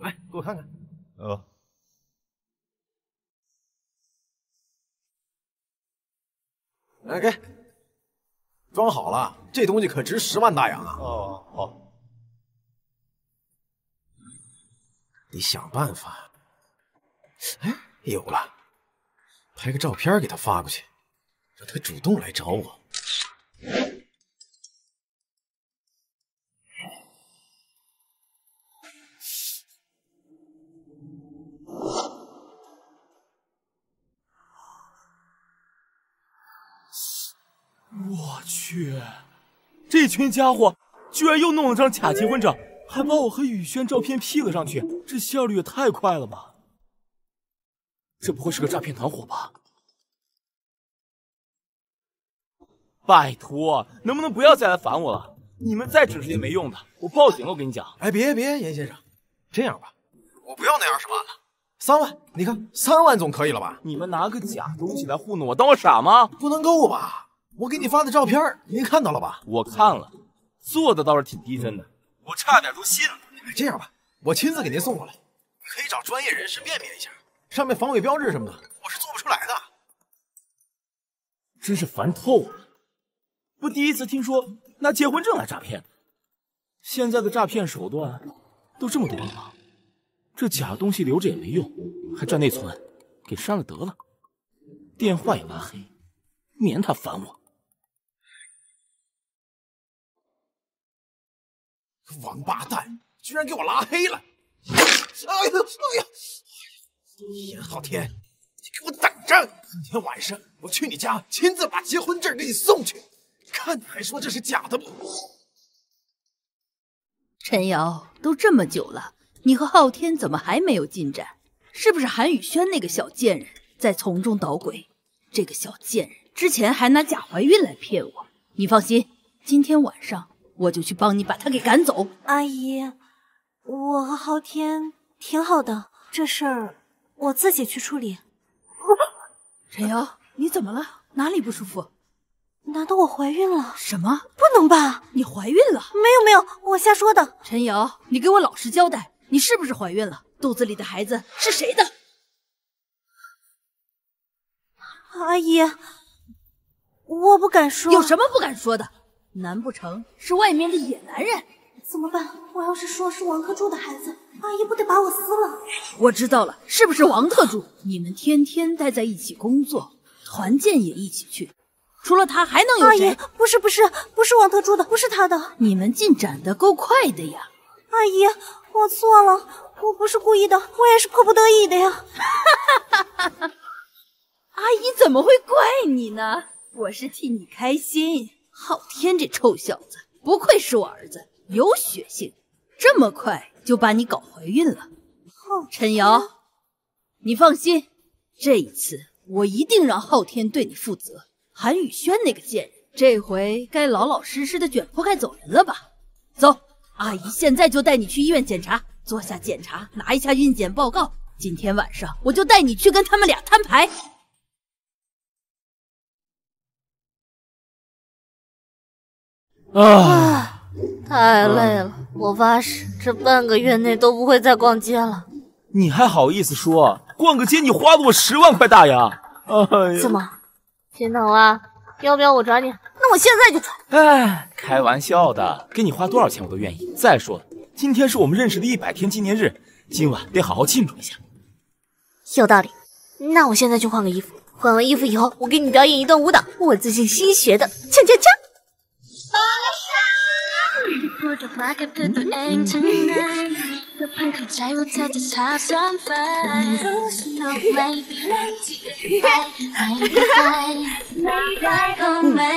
Speaker 5: 来，给我看看。
Speaker 6: 呃，
Speaker 5: 来给，装好了，这东西可值十万大洋啊！
Speaker 6: 哦，好。
Speaker 5: 得想办法。哎，有了，拍个照片给他发过去，让他主动来找我。
Speaker 2: 我去，这群家伙居然又弄了张假结婚证，还把我和雨轩照片 P 了上去，这效率也太快了吧！这不会是个诈骗团伙吧？拜托，能不能不要再来烦我了？你们再整这些没用的，我报警了！我跟你讲。
Speaker 5: 哎，别别，严先生，这样吧，我不要那二十万了，三万，你看三万总可以了吧？
Speaker 2: 你们拿个假东西来糊弄我，当我傻吗？
Speaker 5: 不能够吧？我给你发的照片，您看到了吧？
Speaker 2: 我看了，做的倒是挺逼真的，我差点都信了。
Speaker 5: 这样吧，我亲自给您送过来，可以找专业人士辨别一下，上面防伪标志什么的，我是做不出来的。
Speaker 2: 真是烦透了！我第一次听说拿结婚证来诈骗，现在的诈骗手段都这么多了吗？这假东西留着也没用，还占内存，给删了得了，电话也拉黑，免他烦我。
Speaker 5: 王八蛋，居然给我拉黑了！哎呀哎呀！严昊天，你给我等着！今天晚上我去你家，亲自把结婚证给你送去，看你还说这是假的不？
Speaker 9: 陈瑶，都这么久了，你和昊天怎么还没有进展？是不是韩宇轩那个小贱人在从中捣鬼？这个小贱人之前还拿假怀孕来骗我。你放心，今天晚上。我就去帮你把他给赶走，
Speaker 3: 阿姨，我和昊天挺好的，这事儿我自己去处理。[LAUGHS]
Speaker 9: 陈瑶，你怎么了？哪里不舒服？
Speaker 3: 难道我怀孕了？
Speaker 9: 什么？
Speaker 3: 不能吧？
Speaker 9: 你怀孕了？
Speaker 3: 没有没有，我瞎说的。
Speaker 9: 陈瑶，你给我老实交代，你是不是怀孕了？肚子里的孩子是谁的？
Speaker 3: 阿姨，我不敢说。
Speaker 9: 有什么不敢说的？难不成是外面的野男人？
Speaker 3: 怎么办？我要是说是王特助的孩子，阿姨不得把我撕了？
Speaker 9: 我知道了，是不是王特助？你们天天待在一起工作，团建也一起去，除了他还能有谁？
Speaker 3: 阿姨，不是不是不是王特助的，不是他的。
Speaker 9: 你们进展的够快的呀！
Speaker 3: 阿姨，我错了，我不是故意的，我也是迫不得已的呀。[LAUGHS]
Speaker 9: 阿姨怎么会怪你呢？我是替你开心。昊天这臭小子，不愧是我儿子，有血性，这么快就把你搞怀孕了。陈瑶，你放心，这一次我一定让昊天对你负责。韩宇轩那个贱人，这回该老老实实的卷铺盖走人了吧？走，阿姨现在就带你去医院检查，做下检查，拿一下孕检报告。今天晚上我就带你去跟他们俩摊牌。
Speaker 4: 啊，太累了！我发誓，这半个月内都不会再逛街了。
Speaker 2: 你还好意思说？逛个街你花了我十万块大洋！哎呀
Speaker 4: 怎么，心疼啊？要不要我转你？那我现在就转。
Speaker 2: 哎，开玩笑的，给你花多少钱我都愿意。再说了，今天是我们认识的一百天纪念日，今晚得好好庆祝一下。
Speaker 4: 有道理。那我现在就换个衣服，换完衣服以后，我给你表演一段舞蹈，我最近新学的锵锵锵。
Speaker 19: พูดออกมากับเพื่อนตัวเองทั้งนั้นก็เพิ่งเข้าใจว่าเธอจะชอบซ้อนฝันรู้สนุกไม่เป็นไรที่ไปไม่ได้ไม่ได้ก็ไม่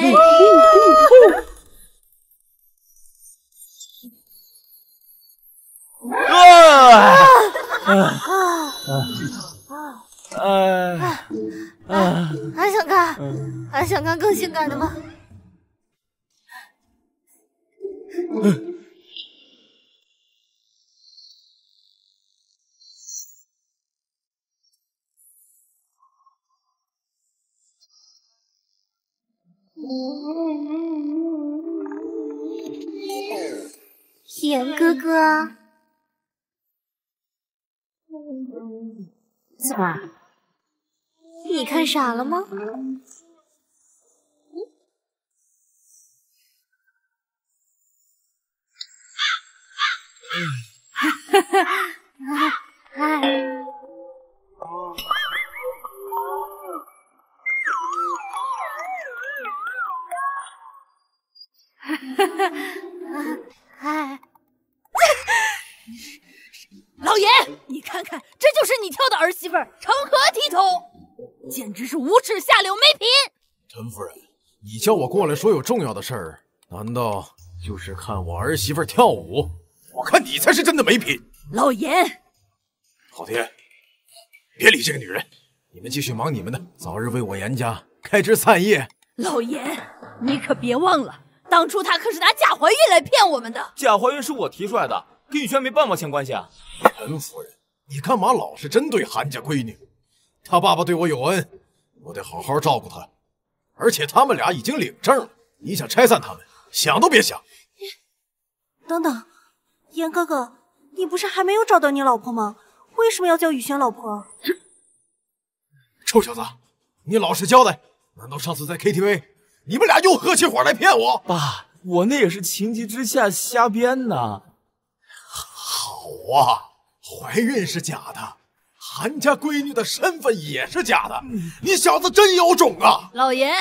Speaker 2: 哎，
Speaker 4: 还想看？还想看更性感的吗？ 严哥哥，怎么？你看傻了吗？嗯，哈哈哈，哎
Speaker 9: 老爷，你看看，这就是你挑的儿媳妇儿，成何体统？简直是无耻下流，没品！
Speaker 5: 陈夫人，你叫我过来说有重要的事儿，难道就是看我儿媳妇跳舞？我看你才是真的没品！
Speaker 9: 老严，
Speaker 5: 昊天，别理这个女人，你们继续忙你们的，早日为我严家开枝散叶。
Speaker 9: 老严，你可别忘了，当初她可是拿假怀孕来骗我们的。
Speaker 2: 假怀孕是我提出来的，跟宇轩没半毛钱关系啊！
Speaker 5: 陈夫人，你干嘛老是针对韩家闺女？她爸爸对我有恩，我得好好照顾她。而且他们俩已经领证了，你想拆散他们，想都别想！
Speaker 3: 等等，严哥哥，你不是还没有找到你老婆吗？为什么要叫雨轩老婆？
Speaker 5: 臭小子，你老实交代！难道上次在 KTV，你们俩又合起伙来骗我？
Speaker 2: 爸，我那也是情急之下瞎编的。
Speaker 5: 好啊，怀孕是假的，韩家闺女的身份也是假的，你小子真有种啊！
Speaker 9: 老严，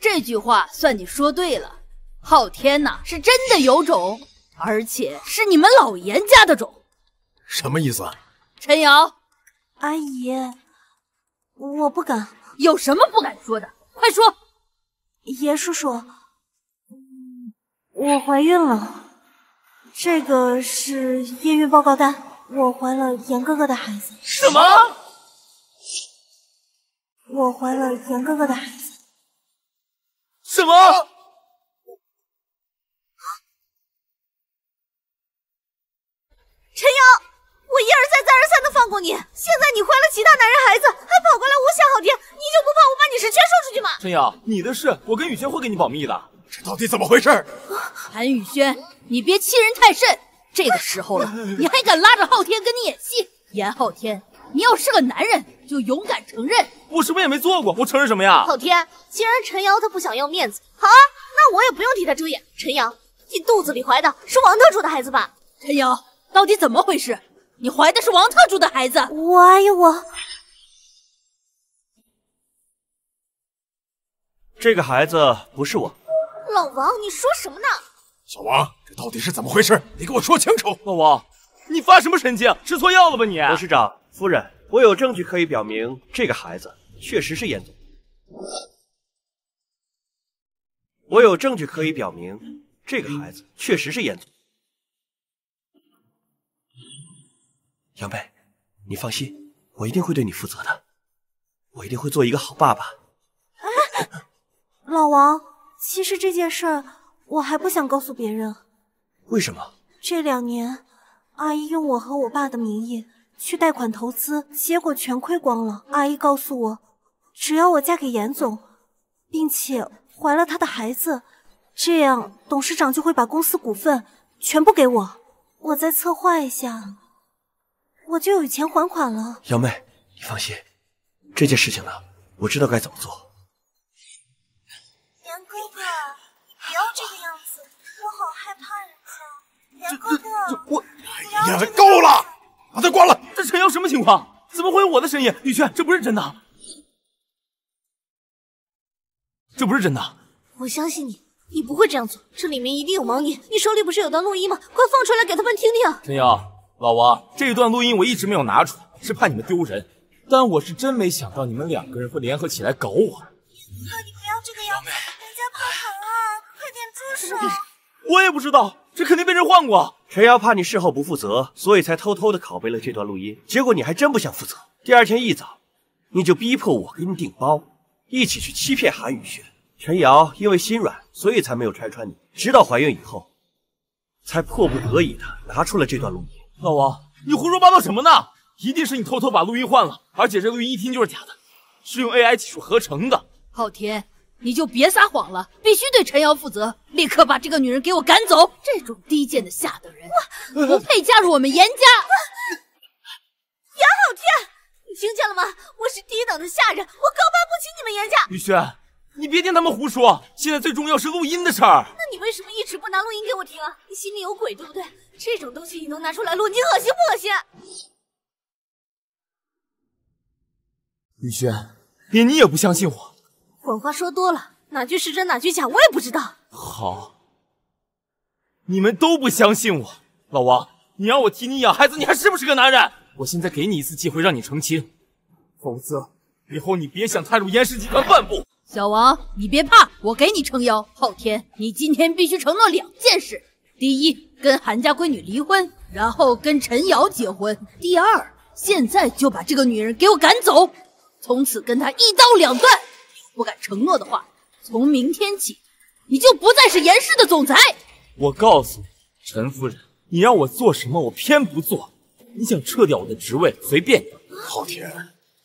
Speaker 9: 这句话算你说对了，昊天呐是真的有种，而且是你们老严家的种。
Speaker 5: 什么意思？啊？
Speaker 9: 陈瑶，
Speaker 3: 阿姨，我不敢。
Speaker 9: 有什么不敢说的？快说！
Speaker 3: 严叔叔，我怀孕了，这个是验孕报告单，我怀了严哥哥的孩子。
Speaker 2: 什么？
Speaker 3: 我怀了严哥哥的孩子。
Speaker 2: 什么？
Speaker 3: 陈瑶，我一而再再而三的放过你，现在你怀了其他男人孩子，还跑过来诬陷昊天，你就不怕我把你事全说出去吗？
Speaker 2: 陈瑶，你的事我跟雨轩会给你保密的。
Speaker 5: 这到底怎么回事？
Speaker 9: 韩雨轩，你别欺人太甚，这个时候了，你还敢拉着昊天跟你演戏？严昊天，你要是个男人，就勇敢承认。
Speaker 2: 我什么也没做过，我承认什么呀？
Speaker 4: 昊天，既然陈瑶她不想要面子，好啊，那我也不用替她遮掩。陈瑶，你肚子里怀的是王特助的孩子吧？
Speaker 9: 陈瑶，到底怎么回事？你怀的是王特助的孩子？
Speaker 3: 我哎呀我，
Speaker 1: 这个孩子不是我。
Speaker 4: 老王，你说什么呢？
Speaker 5: 小王，这到底是怎么回事？你给我说清楚！
Speaker 2: 老王，你发什么神经？吃错药了吧你？
Speaker 1: 董事长夫人，我有证据可以表明这个孩子确实是严总。我有证据可以表明这个孩子确实是严总。杨贝，你放心，我一定会对你负责的，我一定会做一个好爸爸。
Speaker 3: 老王，其实这件事儿我还不想告诉别人。
Speaker 1: 为什么？
Speaker 3: 这两年，阿姨用我和我爸的名义去贷款投资，结果全亏光了。阿姨告诉我，只要我嫁给严总，并且怀了他的孩子，这样董事长就会把公司股份全部给我。我再策划一下，我就有钱还款了。
Speaker 1: 杨妹，你放心，这件事情呢，我知道该怎么做。
Speaker 3: 杨哥哥，不要这个样子，我好害怕人家。杨哥哥，
Speaker 2: 我哎
Speaker 5: 呀，够了，把他关了。
Speaker 2: 这陈瑶什么情况？怎么会有我的声音？雨轩，这不是真的，这不是真的。
Speaker 4: 我相信你，你不会这样做，这里面一定有猫腻。你手里不是有段录音吗？快放出来给他们听听。
Speaker 2: 陈瑶，老王，这段录音我一直没有拿出来，是怕你们丢人。但我是真没想到你们两个人会联合起来搞我。
Speaker 3: 哥，你不要这个样子，人家怕疼啊！快点住手！
Speaker 2: 我也不知道，这肯定被人换过。
Speaker 1: 陈瑶怕你事后不负责，所以才偷偷的拷贝了这段录音。结果你还真不想负责。第二天一早，你就逼迫我给你顶包，一起去欺骗韩雨轩。陈瑶因为心软，所以才没有拆穿你。直到怀孕以后，才迫不得已的拿出了这段录音。
Speaker 2: 老王，你胡说八道什么呢？一定是你偷偷把录音换了，而且这录音一听就是假的，是用 AI 技术合成的。
Speaker 9: 昊天，你就别撒谎了，必须对陈瑶负责，立刻把这个女人给我赶走。这种低贱的下等人，不配加入我们严家。
Speaker 4: 杨昊天，你听见了吗？我是低等的下人，我高攀不起你们严家。
Speaker 2: 雨轩，你别听他们胡说，现在最重要是录音的事儿。
Speaker 4: 那你为什么一直不拿录音给我听啊？你心里有鬼对不对？这种东西你能拿出来录，你恶心不恶心？
Speaker 2: 雨轩，连你也不相信我？
Speaker 4: 谎话说多了，哪句是真哪句假，我也不知道。
Speaker 2: 好，你们都不相信我。老王，你让我替你养孩子，你还是不是个男人？我现在给你一次机会，让你澄清，否则以后你别想踏入严氏集团半步。
Speaker 9: 小王，你别怕，我给你撑腰。昊天，你今天必须承诺两件事：第一，跟韩家闺女离婚，然后跟陈瑶结婚；第二，现在就把这个女人给我赶走，从此跟她一刀两断。不敢承诺的话，从明天起，你就不再是严氏的总裁。
Speaker 2: 我告诉你，陈夫人，你让我做什么，我偏不做。你想撤掉我的职位，随便你。
Speaker 5: 昊天，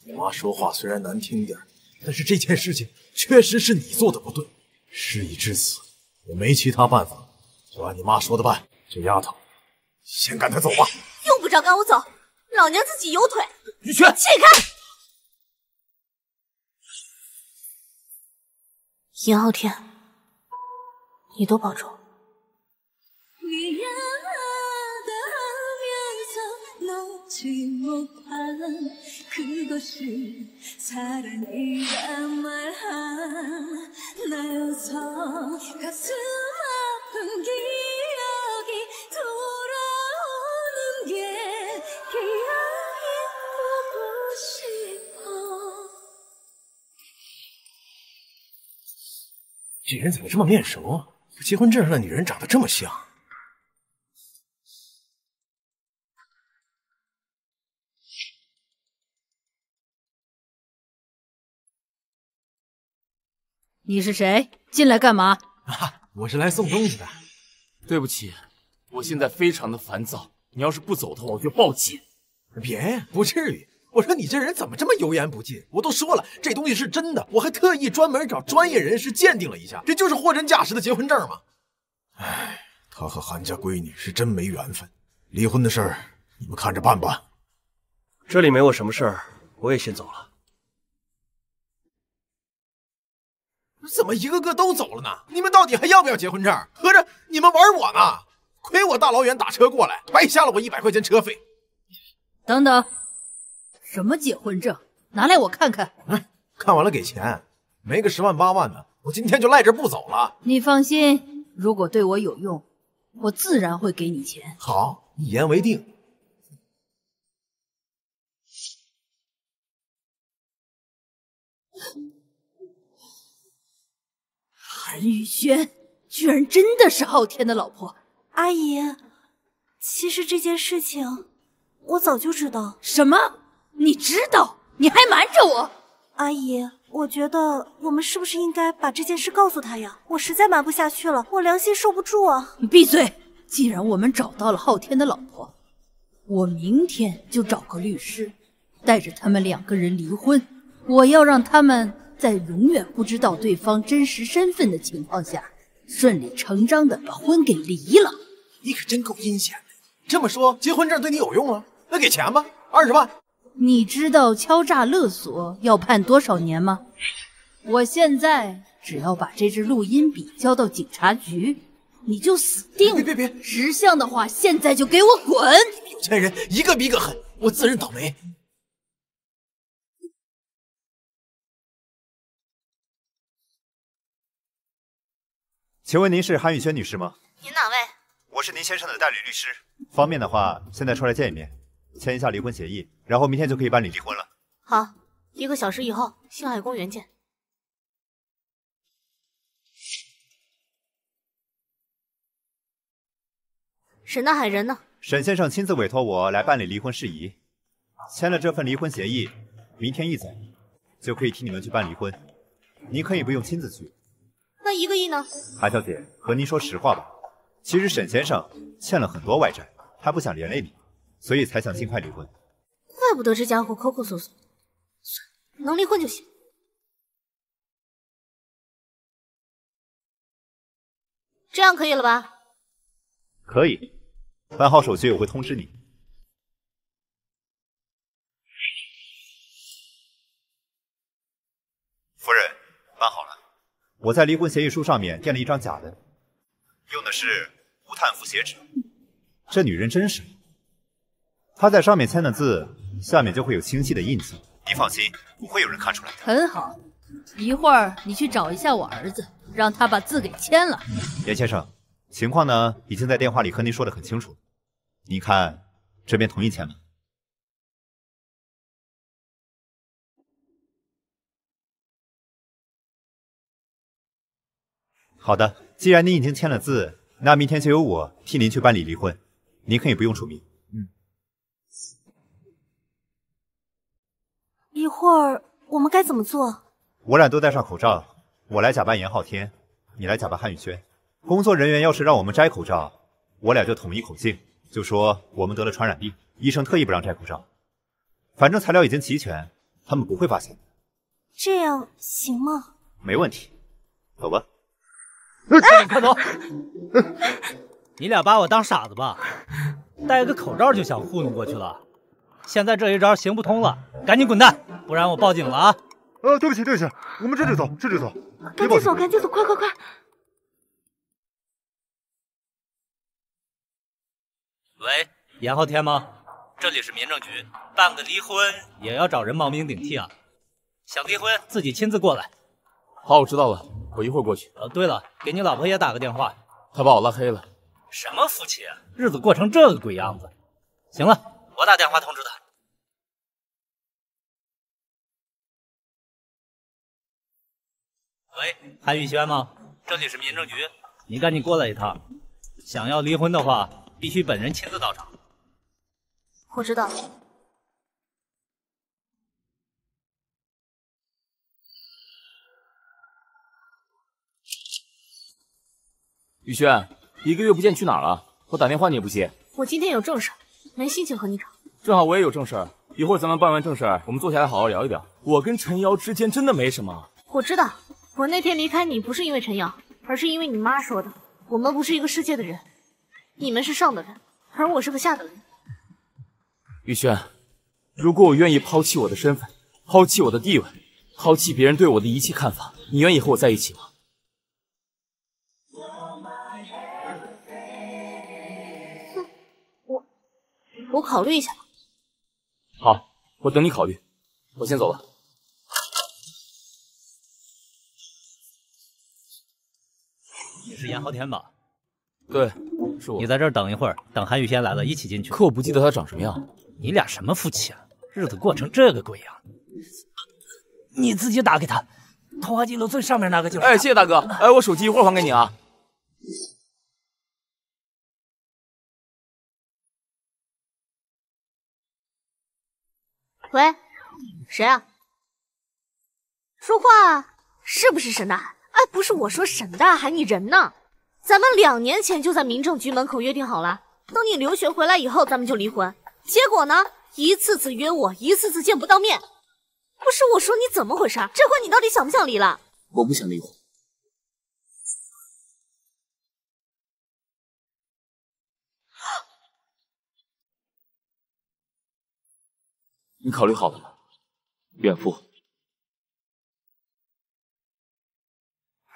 Speaker 5: 你妈说话虽然难听点，但是这件事情确实是你做的不对。事已至此，我没其他办法，就按你妈说的办。这丫头，先赶她走吧。
Speaker 4: 用不着赶我走，老娘自己有腿。
Speaker 2: 雨轩，
Speaker 4: 起开！严昊天，你多保重。
Speaker 5: 这人怎么这么面熟啊？结婚证上的女人长得这么像。
Speaker 9: 你是谁？进来干嘛？
Speaker 5: 我是来送东西的。
Speaker 2: 对不起，我现在非常的烦躁。你要是不走的话，我就报警。
Speaker 5: 别呀，不至于。我说你这人怎么这么油盐不进？我都说了，这东西是真的，我还特意专门找专业人士鉴定了一下，这就是货真价实的结婚证嘛。唉，他和韩家闺女是真没缘分，离婚的事儿你们看着办吧。
Speaker 1: 这里没我什么事儿，我也先走了。
Speaker 5: 怎么一个个都走了呢？你们到底还要不要结婚证？合着你们玩我呢？亏我大老远打车过来，白瞎了我一百块钱车费。
Speaker 9: 等等，什么结婚证？拿来我看看。
Speaker 5: 嗯，看完了给钱，没个十万八万的，我今天就赖这不走了。
Speaker 9: 你放心，如果对我有用，我自然会给你钱。
Speaker 5: 好，一言为定。
Speaker 9: 韩雨轩居然真的是昊天的老婆。
Speaker 3: 阿姨，其实这件事情我早就知道。
Speaker 9: 什么？你知道？你还瞒着我？
Speaker 3: 阿姨，我觉得我们是不是应该把这件事告诉他呀？我实在瞒不下去了，我良心受不住啊！
Speaker 9: 你闭嘴！既然我们找到了昊天的老婆，我明天就找个律师，带着他们两个人离婚。我要让他们在永远不知道对方真实身份的情况下，顺理成章的把婚给离了。
Speaker 5: 你可真够阴险的！这么说，结婚证对你有用啊？那给钱吧，二十万。
Speaker 9: 你知道敲诈勒索要判多少年吗？我现在只要把这支录音笔交到警察局，你就死定了。别别别！识相的话，现在就给我滚！
Speaker 5: 有钱人一个比一个狠，我自认倒霉。
Speaker 6: 请问您是韩雨轩女士吗？
Speaker 3: 您哪位？
Speaker 6: 我是您先生的代理律师，方便的话，现在出来见一面，签一下离婚协议，然后明天就可以办理离婚了。
Speaker 4: 好，一个小时以后，星海公园见。沈大海人呢？
Speaker 6: 沈先生亲自委托我来办理离婚事宜，签了这份离婚协议，明天一早就可以替你们去办离婚。您可以不用亲自去。
Speaker 4: 那一个亿呢？
Speaker 6: 韩小姐，和您说实话吧，其实沈先生欠了很多外债，他不想连累你，所以才想尽快离婚。
Speaker 4: 怪不得这家伙抠抠搜搜。算，能离婚就行。这样可以了吧？
Speaker 6: 可以，办好手续我会通知你。夫人，办好了。我在离婚协议书上面垫了一张假的，用的是无碳复写纸。这女人真是，她在上面签的字，下面就会有清晰的印记。你放心，不会有人看出来的。
Speaker 9: 很好，一会儿你去找一下我儿子，让他把字给签了。
Speaker 6: 严先生，情况呢已经在电话里和您说的很清楚，您看这边同意签吗？好的，既然您已经签了字，那明天就由我替您去办理离婚，您可以不用出面。嗯。
Speaker 4: 一会儿我们该怎么做？
Speaker 6: 我俩都戴上口罩，我来假扮严昊天，你来假扮汉宇轩。工作人员要是让我们摘口罩，我俩就统一口径，就说我们得了传染病，医生特意不让摘口罩。反正材料已经齐全，他们不会发现的。
Speaker 4: 这样行吗？
Speaker 6: 没问题，走吧。
Speaker 8: 快 [LAUGHS] 快走！[LAUGHS] 你俩把我当傻子吧？戴个口罩就想糊弄过去了？现在这一招行不通了，赶紧滚蛋，不然我报警了啊！
Speaker 20: 呃，对不起，对不起，我们这就走，这就走。
Speaker 4: 赶紧走，赶紧走，快快快！
Speaker 8: 喂，严浩天吗？这里是民政局，办个离婚也要找人冒名顶替啊！想离婚自己亲自过来。
Speaker 2: 好，我知道了，我一会儿过去。
Speaker 8: 呃，对了，给你老婆也打个电话，
Speaker 2: 她把我拉黑了。
Speaker 8: 什么夫妻啊，日子过成这个鬼样子！行了，我打电话通知她。喂，韩宇轩吗？这里是民政局，你赶紧过来一趟。想要离婚的话，必须本人亲自到场。
Speaker 4: 我知道。
Speaker 2: 宇轩，一个月不见去哪儿了？我打电话你也不接。
Speaker 4: 我今天有正事，没心情和你吵。
Speaker 2: 正好我也有正事，一会儿咱们办完正事，我们坐下来好好聊一聊。我跟陈瑶之间真的没什么。
Speaker 4: 我知道，我那天离开你不是因为陈瑶，而是因为你妈说的，我们不是一个世界的人。你们是上等人，而我是个下等人。
Speaker 2: 宇轩，如果我愿意抛弃我的身份，抛弃我的地位，抛弃别人对我的一切看法，你愿意和我在一起吗？
Speaker 4: 我我考虑一下吧。
Speaker 2: 好，我等你考虑。我先走了。
Speaker 8: 严昊天吧？
Speaker 2: 对，是我。
Speaker 8: 你在这儿等一会儿，等韩宇轩来了，一起进去。
Speaker 2: 可我不记得他长什么样。
Speaker 8: 你俩什么夫妻啊？日子过成这个鬼样！你自己打给他，通话记录最上面那个就是。
Speaker 2: 哎，谢谢大哥。哎，我手机一会儿还给你啊。
Speaker 4: 喂，谁啊？说话，是不是沈大海？哎，不是我说，沈大海你人呢？咱们两年前就在民政局门口约定好了，等你留学回来以后，咱们就离婚。结果呢？一次次约我，一次次见不到面。不是我说你怎么回事？这婚你到底想不想离了？
Speaker 2: 我不想离婚。
Speaker 11: 你考虑好了吗？远父。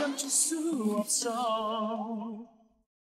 Speaker 21: Island to sue of song.